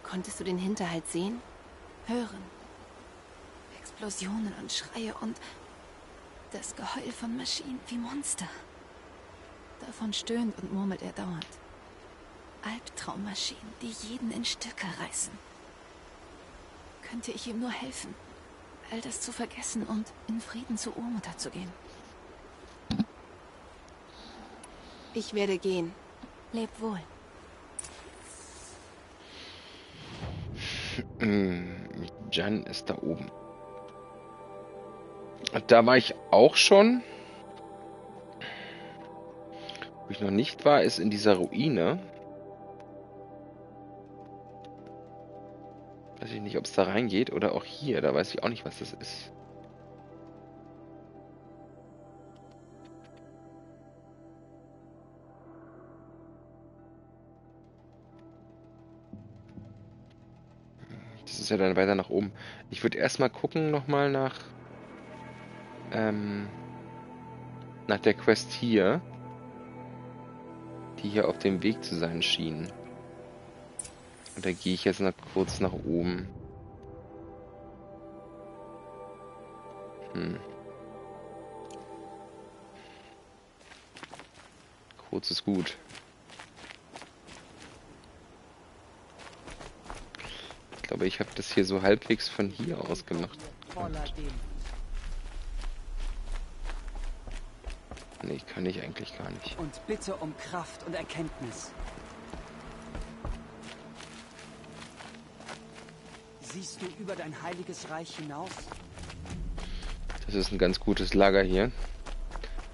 Konntest du den Hinterhalt sehen? Hören. Explosionen und Schreie und das Geheul von Maschinen wie Monster. Davon stöhnt und murmelt er dauernd. Albtraummaschinen, die jeden in Stücke reißen. Könnte ich ihm nur helfen, all das zu vergessen und in Frieden zur Urmutter zu gehen. Ich werde gehen. Leb wohl. Jan ist da oben. Da war ich auch schon. Wo ich noch nicht war, ist in dieser Ruine. Weiß ich nicht, ob es da reingeht oder auch hier. Da weiß ich auch nicht, was das ist. Das ist ja dann weiter nach oben. Ich würde erstmal gucken nochmal nach ähm, nach der Quest hier, die hier auf dem Weg zu sein schien. Und da gehe ich jetzt noch kurz nach oben. Hm. Kurz ist gut. Ich glaube, ich habe das hier so halbwegs von hier aus gemacht. Nee, kann ich eigentlich gar nicht. Und bitte um Kraft und Erkenntnis. Siehst du über dein heiliges Reich hinaus? Das ist ein ganz gutes Lager hier.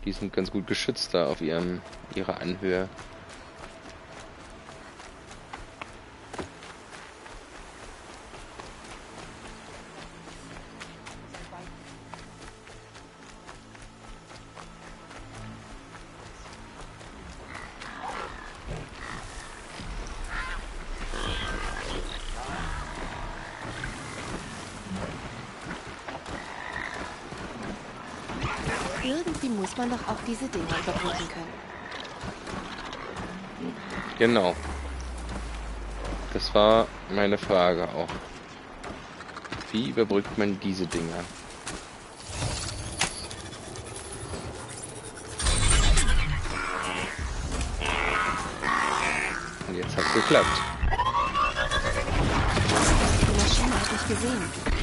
Die sind ganz gut geschützt da auf ihrem ihrer Anhöhe. Doch auch diese Dinge überbrücken können. Genau. Das war meine Frage auch. Wie überbrückt man diese Dinger? Und jetzt hat's geklappt. Die Maschine hat mich gesehen.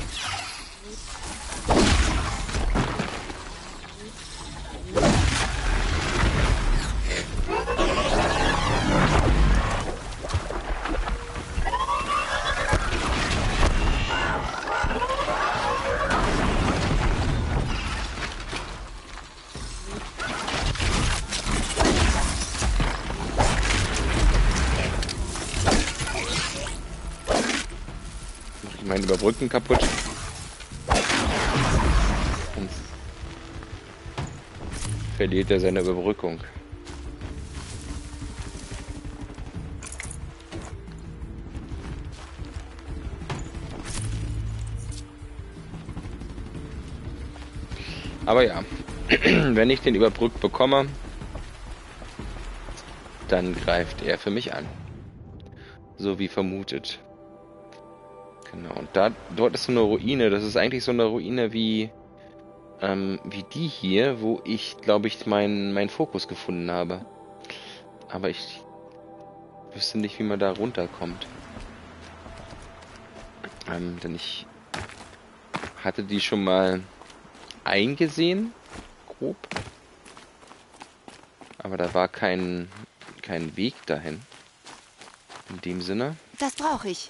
Brücken kaputt. Und verliert er seine Überbrückung. Aber ja, wenn ich den überbrückt bekomme, dann greift er für mich an. So wie vermutet. Da, dort ist so eine Ruine. Das ist eigentlich so eine Ruine wie, ähm, wie die hier, wo ich, glaube ich, meinen mein Fokus gefunden habe. Aber ich wüsste nicht, wie man da runterkommt. Ähm, denn ich hatte die schon mal eingesehen, grob. Aber da war kein, kein Weg dahin. In dem Sinne. Das brauche ich.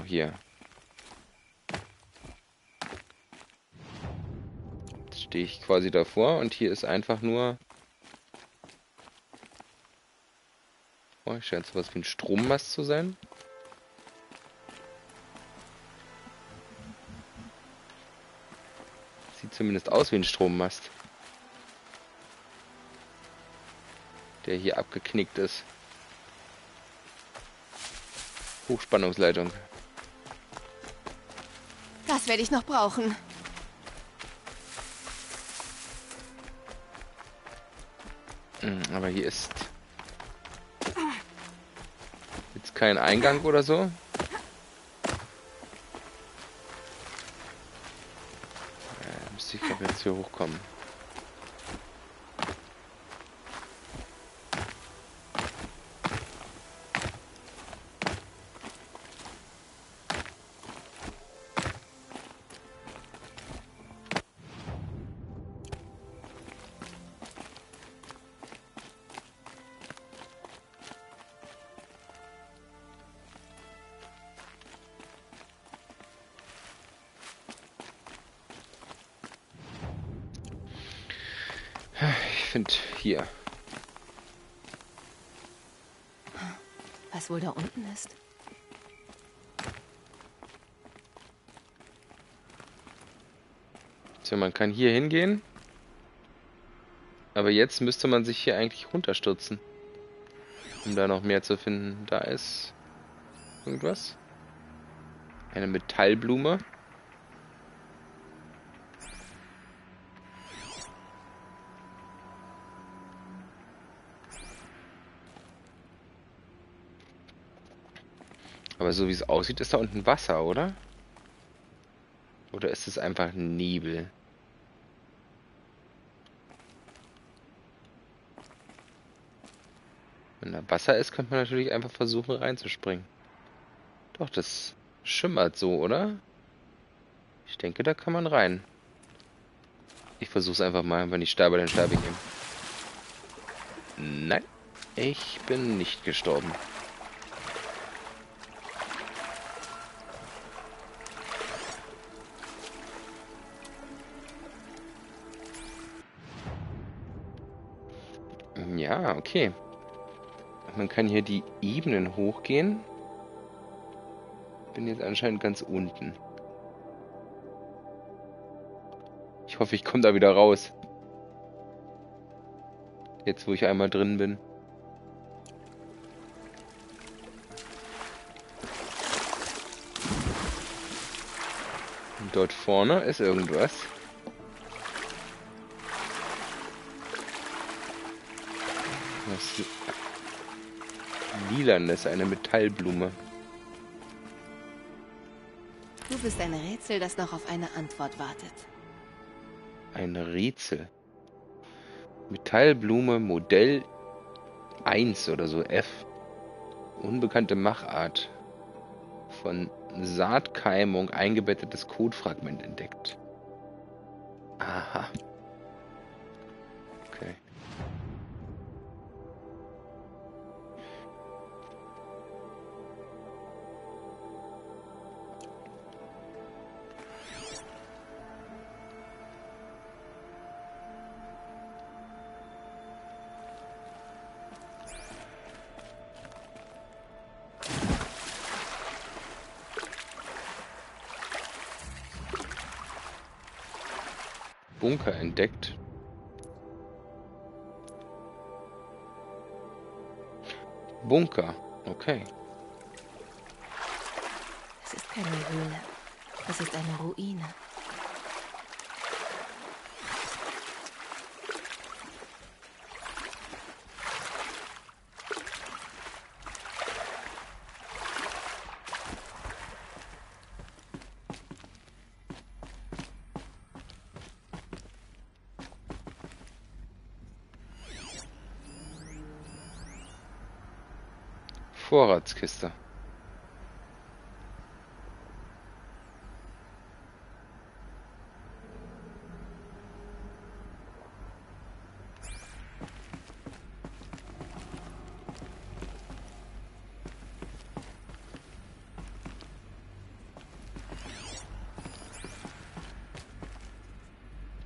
Genau, hier. Jetzt stehe ich quasi davor und hier ist einfach nur... Oh, ich scheint sowas wie ein Strommast zu sein. Sieht zumindest aus wie ein Strommast. Der hier abgeknickt ist. Hochspannungsleitung. Das werde ich noch brauchen. Hm, Aber hier ist jetzt kein Eingang oder so. Äh, müsste ich glaube jetzt hier hochkommen. Finde hier. Was wohl da unten ist? Tja, man kann hier hingehen. Aber jetzt müsste man sich hier eigentlich runterstürzen. Um da noch mehr zu finden. Da ist irgendwas. Eine Metallblume. Aber so wie es aussieht, ist da unten Wasser, oder? Oder ist es einfach Nebel? Wenn da Wasser ist, könnte man natürlich einfach versuchen reinzuspringen. Doch, das schimmert so, oder? Ich denke, da kann man rein. Ich versuch's einfach mal. Wenn ich sterbe, dann sterbe ich eben. Nein, ich bin nicht gestorben. Ja, okay. Man kann hier die Ebenen hochgehen. Bin jetzt anscheinend ganz unten. Ich hoffe, ich komme da wieder raus. Jetzt, wo ich einmal drin bin. Und dort vorne ist irgendwas. Lilanes, eine Metallblume. Du bist ein Rätsel, das noch auf eine Antwort wartet. Ein Rätsel. Metallblume Modell 1 oder so F. Unbekannte Machart. Von Saatkeimung eingebettetes Codefragment entdeckt. Aha. Bunker entdeckt. Bunker, okay. Es ist keine Höhle, es ist eine Ruine.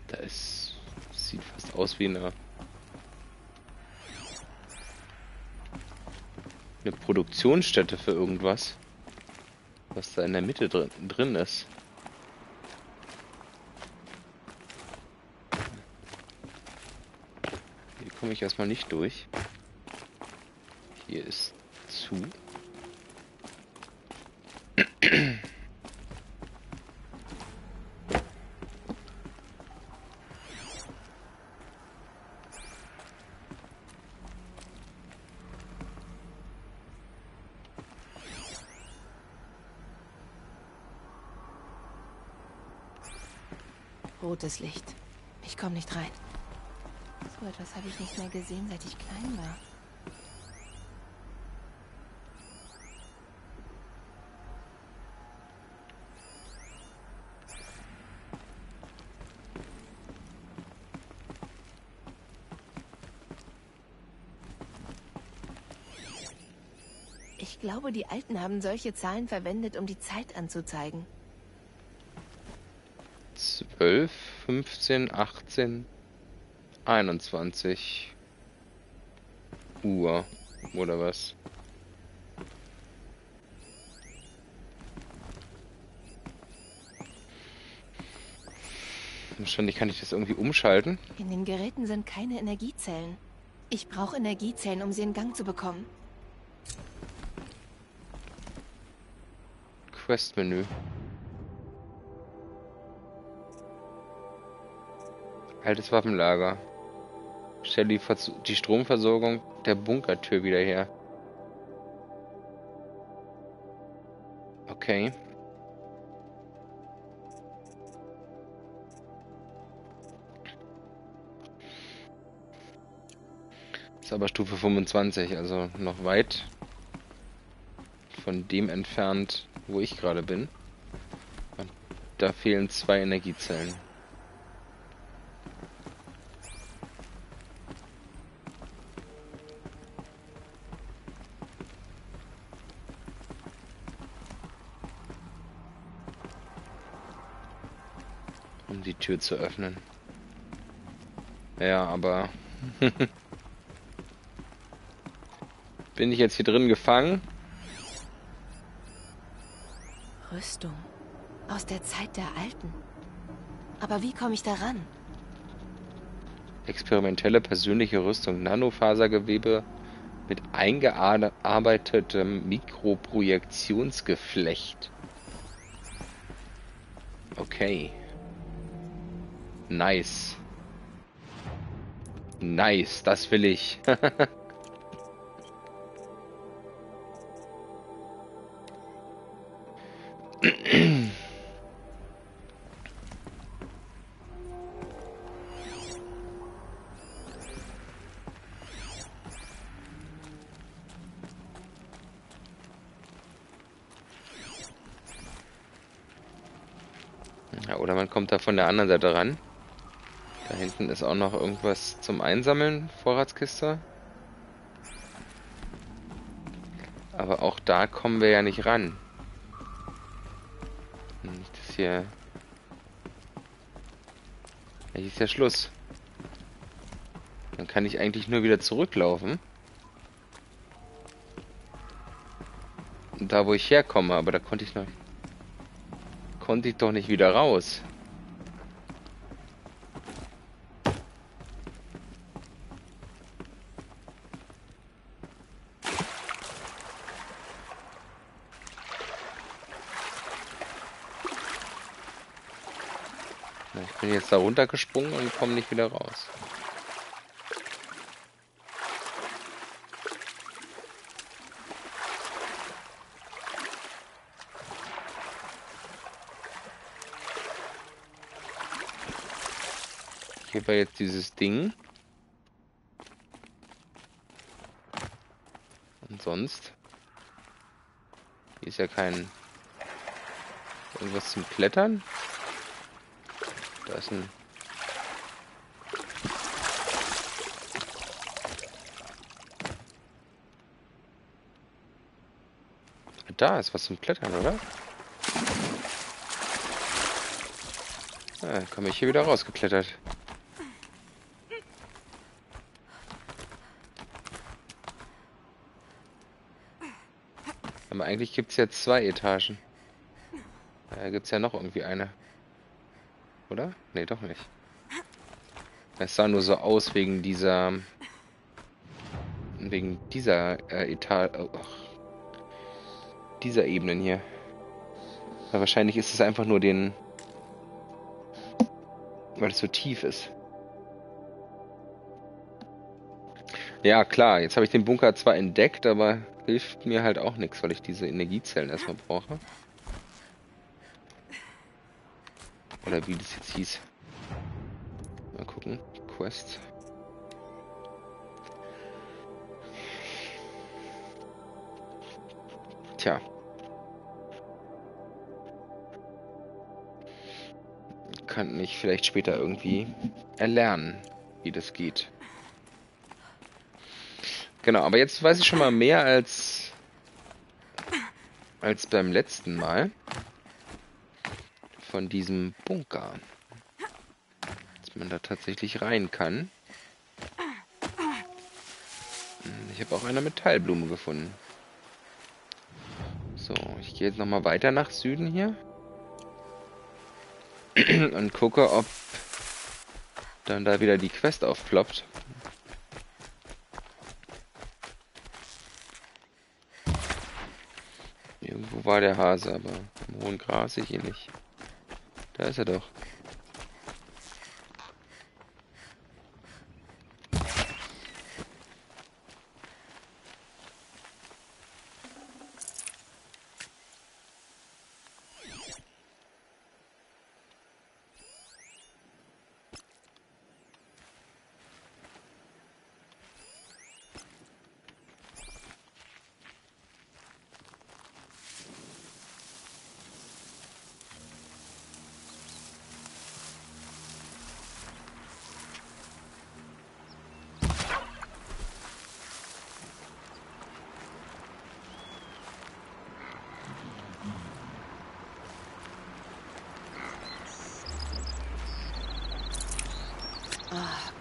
Da ist. Sieht fast aus wie eine. Eine Produktionsstätte für irgendwas. Was da in der Mitte drin, drin ist. Hier komme ich erstmal nicht durch. Hier ist zu. Rotes Licht. Ich komme nicht rein. So etwas habe ich nicht mehr gesehen, seit ich klein war. Ich glaube, die Alten haben solche Zahlen verwendet, um die Zeit anzuzeigen. 15, 18, 21 Uhr oder was? Wahrscheinlich kann ich das irgendwie umschalten. In den Geräten sind keine Energiezellen. Ich brauche Energiezellen, um sie in Gang zu bekommen. Questmenü. Altes Waffenlager. Stell die, die Stromversorgung der Bunkertür wieder her. Okay. Ist aber Stufe 25, also noch weit von dem entfernt, wo ich gerade bin. Und da fehlen zwei Energiezellen. Tür zu öffnen. Ja, aber... bin ich jetzt hier drin gefangen? Rüstung. Aus der Zeit der Alten. Aber wie komme ich daran? Experimentelle persönliche Rüstung, Nanofasergewebe mit eingearbeitetem Mikroprojektionsgeflecht. Okay. Nice. Nice, das will ich. Ja, oder man kommt da von der anderen Seite ran. Da hinten ist auch noch irgendwas zum Einsammeln, Vorratskiste. Aber auch da kommen wir ja nicht ran. Nicht das hier... Hier ist ja Schluss. Dann kann ich eigentlich nur wieder zurücklaufen. Da, wo ich herkomme, aber da konnte ich noch... Konnte ich doch nicht wieder raus. Ich bin runtergesprungen und komme nicht wieder raus. Hier war jetzt dieses Ding. Und sonst? Hier ist ja kein... Irgendwas zum Klettern? Da ist ein... Da ist was zum Klettern, oder? Ah, komme ich hier wieder rausgeklettert. Aber eigentlich gibt es ja zwei Etagen. Da gibt es ja noch irgendwie eine. Oder? Nee, doch nicht. Es sah nur so aus wegen dieser... Wegen dieser äh, Etage... Oh, dieser Ebenen hier. Aber wahrscheinlich ist es einfach nur den... Weil es so tief ist. Ja, klar, jetzt habe ich den Bunker zwar entdeckt, aber hilft mir halt auch nichts, weil ich diese Energiezellen erstmal brauche. Oder wie das jetzt hieß. Mal gucken. Quest. Tja. Kann ich vielleicht später irgendwie erlernen, wie das geht. Genau, aber jetzt weiß ich schon mal mehr als als beim letzten Mal von diesem Bunker. Dass man da tatsächlich rein kann. Ich habe auch eine Metallblume gefunden. So, ich gehe jetzt nochmal weiter nach Süden hier. Und gucke, ob dann da wieder die Quest aufploppt. Irgendwo war der Hase, aber im hohen Gras sehe ich ihn nicht. Da ist er doch.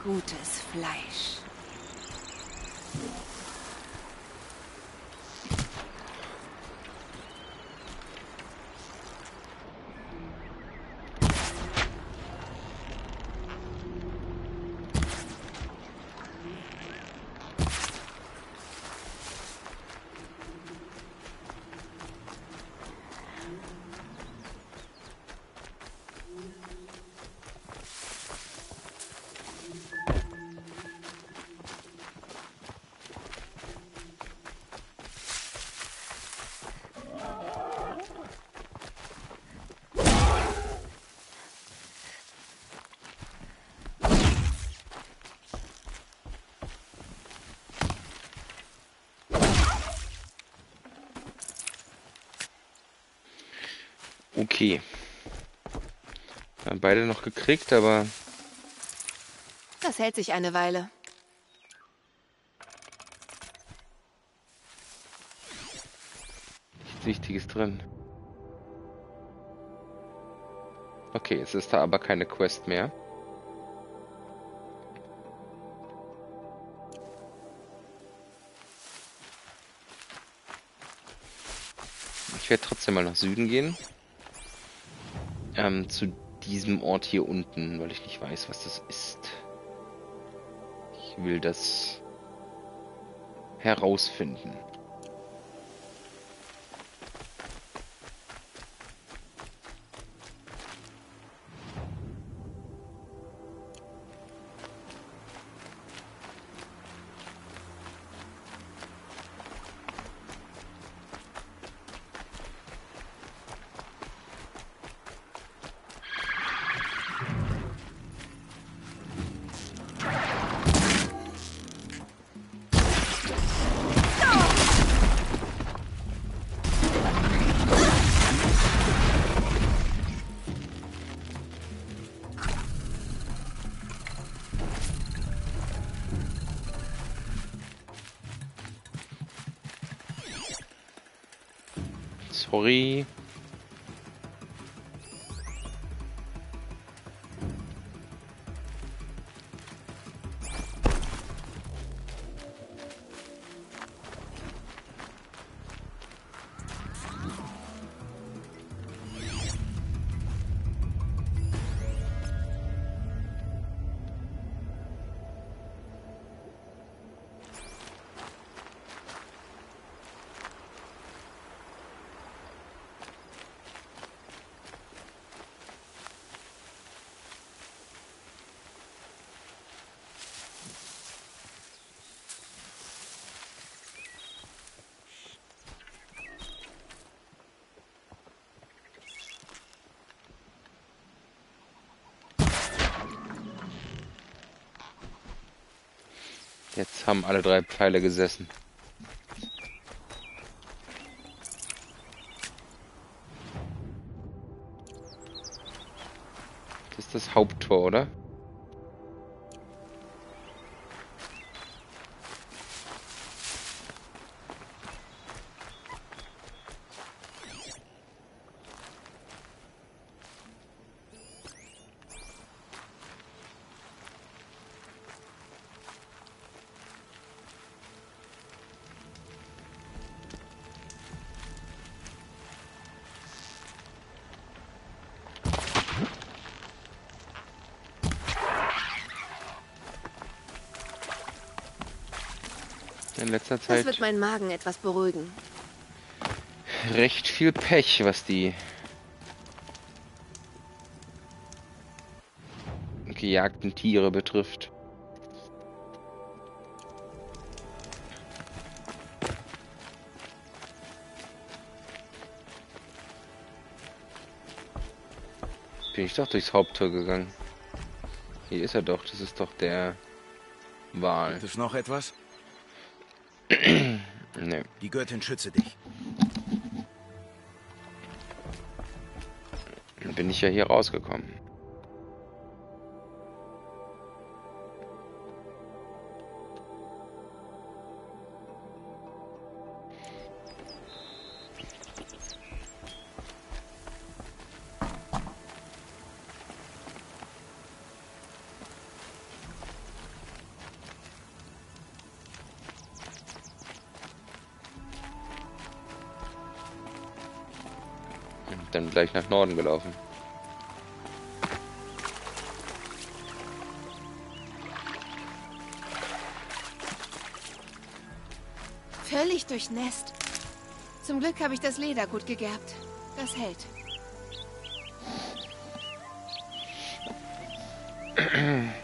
Gutes Fleisch. Okay. Wir haben beide noch gekriegt, aber... Das hält sich eine Weile. Nichts Wichtiges drin. Okay, es ist da aber keine Quest mehr. Ich werde trotzdem mal nach Süden gehen ähm, zu diesem Ort hier unten, weil ich nicht weiß, was das ist. Ich will das herausfinden. Jetzt haben alle drei Pfeile gesessen. Das ist das Haupttor, oder? Letzter Das Zeit wird meinen Magen etwas beruhigen. recht viel Pech, was die gejagten Tiere betrifft. Bin ich doch durchs Haupttor gegangen. Hier ist er doch, das ist doch der Wal. Gibt es noch etwas? Die Göttin schütze dich. Dann bin ich ja hier rausgekommen. Gleich nach Norden gelaufen. Völlig durchnässt. Zum Glück habe ich das Leder gut gegerbt. Das hält.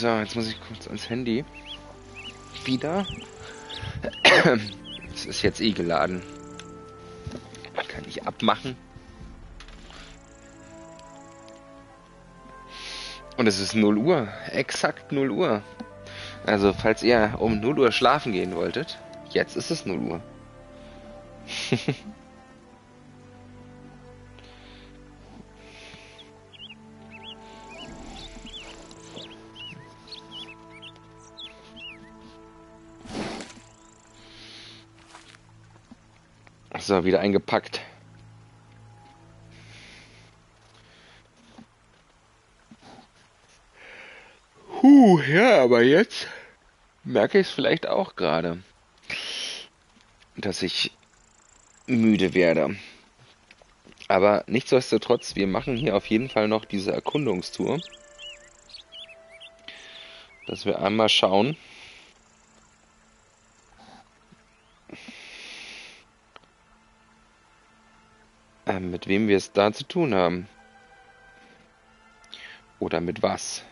So, jetzt muss ich kurz ans Handy. Wieder. Es ist jetzt eh geladen. Kann ich abmachen. Und es ist 0 Uhr. Exakt 0 Uhr. Also, falls ihr um 0 Uhr schlafen gehen wolltet, jetzt ist es 0 Uhr. So, wieder eingepackt. Huh, ja, aber jetzt merke ich es vielleicht auch gerade, dass ich müde werde. Aber nichtsdestotrotz, wir machen hier auf jeden Fall noch diese Erkundungstour. Dass wir einmal schauen, mit wem wir es da zu tun haben. Oder mit was.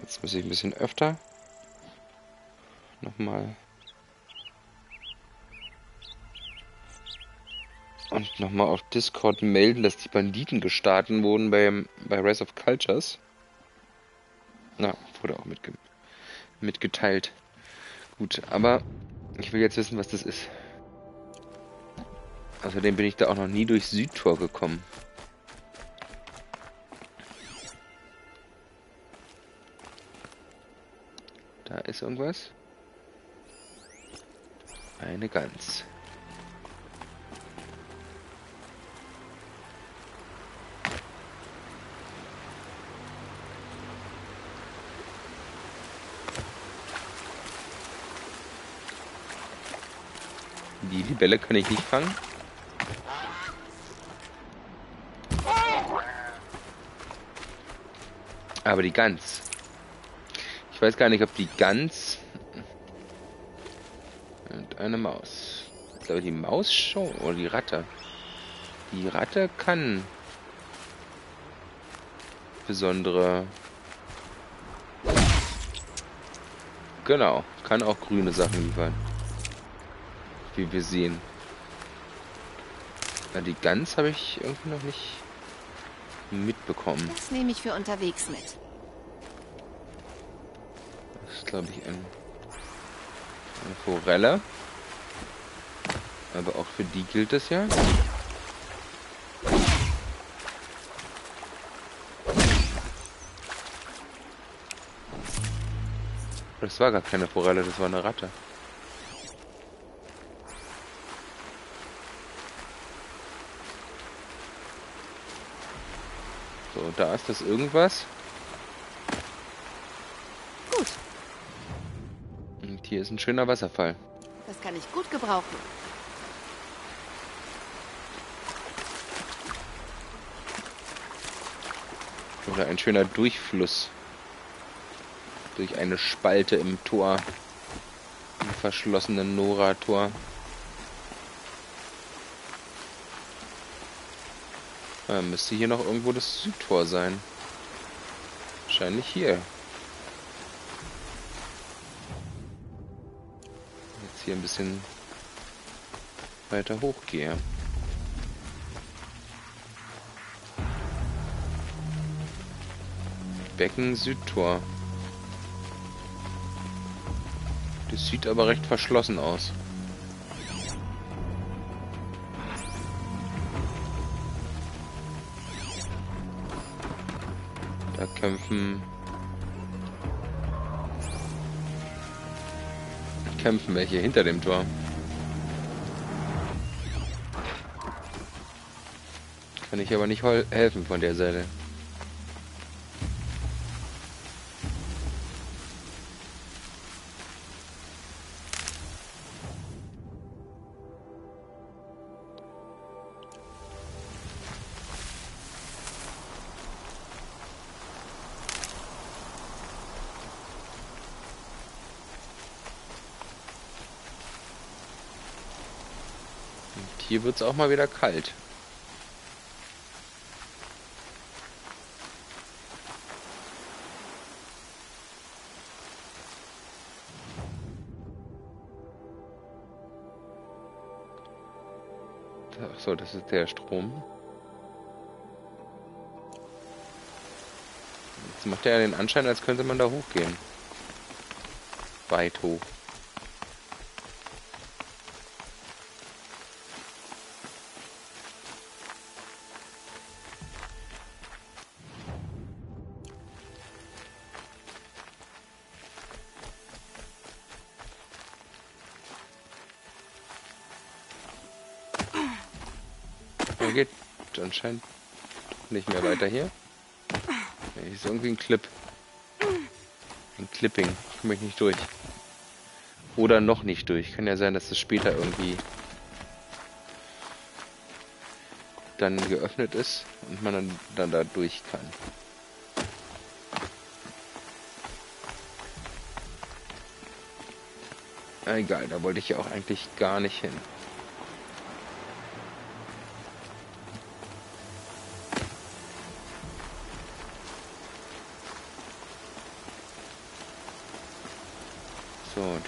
Jetzt muss ich ein bisschen öfter nochmal und nochmal auf Discord melden, dass die Banditen gestartet wurden beim, bei Rise of Cultures. Na, wurde auch mitge mitgeteilt. Gut, aber ich will jetzt wissen, was das ist. Außerdem bin ich da auch noch nie durch Südtor gekommen. Da ist irgendwas. Eine Gans. Libelle kann ich nicht fangen. Aber die Gans. Ich weiß gar nicht, ob die Gans und eine Maus. Ich glaube, die Maus schon. Oder die Ratte. Die Ratte kann besondere... Genau, kann auch grüne Sachen liefern. Wie wir sehen. Ja, die Gans habe ich irgendwie noch nicht mitbekommen. Das nehme ich für unterwegs mit. Das ist, glaube ich, ein, eine Forelle. Aber auch für die gilt es ja. Das war gar keine Forelle, das war eine Ratte. Da ist das irgendwas. Gut, Und hier ist ein schöner Wasserfall. das kann ich gut gebrauchen. Oder ein schöner Durchfluss. Durch eine Spalte im Tor. Im verschlossenen Nora-Tor. Ah, müsste hier noch irgendwo das Südtor sein. Wahrscheinlich hier. Jetzt hier ein bisschen weiter hochgehe. Becken Südtor. Das sieht aber recht verschlossen aus. Kämpfen kämpfen welche hinter dem Tor. Kann ich aber nicht helfen von der Seite. Hier wird es auch mal wieder kalt. Ach so, das ist der Strom. Jetzt macht er ja den Anschein, als könnte man da hochgehen. Weit hoch. Anscheinend nicht mehr weiter hier. Nee, ist irgendwie ein Clip. Ein Clipping. Ich komme ich nicht durch. Oder noch nicht durch. Kann ja sein, dass es später irgendwie dann geöffnet ist und man dann, dann da durch kann. Egal, da wollte ich ja auch eigentlich gar nicht hin.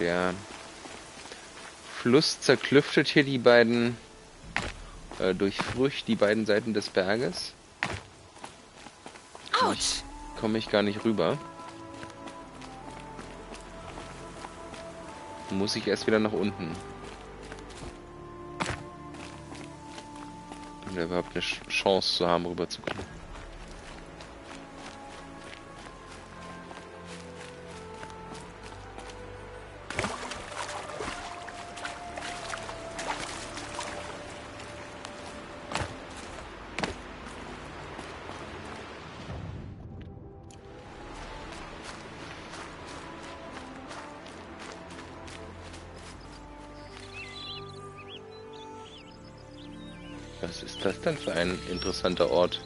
Der Fluss zerklüftet hier die beiden, äh, durchfurcht die beiden Seiten des Berges. Autsch! Komme ich gar nicht rüber. Muss ich erst wieder nach unten. Um da überhaupt eine Chance zu haben, rüberzukommen. Was ist das denn für ein interessanter Ort?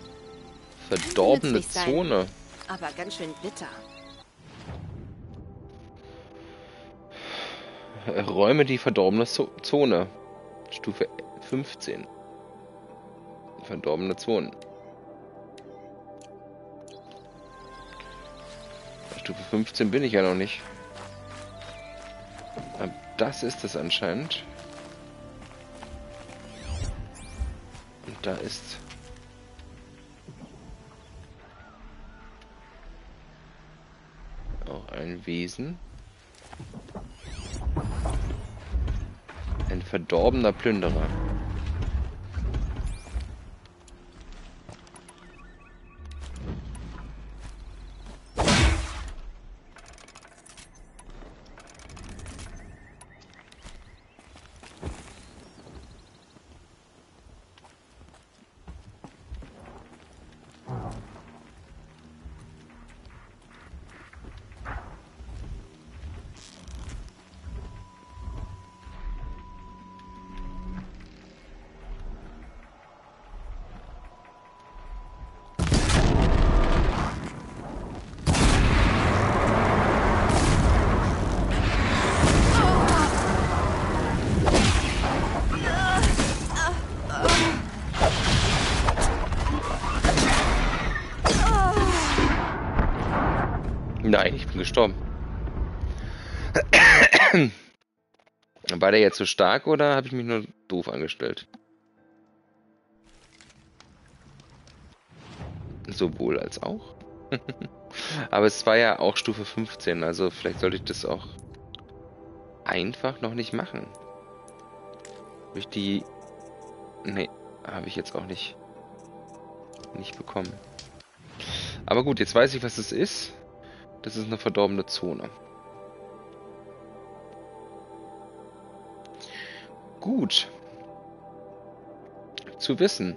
Verdorbene. Zone. Aber ganz schön bitter. Räume die verdorbene Zo Zone. Stufe 15. Verdorbene Zonen. Stufe 15 bin ich ja noch nicht. Aber das ist es anscheinend. Da ist... Auch ein Wesen. Ein verdorbener Plünderer. Der jetzt so stark oder habe ich mich nur doof angestellt? Sowohl als auch. Aber es war ja auch Stufe 15, also vielleicht sollte ich das auch einfach noch nicht machen. Habe ich die... Nee, habe ich jetzt auch nicht, nicht bekommen. Aber gut, jetzt weiß ich, was es ist. Das ist eine verdorbene Zone. Gut. Zu wissen.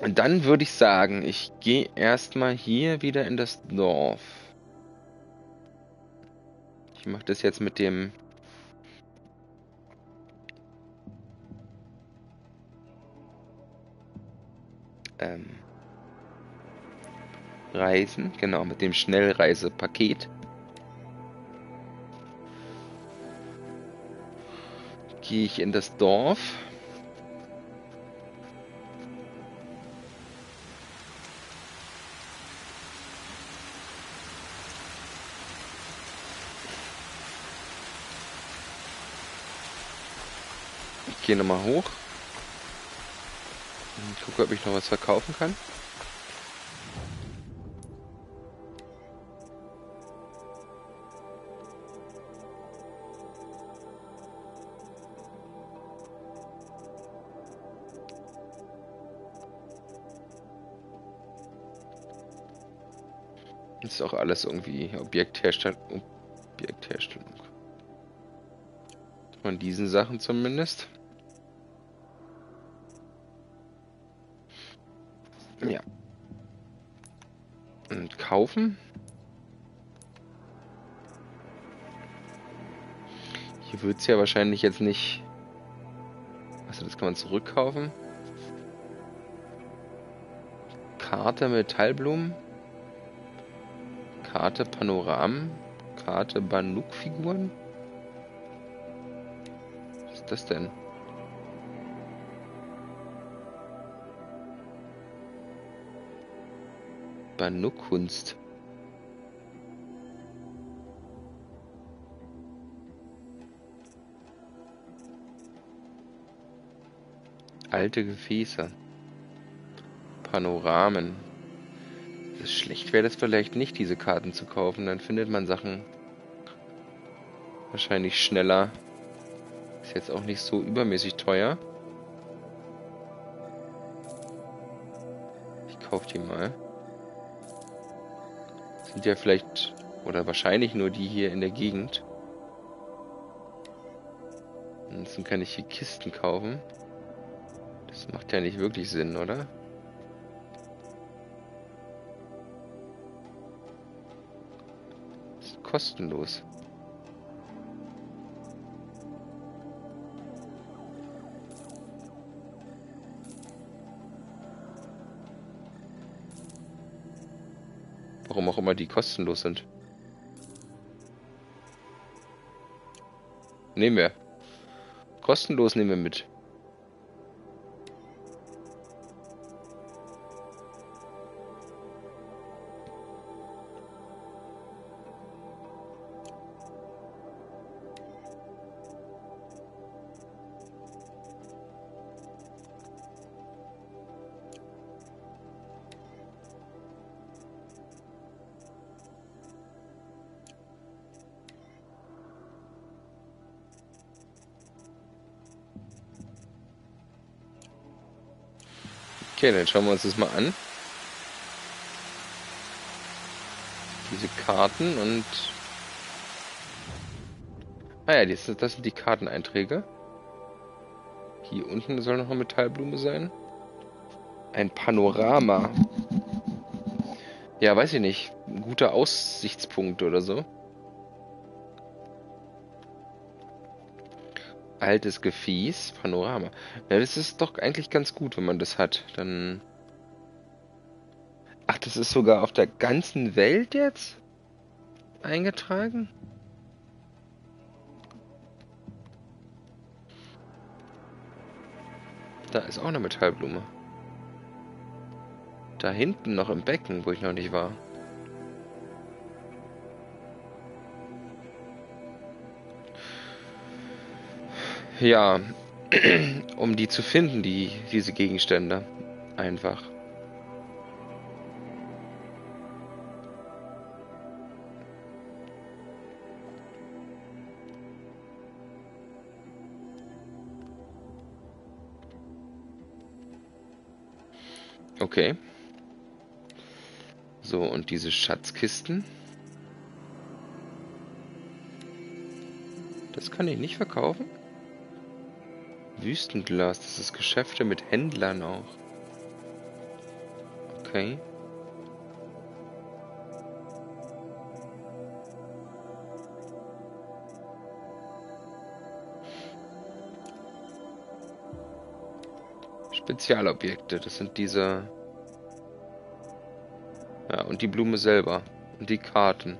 Und dann würde ich sagen, ich gehe erstmal hier wieder in das Dorf. Ich mache das jetzt mit dem ähm, Reisen, genau, mit dem Schnellreisepaket. Gehe ich in das Dorf. Ich gehe nochmal hoch. Ich gucke, ob ich noch was verkaufen kann. Alles irgendwie Objektherstellung. Objektherstellung. Von diesen Sachen zumindest. Ja. Und kaufen. Hier wird es ja wahrscheinlich jetzt nicht... Also das kann man zurückkaufen. Karte Metallblumen. Karte Panoramen. Karte Banuk-Figuren. Was ist das denn? Banuk-Kunst. Alte Gefäße. Panoramen. Schlecht wäre das vielleicht nicht, diese Karten zu kaufen. Dann findet man Sachen Wahrscheinlich schneller. Ist jetzt auch nicht so übermäßig teuer. Ich kaufe die mal. Sind ja vielleicht oder wahrscheinlich nur die hier in der Gegend. Ansonsten kann ich hier Kisten kaufen. Das macht ja nicht wirklich Sinn, oder? Kostenlos. Warum auch immer die kostenlos sind. Nehmen wir. Kostenlos nehmen wir mit. Okay, dann schauen wir uns das mal an. Diese Karten und... Ah ja, das, das sind die Karteneinträge. Hier unten soll noch eine Metallblume sein. Ein Panorama. Ja, weiß ich nicht. Ein guter Aussichtspunkt oder so. Altes Gefäß, Panorama. Ja, das ist doch eigentlich ganz gut, wenn man das hat. Dann. Ach, das ist sogar auf der ganzen Welt jetzt eingetragen? Da ist auch eine Metallblume. Da hinten noch im Becken, wo ich noch nicht war. Ja, um die zu finden, die, diese Gegenstände. Einfach. Okay. So, und diese Schatzkisten. Das kann ich nicht verkaufen? Wüstenglas, das ist Geschäfte mit Händlern auch. Okay. Spezialobjekte, das sind diese... Ja, und die Blume selber. Und die Karten.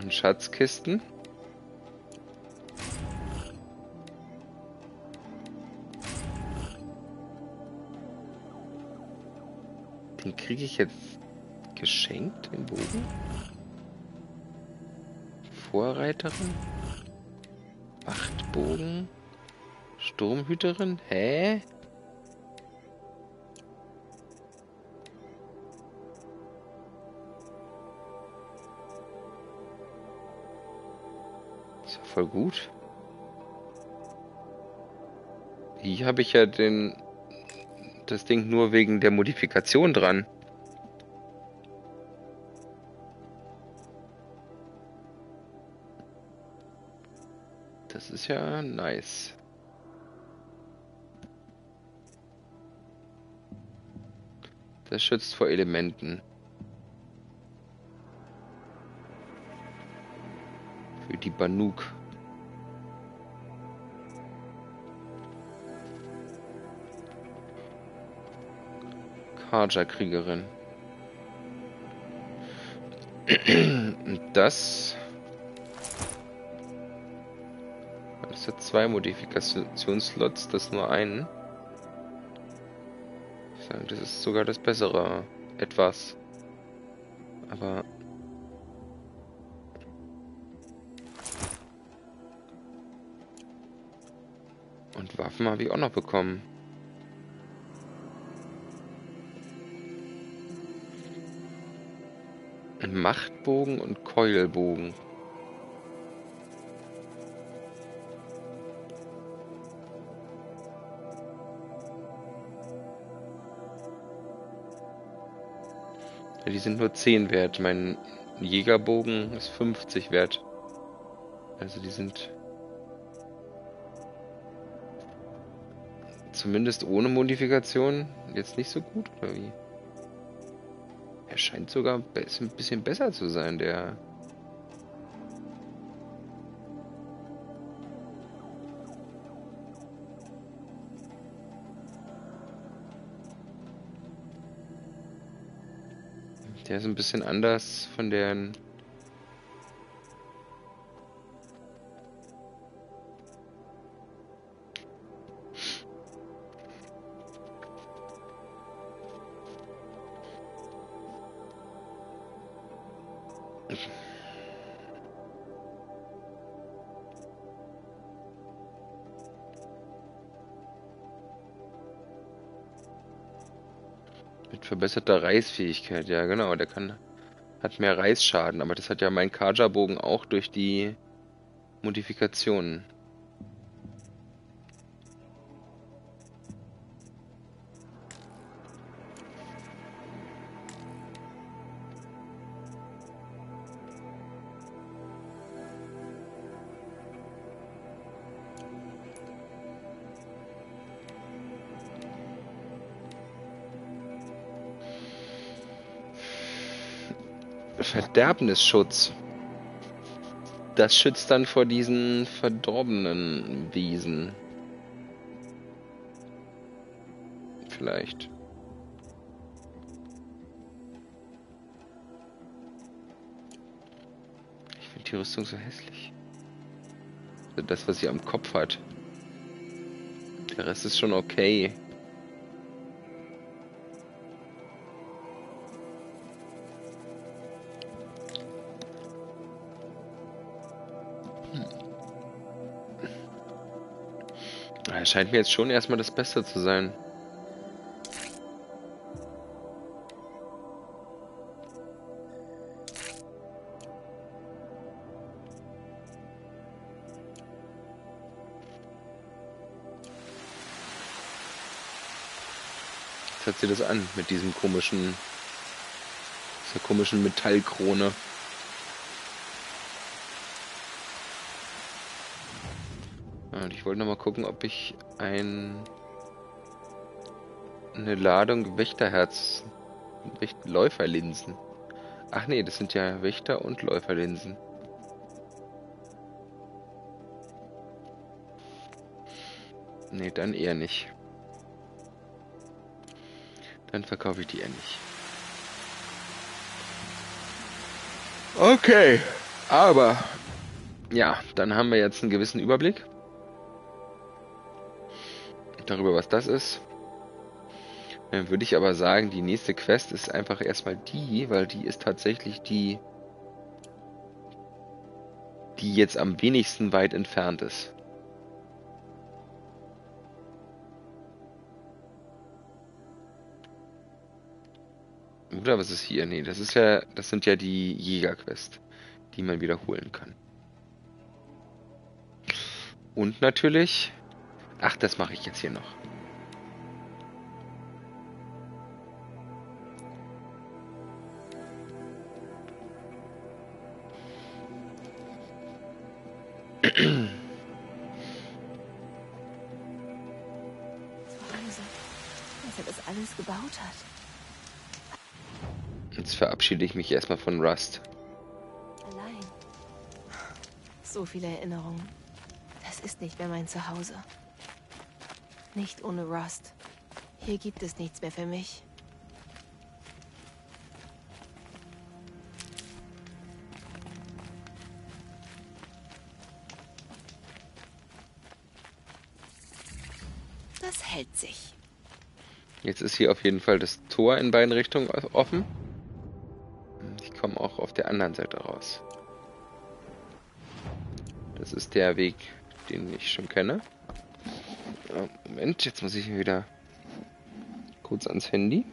Und Schatzkisten. Kriege ich jetzt geschenkt, den Bogen? Vorreiterin? Wachtbogen? Sturmhüterin? Hä? Ist ja voll gut. Hier habe ich ja den das Ding nur wegen der Modifikation dran. Ist ja nice. Das schützt vor Elementen. Für die Banuk. Harja-Kriegerin. Und das... Hat zwei Modifikationsslots, das nur einen. Ich sage, das ist sogar das bessere. Etwas. Aber... Und Waffen habe ich auch noch bekommen. Machtbogen und Keulbogen. Ja, die sind nur 10 wert. Mein Jägerbogen ist 50 wert. Also die sind zumindest ohne Modifikation jetzt nicht so gut, oder wie? Er scheint sogar ein bisschen besser zu sein, der Der ist ein bisschen anders von den verbesserter Reißfähigkeit, ja genau, der kann hat mehr Reißschaden, aber das hat ja mein Kaja-Bogen auch durch die Modifikationen. Verderbnisschutz. Das schützt dann vor diesen verdorbenen Wesen. Vielleicht. Ich finde die Rüstung so hässlich. Das, was sie am Kopf hat. Der Rest ist schon okay. Scheint mir jetzt schon erstmal das Beste zu sein. Jetzt hat sie das an mit diesem komischen, dieser komischen Metallkrone. Und ich wollte noch mal gucken, ob ich ein eine Ladung Wächterherz Läuferlinsen. Ach nee, das sind ja Wächter und Läuferlinsen. Nee, dann eher nicht. Dann verkaufe ich die eher nicht. Okay, aber ja, dann haben wir jetzt einen gewissen Überblick darüber, was das ist. Dann würde ich aber sagen, die nächste Quest ist einfach erstmal die, weil die ist tatsächlich die, die jetzt am wenigsten weit entfernt ist. Oder was ist hier? Nee, das ist ja, das sind ja die Jägerquest, die man wiederholen kann. Und natürlich Ach, das mache ich jetzt hier noch. dass er das alles gebaut hat. Jetzt verabschiede ich mich erstmal von Rust. Allein. So viele Erinnerungen. Das ist nicht mehr mein Zuhause. Nicht ohne Rust. Hier gibt es nichts mehr für mich. Das hält sich. Jetzt ist hier auf jeden Fall das Tor in beiden Richtungen offen. Ich komme auch auf der anderen Seite raus. Das ist der Weg, den ich schon kenne. Ah, Moment, jetzt muss ich wieder kurz ans Handy.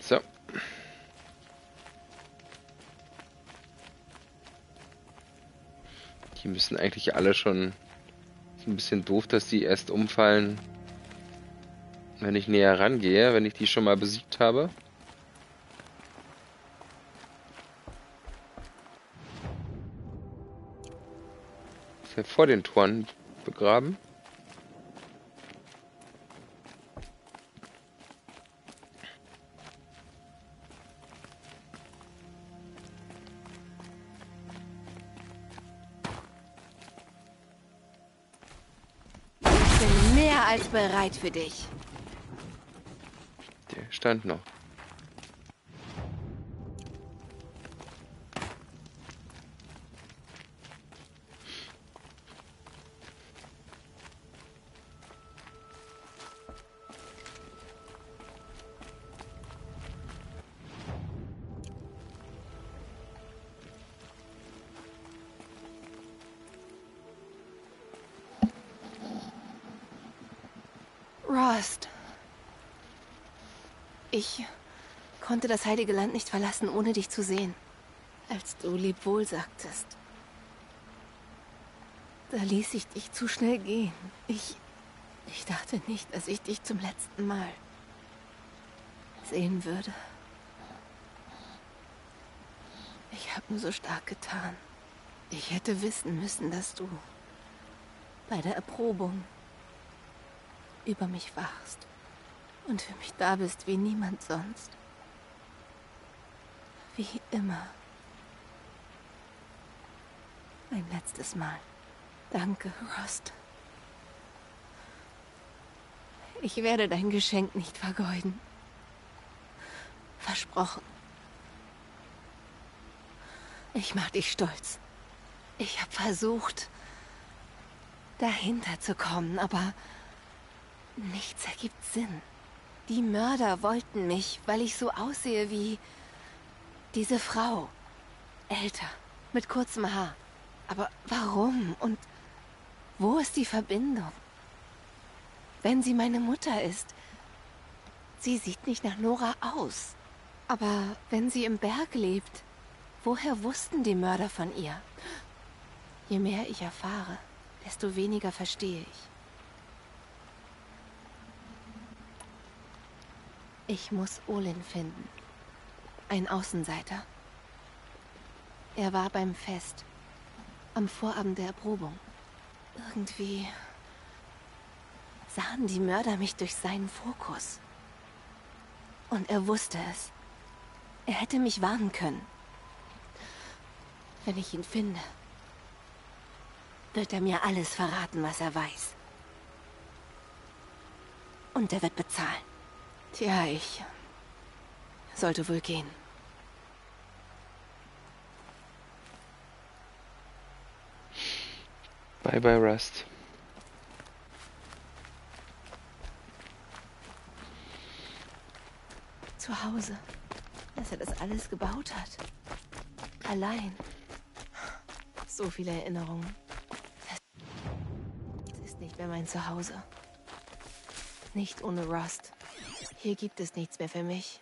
So. Müssen eigentlich alle schon ist ein bisschen doof, dass die erst umfallen, wenn ich näher rangehe, wenn ich die schon mal besiegt habe. Ist er vor den Toren begraben? Für dich. Der stand noch. Ich konnte das heilige Land nicht verlassen, ohne dich zu sehen. Als du Lebwohl sagtest. Da ließ ich dich zu schnell gehen. Ich... Ich dachte nicht, dass ich dich zum letzten Mal sehen würde. Ich habe nur so stark getan. Ich hätte wissen müssen, dass du bei der Erprobung über mich wachst und für mich da bist wie niemand sonst. Wie immer. Ein letztes Mal. Danke, Rost. Ich werde dein Geschenk nicht vergeuden. Versprochen. Ich mach dich stolz. Ich habe versucht, dahinter zu kommen, aber Nichts ergibt Sinn. Die Mörder wollten mich, weil ich so aussehe wie diese Frau. Älter, mit kurzem Haar. Aber warum und wo ist die Verbindung? Wenn sie meine Mutter ist, sie sieht nicht nach Nora aus. Aber wenn sie im Berg lebt, woher wussten die Mörder von ihr? Je mehr ich erfahre, desto weniger verstehe ich. Ich muss Olin finden. Ein Außenseiter. Er war beim Fest. Am Vorabend der Erprobung. Irgendwie sahen die Mörder mich durch seinen Fokus. Und er wusste es. Er hätte mich warnen können. Wenn ich ihn finde, wird er mir alles verraten, was er weiß. Und er wird bezahlen. Tja, ich sollte wohl gehen. Bye bye, Rust. Zu Hause. Dass er das alles gebaut hat. Allein. So viele Erinnerungen. Es ist nicht mehr mein Zuhause. Nicht ohne Rust. Hier gibt es nichts mehr für mich.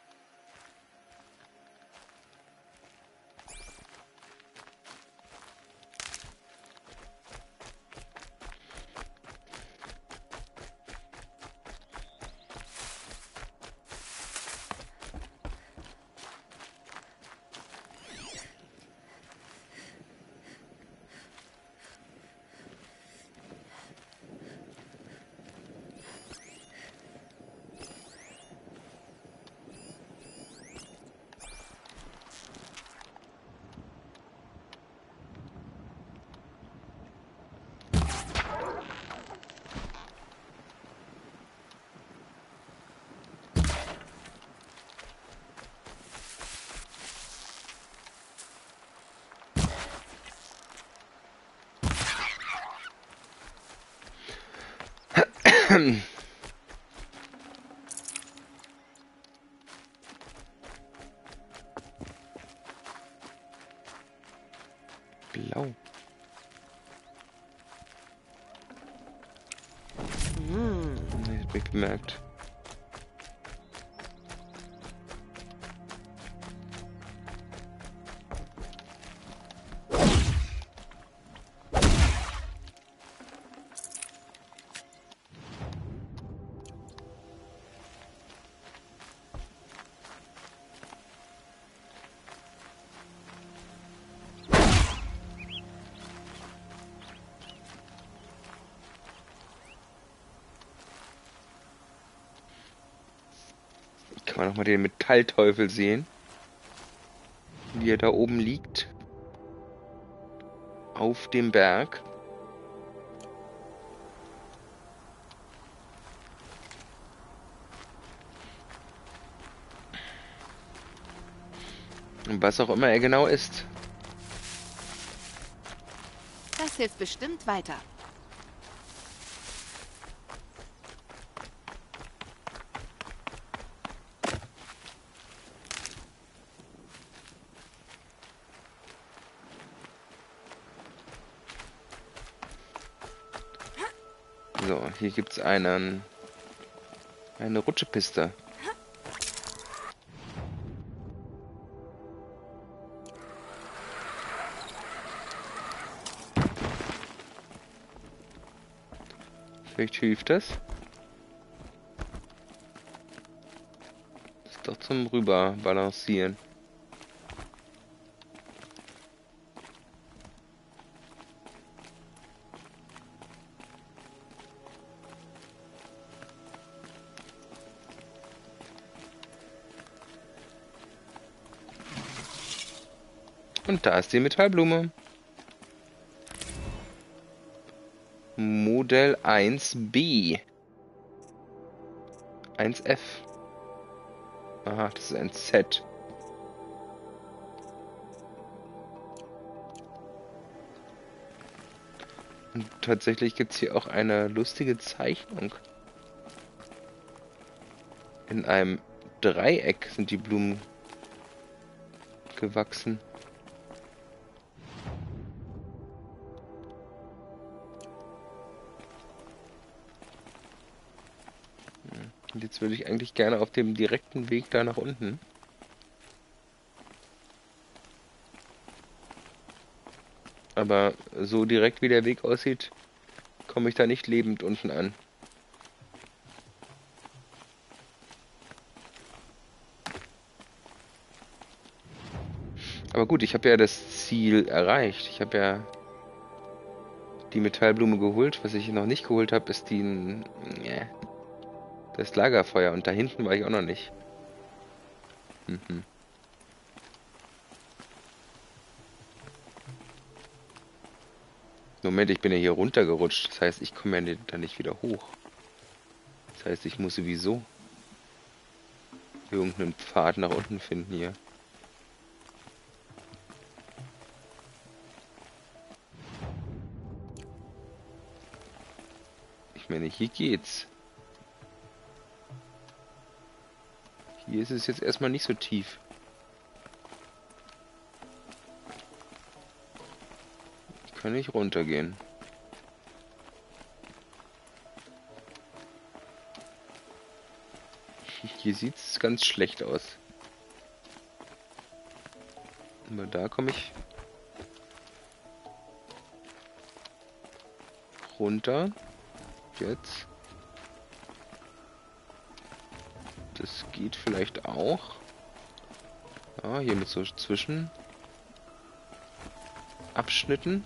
Nee, man nochmal den Metallteufel sehen. Wie er da oben liegt. Auf dem Berg. Und was auch immer er genau ist. Das hilft bestimmt weiter. So, hier gibt es einen eine Rutschepiste. Vielleicht hilft das. Das ist doch zum rüber Da ist die Metallblume. Modell 1b. 1f. Aha, das ist ein Z. Und tatsächlich gibt es hier auch eine lustige Zeichnung. In einem Dreieck sind die Blumen gewachsen. Würde ich eigentlich gerne auf dem direkten Weg da nach unten. Aber so direkt wie der Weg aussieht, komme ich da nicht lebend unten an. Aber gut, ich habe ja das Ziel erreicht. Ich habe ja die Metallblume geholt. Was ich noch nicht geholt habe, ist die... Äh, das Lagerfeuer. Und da hinten war ich auch noch nicht. Mhm. Moment, ich bin ja hier runtergerutscht. Das heißt, ich komme ja da nicht wieder hoch. Das heißt, ich muss sowieso irgendeinen Pfad nach unten finden hier. Ich meine, hier geht's. Hier ist es jetzt erstmal nicht so tief. Ich kann nicht runtergehen. Hier sieht es ganz schlecht aus. Aber da komme ich runter. Jetzt. Das geht vielleicht auch. Ja, hier mit so Zwischenabschnitten.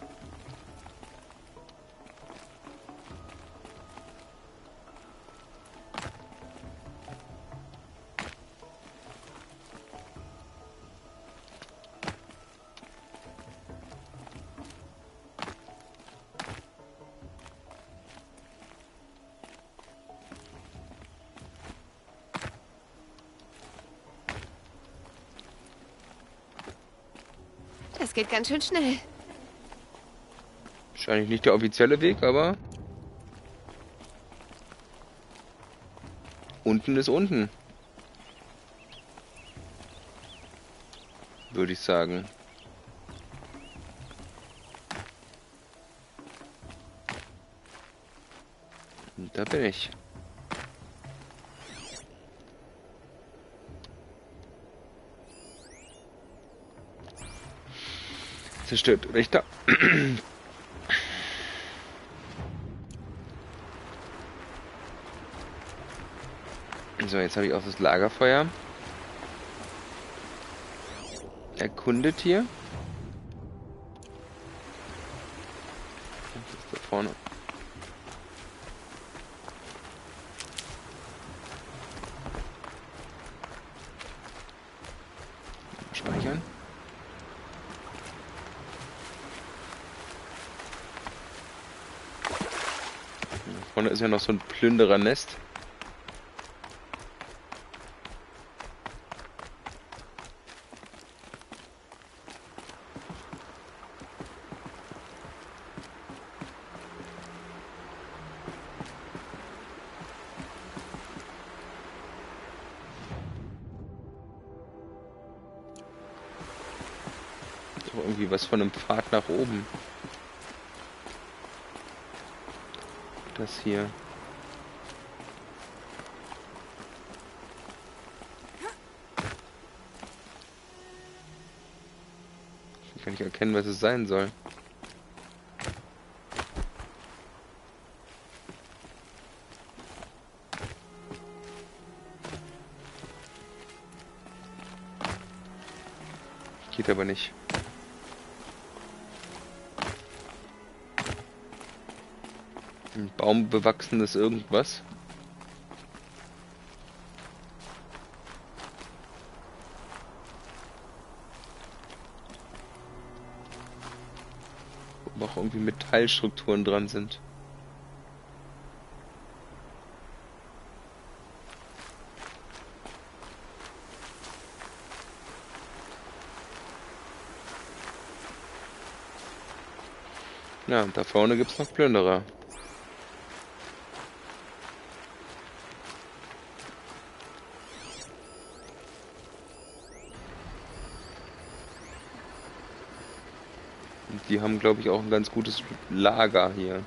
Geht ganz schön schnell. Wahrscheinlich nicht der offizielle Weg, aber... Unten ist unten. Würde ich sagen. Und da bin ich. Zerstört Richter. So, jetzt habe ich auch das Lagerfeuer. Erkundet hier. Das ist da vorne. vorne ist ja noch so ein Plünderernest. irgendwie was von einem Pfad nach oben. Hier. Ich kann nicht erkennen, was es sein soll. Geht aber nicht. Baumbewachsenes irgendwas. Wo auch irgendwie Metallstrukturen dran sind. Ja, da vorne gibt's noch Plünderer. Die haben, glaube ich, auch ein ganz gutes Lager hier.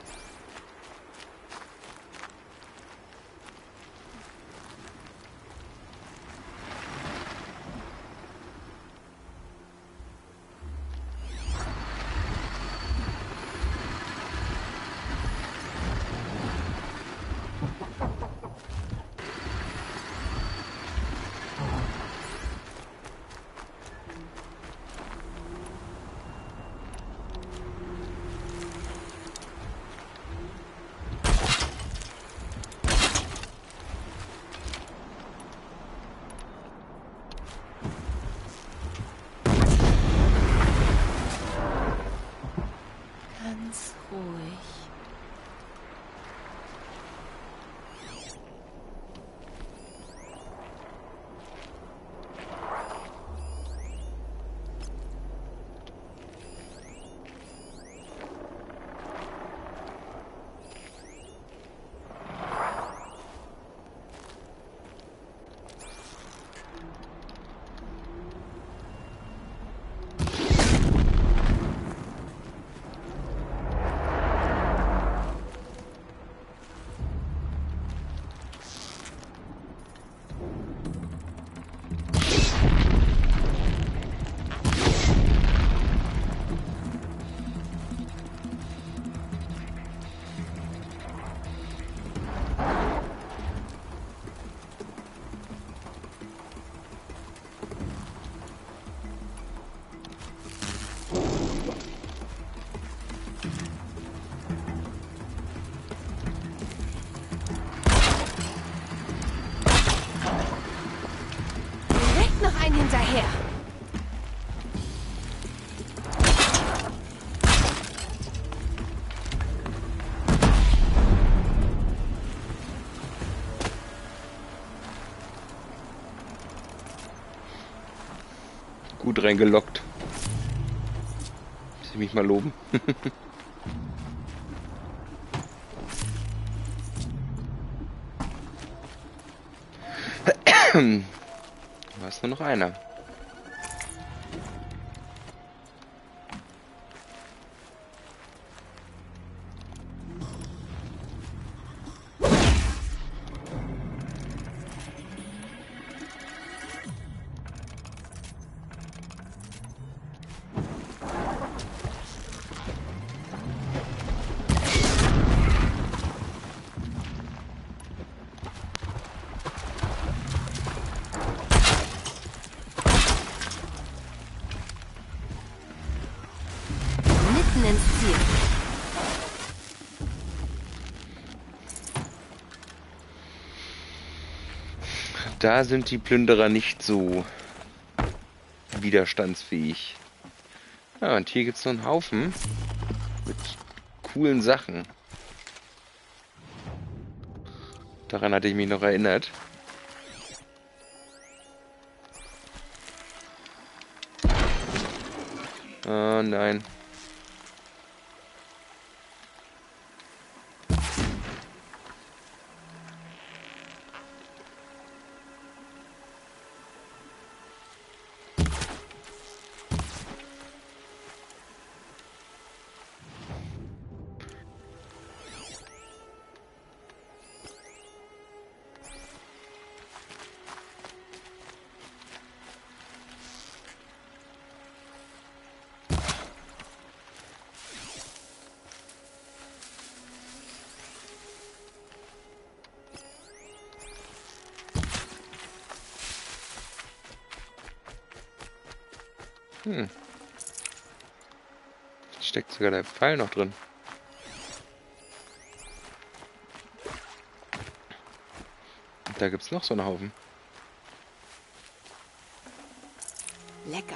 Reingelockt. Muss ich mich mal loben. ist nur noch einer. Da sind die Plünderer nicht so widerstandsfähig. Ja, und hier gibt es so einen Haufen mit coolen Sachen. Daran hatte ich mich noch erinnert. Sogar der Pfeil noch drin. Und da gibt's noch so einen Haufen. Lecker.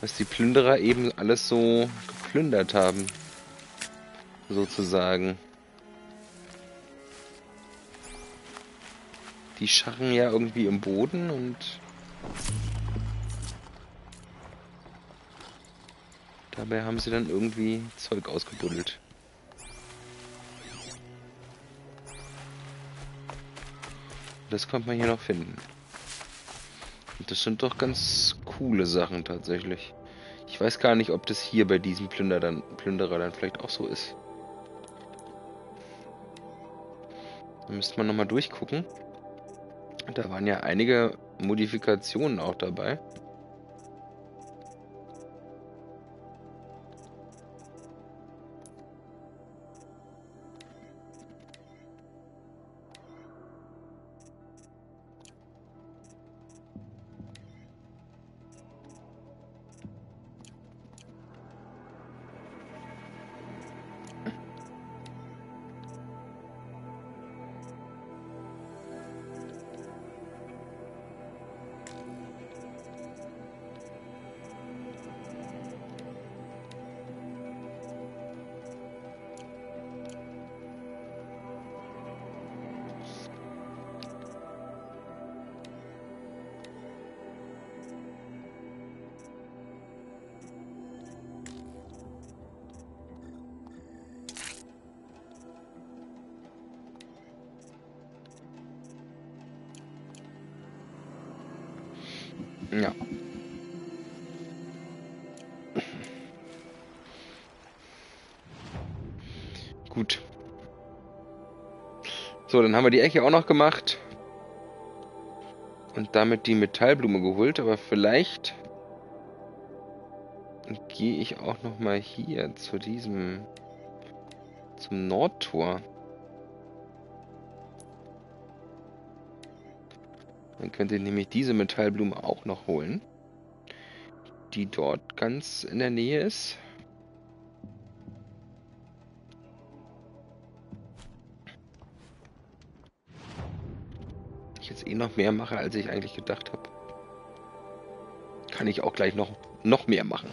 Was die Plünderer eben alles so geplündert haben. Sozusagen. Die scharren ja irgendwie im Boden und Dabei haben sie dann irgendwie Zeug ausgebuddelt. Das konnte man hier noch finden. Und das sind doch ganz coole Sachen tatsächlich. Ich weiß gar nicht, ob das hier bei diesem Plünder dann, Plünderer dann vielleicht auch so ist. Da müsste man nochmal durchgucken. Da waren ja einige Modifikationen auch dabei. Dann haben wir die Ecke auch noch gemacht. Und damit die Metallblume geholt, aber vielleicht gehe ich auch noch mal hier zu diesem zum Nordtor. Dann könnt ihr nämlich diese Metallblume auch noch holen, die dort ganz in der Nähe ist. Noch mehr mache, als ich eigentlich gedacht habe. Kann ich auch gleich noch, noch mehr machen.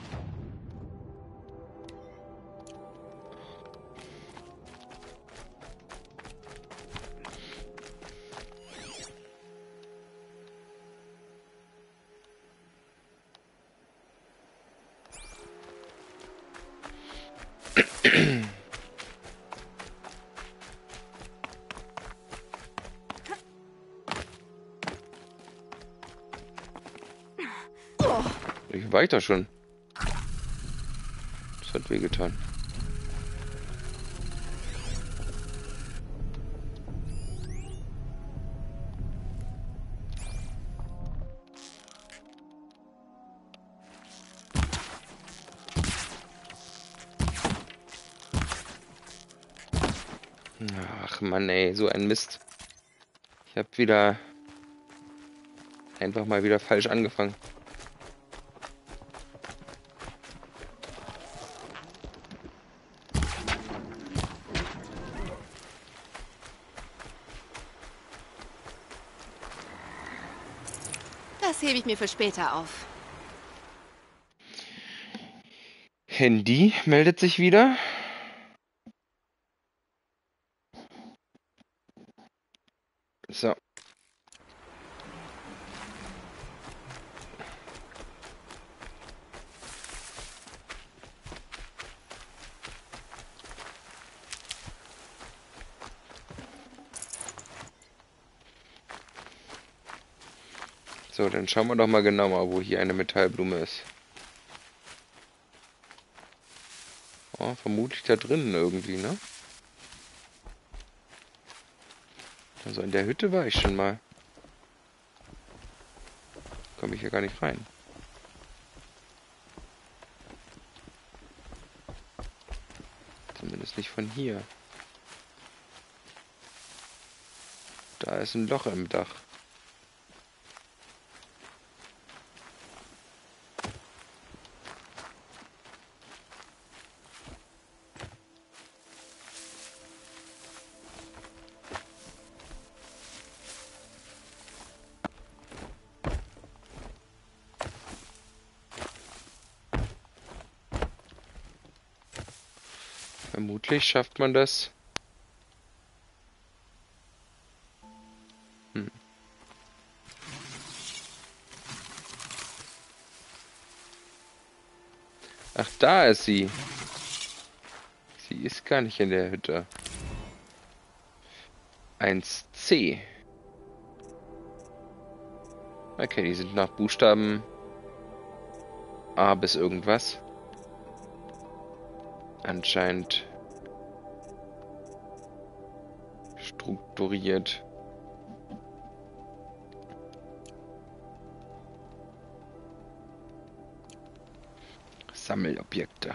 Ich da schon. Das hat wehgetan. Ach man, ey, so ein Mist. Ich habe wieder einfach mal wieder falsch angefangen. Mir für später auf. Handy meldet sich wieder. So. So, dann schauen wir doch mal genauer, wo hier eine Metallblume ist. Oh, vermutlich da drinnen irgendwie, ne? Also in der Hütte war ich schon mal. Komme ich hier gar nicht rein. Zumindest nicht von hier. Da ist ein Loch im Dach. Vermutlich schafft man das. Hm. Ach, da ist sie. Sie ist gar nicht in der Hütte. 1C. Okay, die sind nach Buchstaben A bis irgendwas anscheinend strukturiert. Sammelobjekte.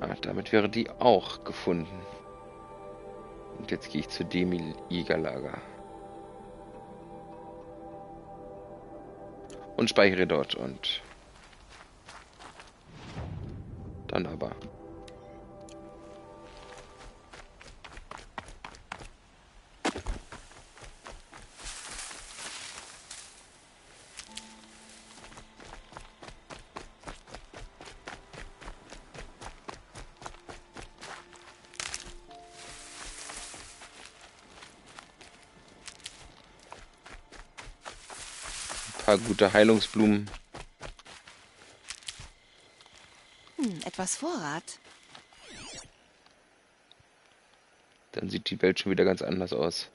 Ah, damit wäre die auch gefunden. Und jetzt gehe ich zu dem Jägerlager. Und speichere dort und gute Heilungsblumen. etwas Vorrat. Dann sieht die Welt schon wieder ganz anders aus.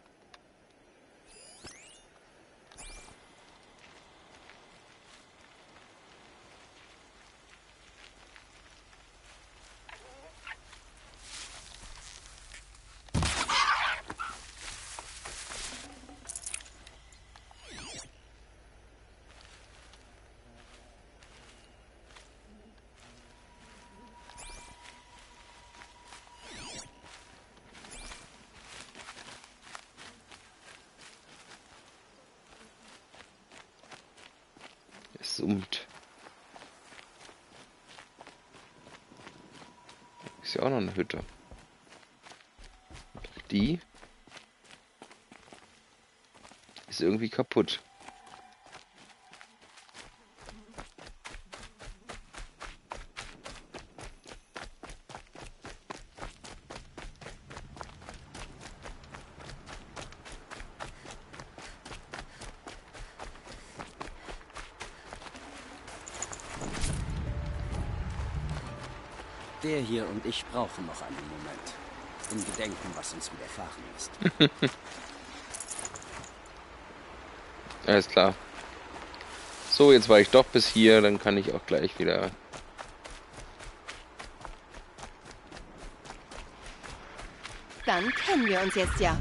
summt. Ist ja auch noch eine Hütte. Die ist irgendwie kaputt. Der hier und ich brauchen noch einen Moment. Im Gedenken, was uns widerfahren ist. Alles klar. So, jetzt war ich doch bis hier, dann kann ich auch gleich wieder... Dann kennen wir uns jetzt ja.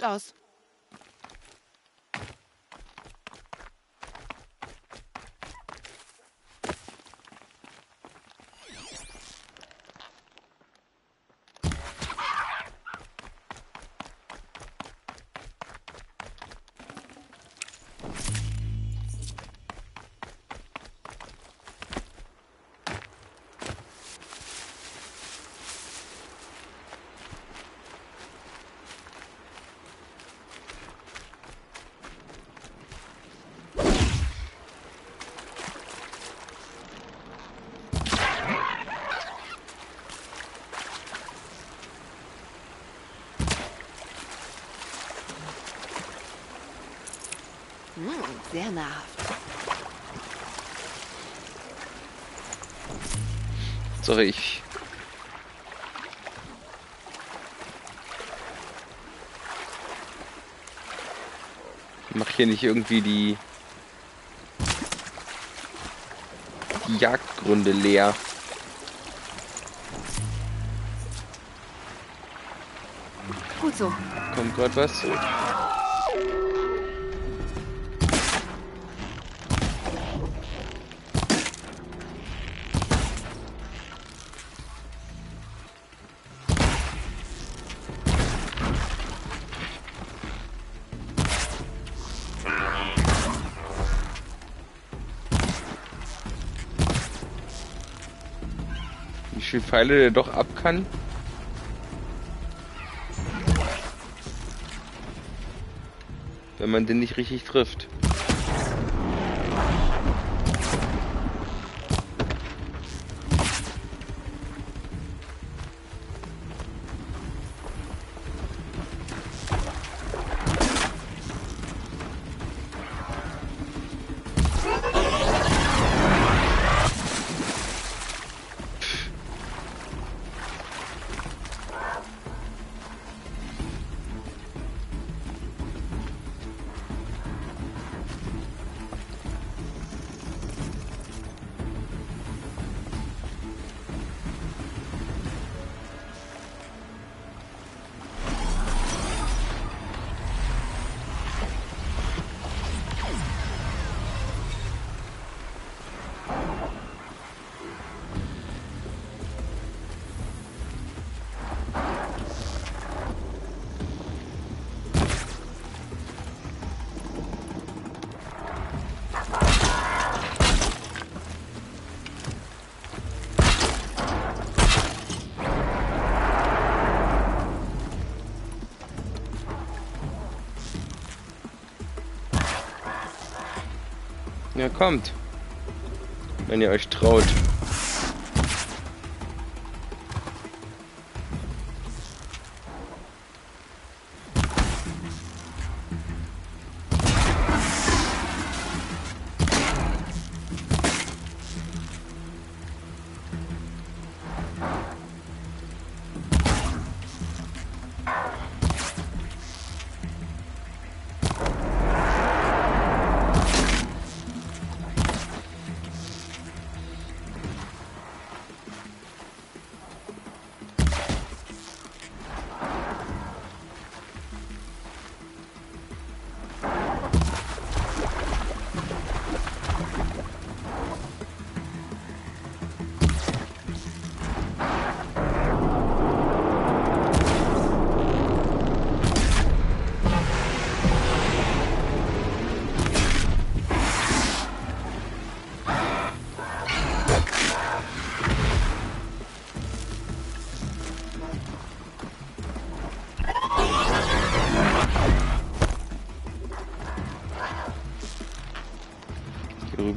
Gut aus. Hm, sehr nahrhaft. Sorry, ich. Mach hier nicht irgendwie die. die Jagdgründe leer. Gut so. Kommt gerade was? Viele Pfeile der doch ab kann? Wenn man den nicht richtig trifft. Ja, kommt. Wenn ihr euch traut.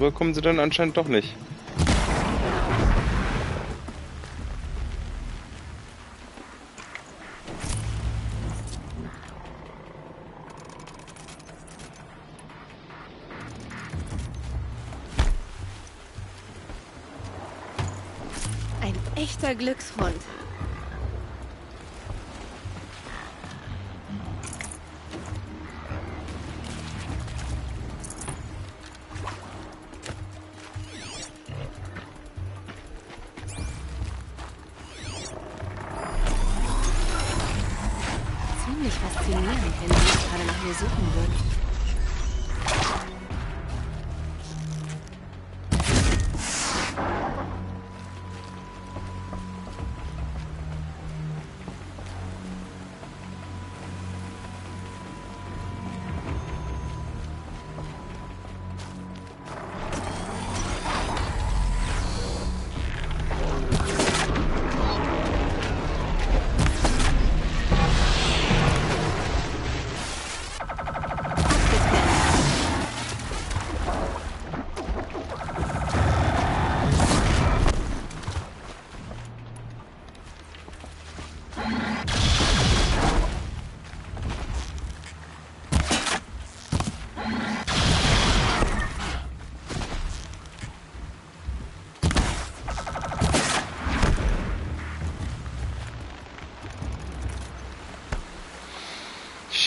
Rüber kommen sie dann anscheinend doch nicht. Ein echter Glücksfund.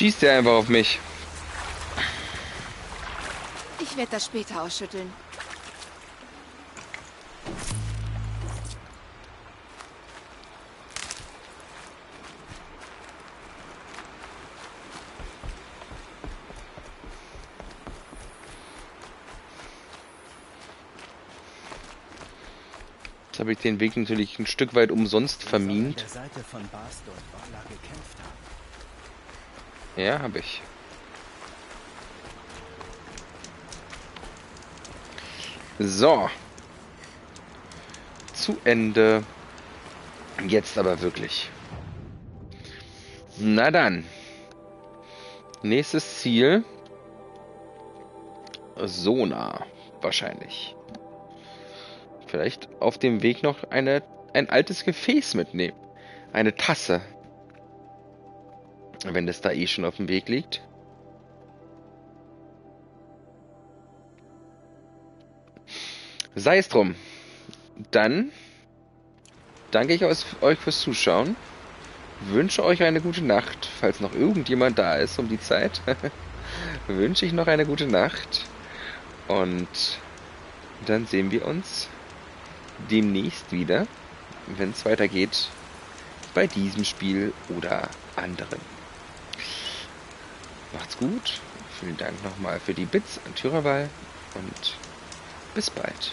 Schießt er einfach auf mich. Ich werde das später ausschütteln. Jetzt habe ich den Weg natürlich ein Stück weit umsonst vermint. Der Seite von Bastard Walla gekämpft haben. Ja, habe ich. So. Zu Ende. Jetzt aber wirklich. Na dann. Nächstes Ziel. Sona. Wahrscheinlich. Vielleicht auf dem Weg noch eine, ein altes Gefäß mitnehmen. Eine Tasse. Wenn das da eh schon auf dem Weg liegt. Sei es drum. Dann danke ich euch fürs Zuschauen. Wünsche euch eine gute Nacht. Falls noch irgendjemand da ist um die Zeit, wünsche ich noch eine gute Nacht. Und dann sehen wir uns demnächst wieder, wenn es weitergeht bei diesem Spiel oder anderen. Macht's gut. Vielen Dank nochmal für die Bits an Tyrawal und bis bald.